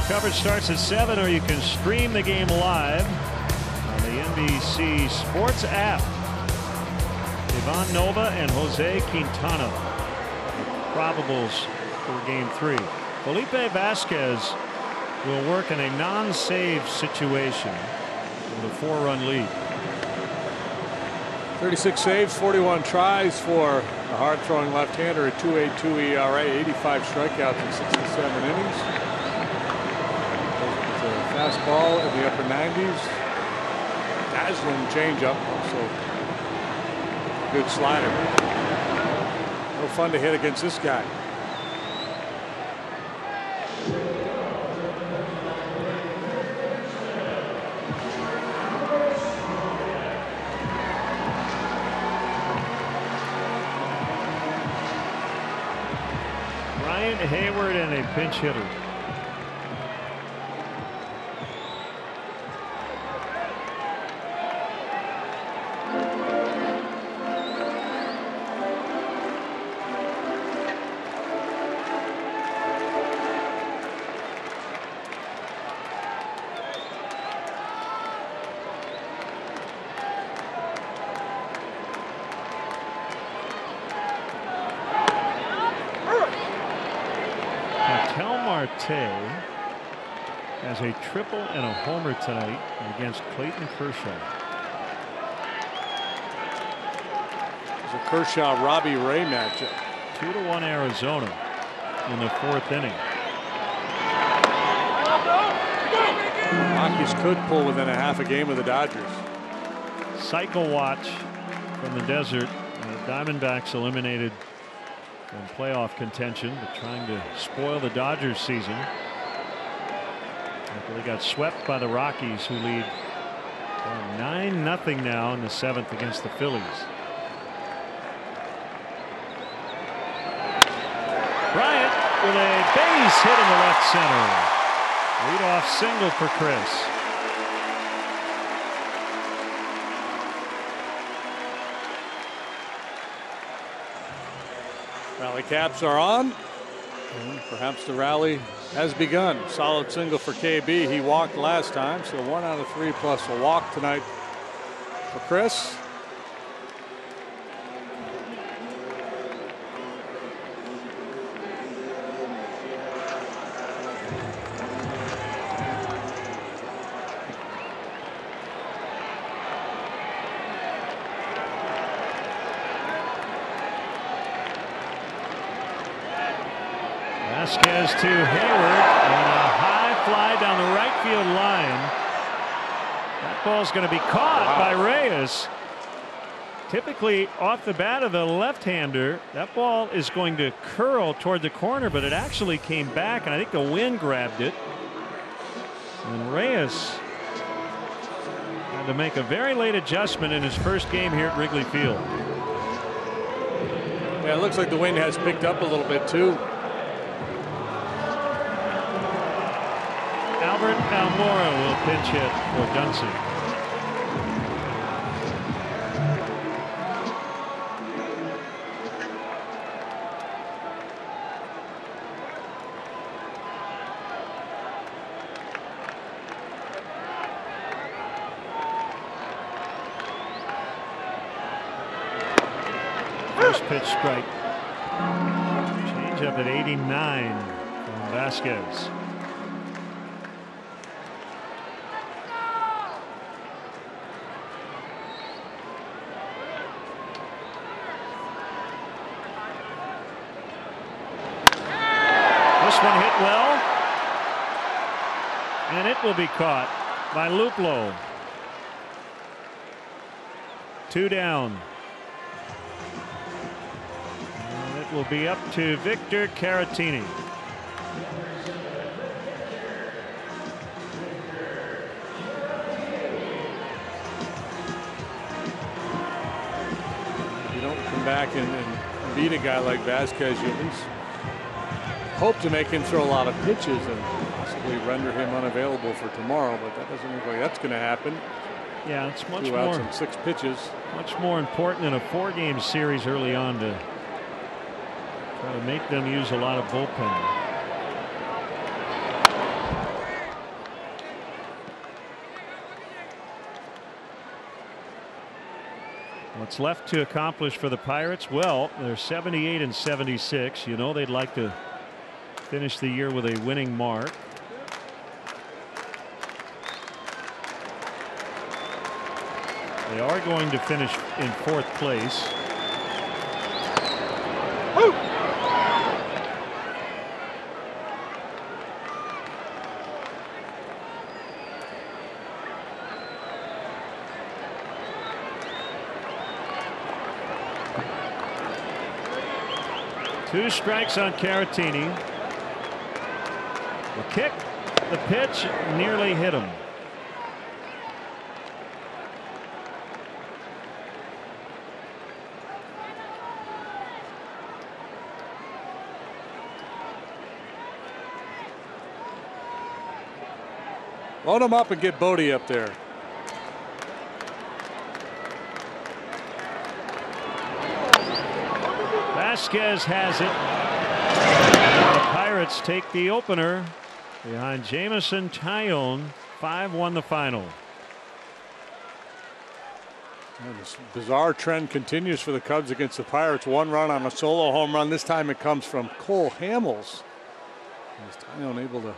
Coverage starts at 7, or you can stream the game live on the NBC Sports app. Ivan Nova and Jose Quintana, probables for game three. Felipe Vasquez will work in a non-save situation with a four-run lead. 36 saves, 41 tries for a hard throwing left hander, a 2.82 ERA, 85 strikeouts in 67 innings. Fastball in the upper 90s. Dazzling changeup, also good slider. No fun to hit against this guy. Ryan Heyward and a pinch hitter. Marte has a triple and a homer tonight against Clayton Kershaw. It's a Kershaw Robbie Ray matchup. Two to one Arizona in the fourth inning. Rockies could pull within a half a game of the Dodgers. Cycle watch from the desert. Uh, Diamondbacks eliminated from playoff contention, but trying to spoil the Dodgers season. After they got swept by the Rockies, who lead nine nothing now in the seventh against the Phillies. Bryant with a base hit in the left center. Leadoff single for Kris. Caps are on. And perhaps the rally has begun. Solid single for KB. He walked last time, so one out of three plus a walk tonight for Kris. To be caught by Reyes. Typically, off the bat of the left-hander, that ball is going to curl toward the corner, but it actually came back, and I think the wind grabbed it. And Reyes had to make a very late adjustment in his first game here at Wrigley Field. Yeah, it looks like the wind has picked up a little bit too. Albert Almora will pinch hit for Duensing. Be caught by Luplow. Two down. And it will be up to Victor Caratini. You don't come back and, and beat a guy like Vasquez, you at least hope to make him throw a lot of pitches and render him unavailable for tomorrow. But that doesn't look like that's going to happen. Yeah, it's much Two more outs and six pitches. much more important in a four-game series early on to try to make them use a lot of bullpen. What's left to accomplish for the Pirates? Well, they're 78 and 76. You know they'd like to finish the year with a winning mark. Are going to finish in fourth place. Two strikes on Caratini. The kick, the pitch nearly hit him. Load him up and get Bote up there. Vasquez has it. The Pirates take the opener behind Jameson Taillon. 5-1 the final. And this bizarre trend continues for the Cubs against the Pirates. One run on a solo home run. This time it comes from Cole Hamels. Is Taillon able to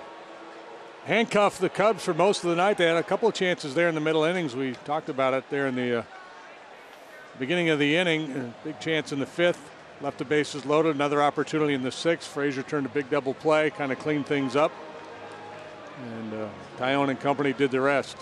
handcuff the Cubs for most of the night? They had a couple of chances there in the middle innings. We talked about it there in the uh, beginning of the inning. Big chance in the fifth. Left the bases loaded. Another opportunity in the sixth. Frazier turned a big double play, kind of cleaned things up. And uh, Taillon and company did the rest.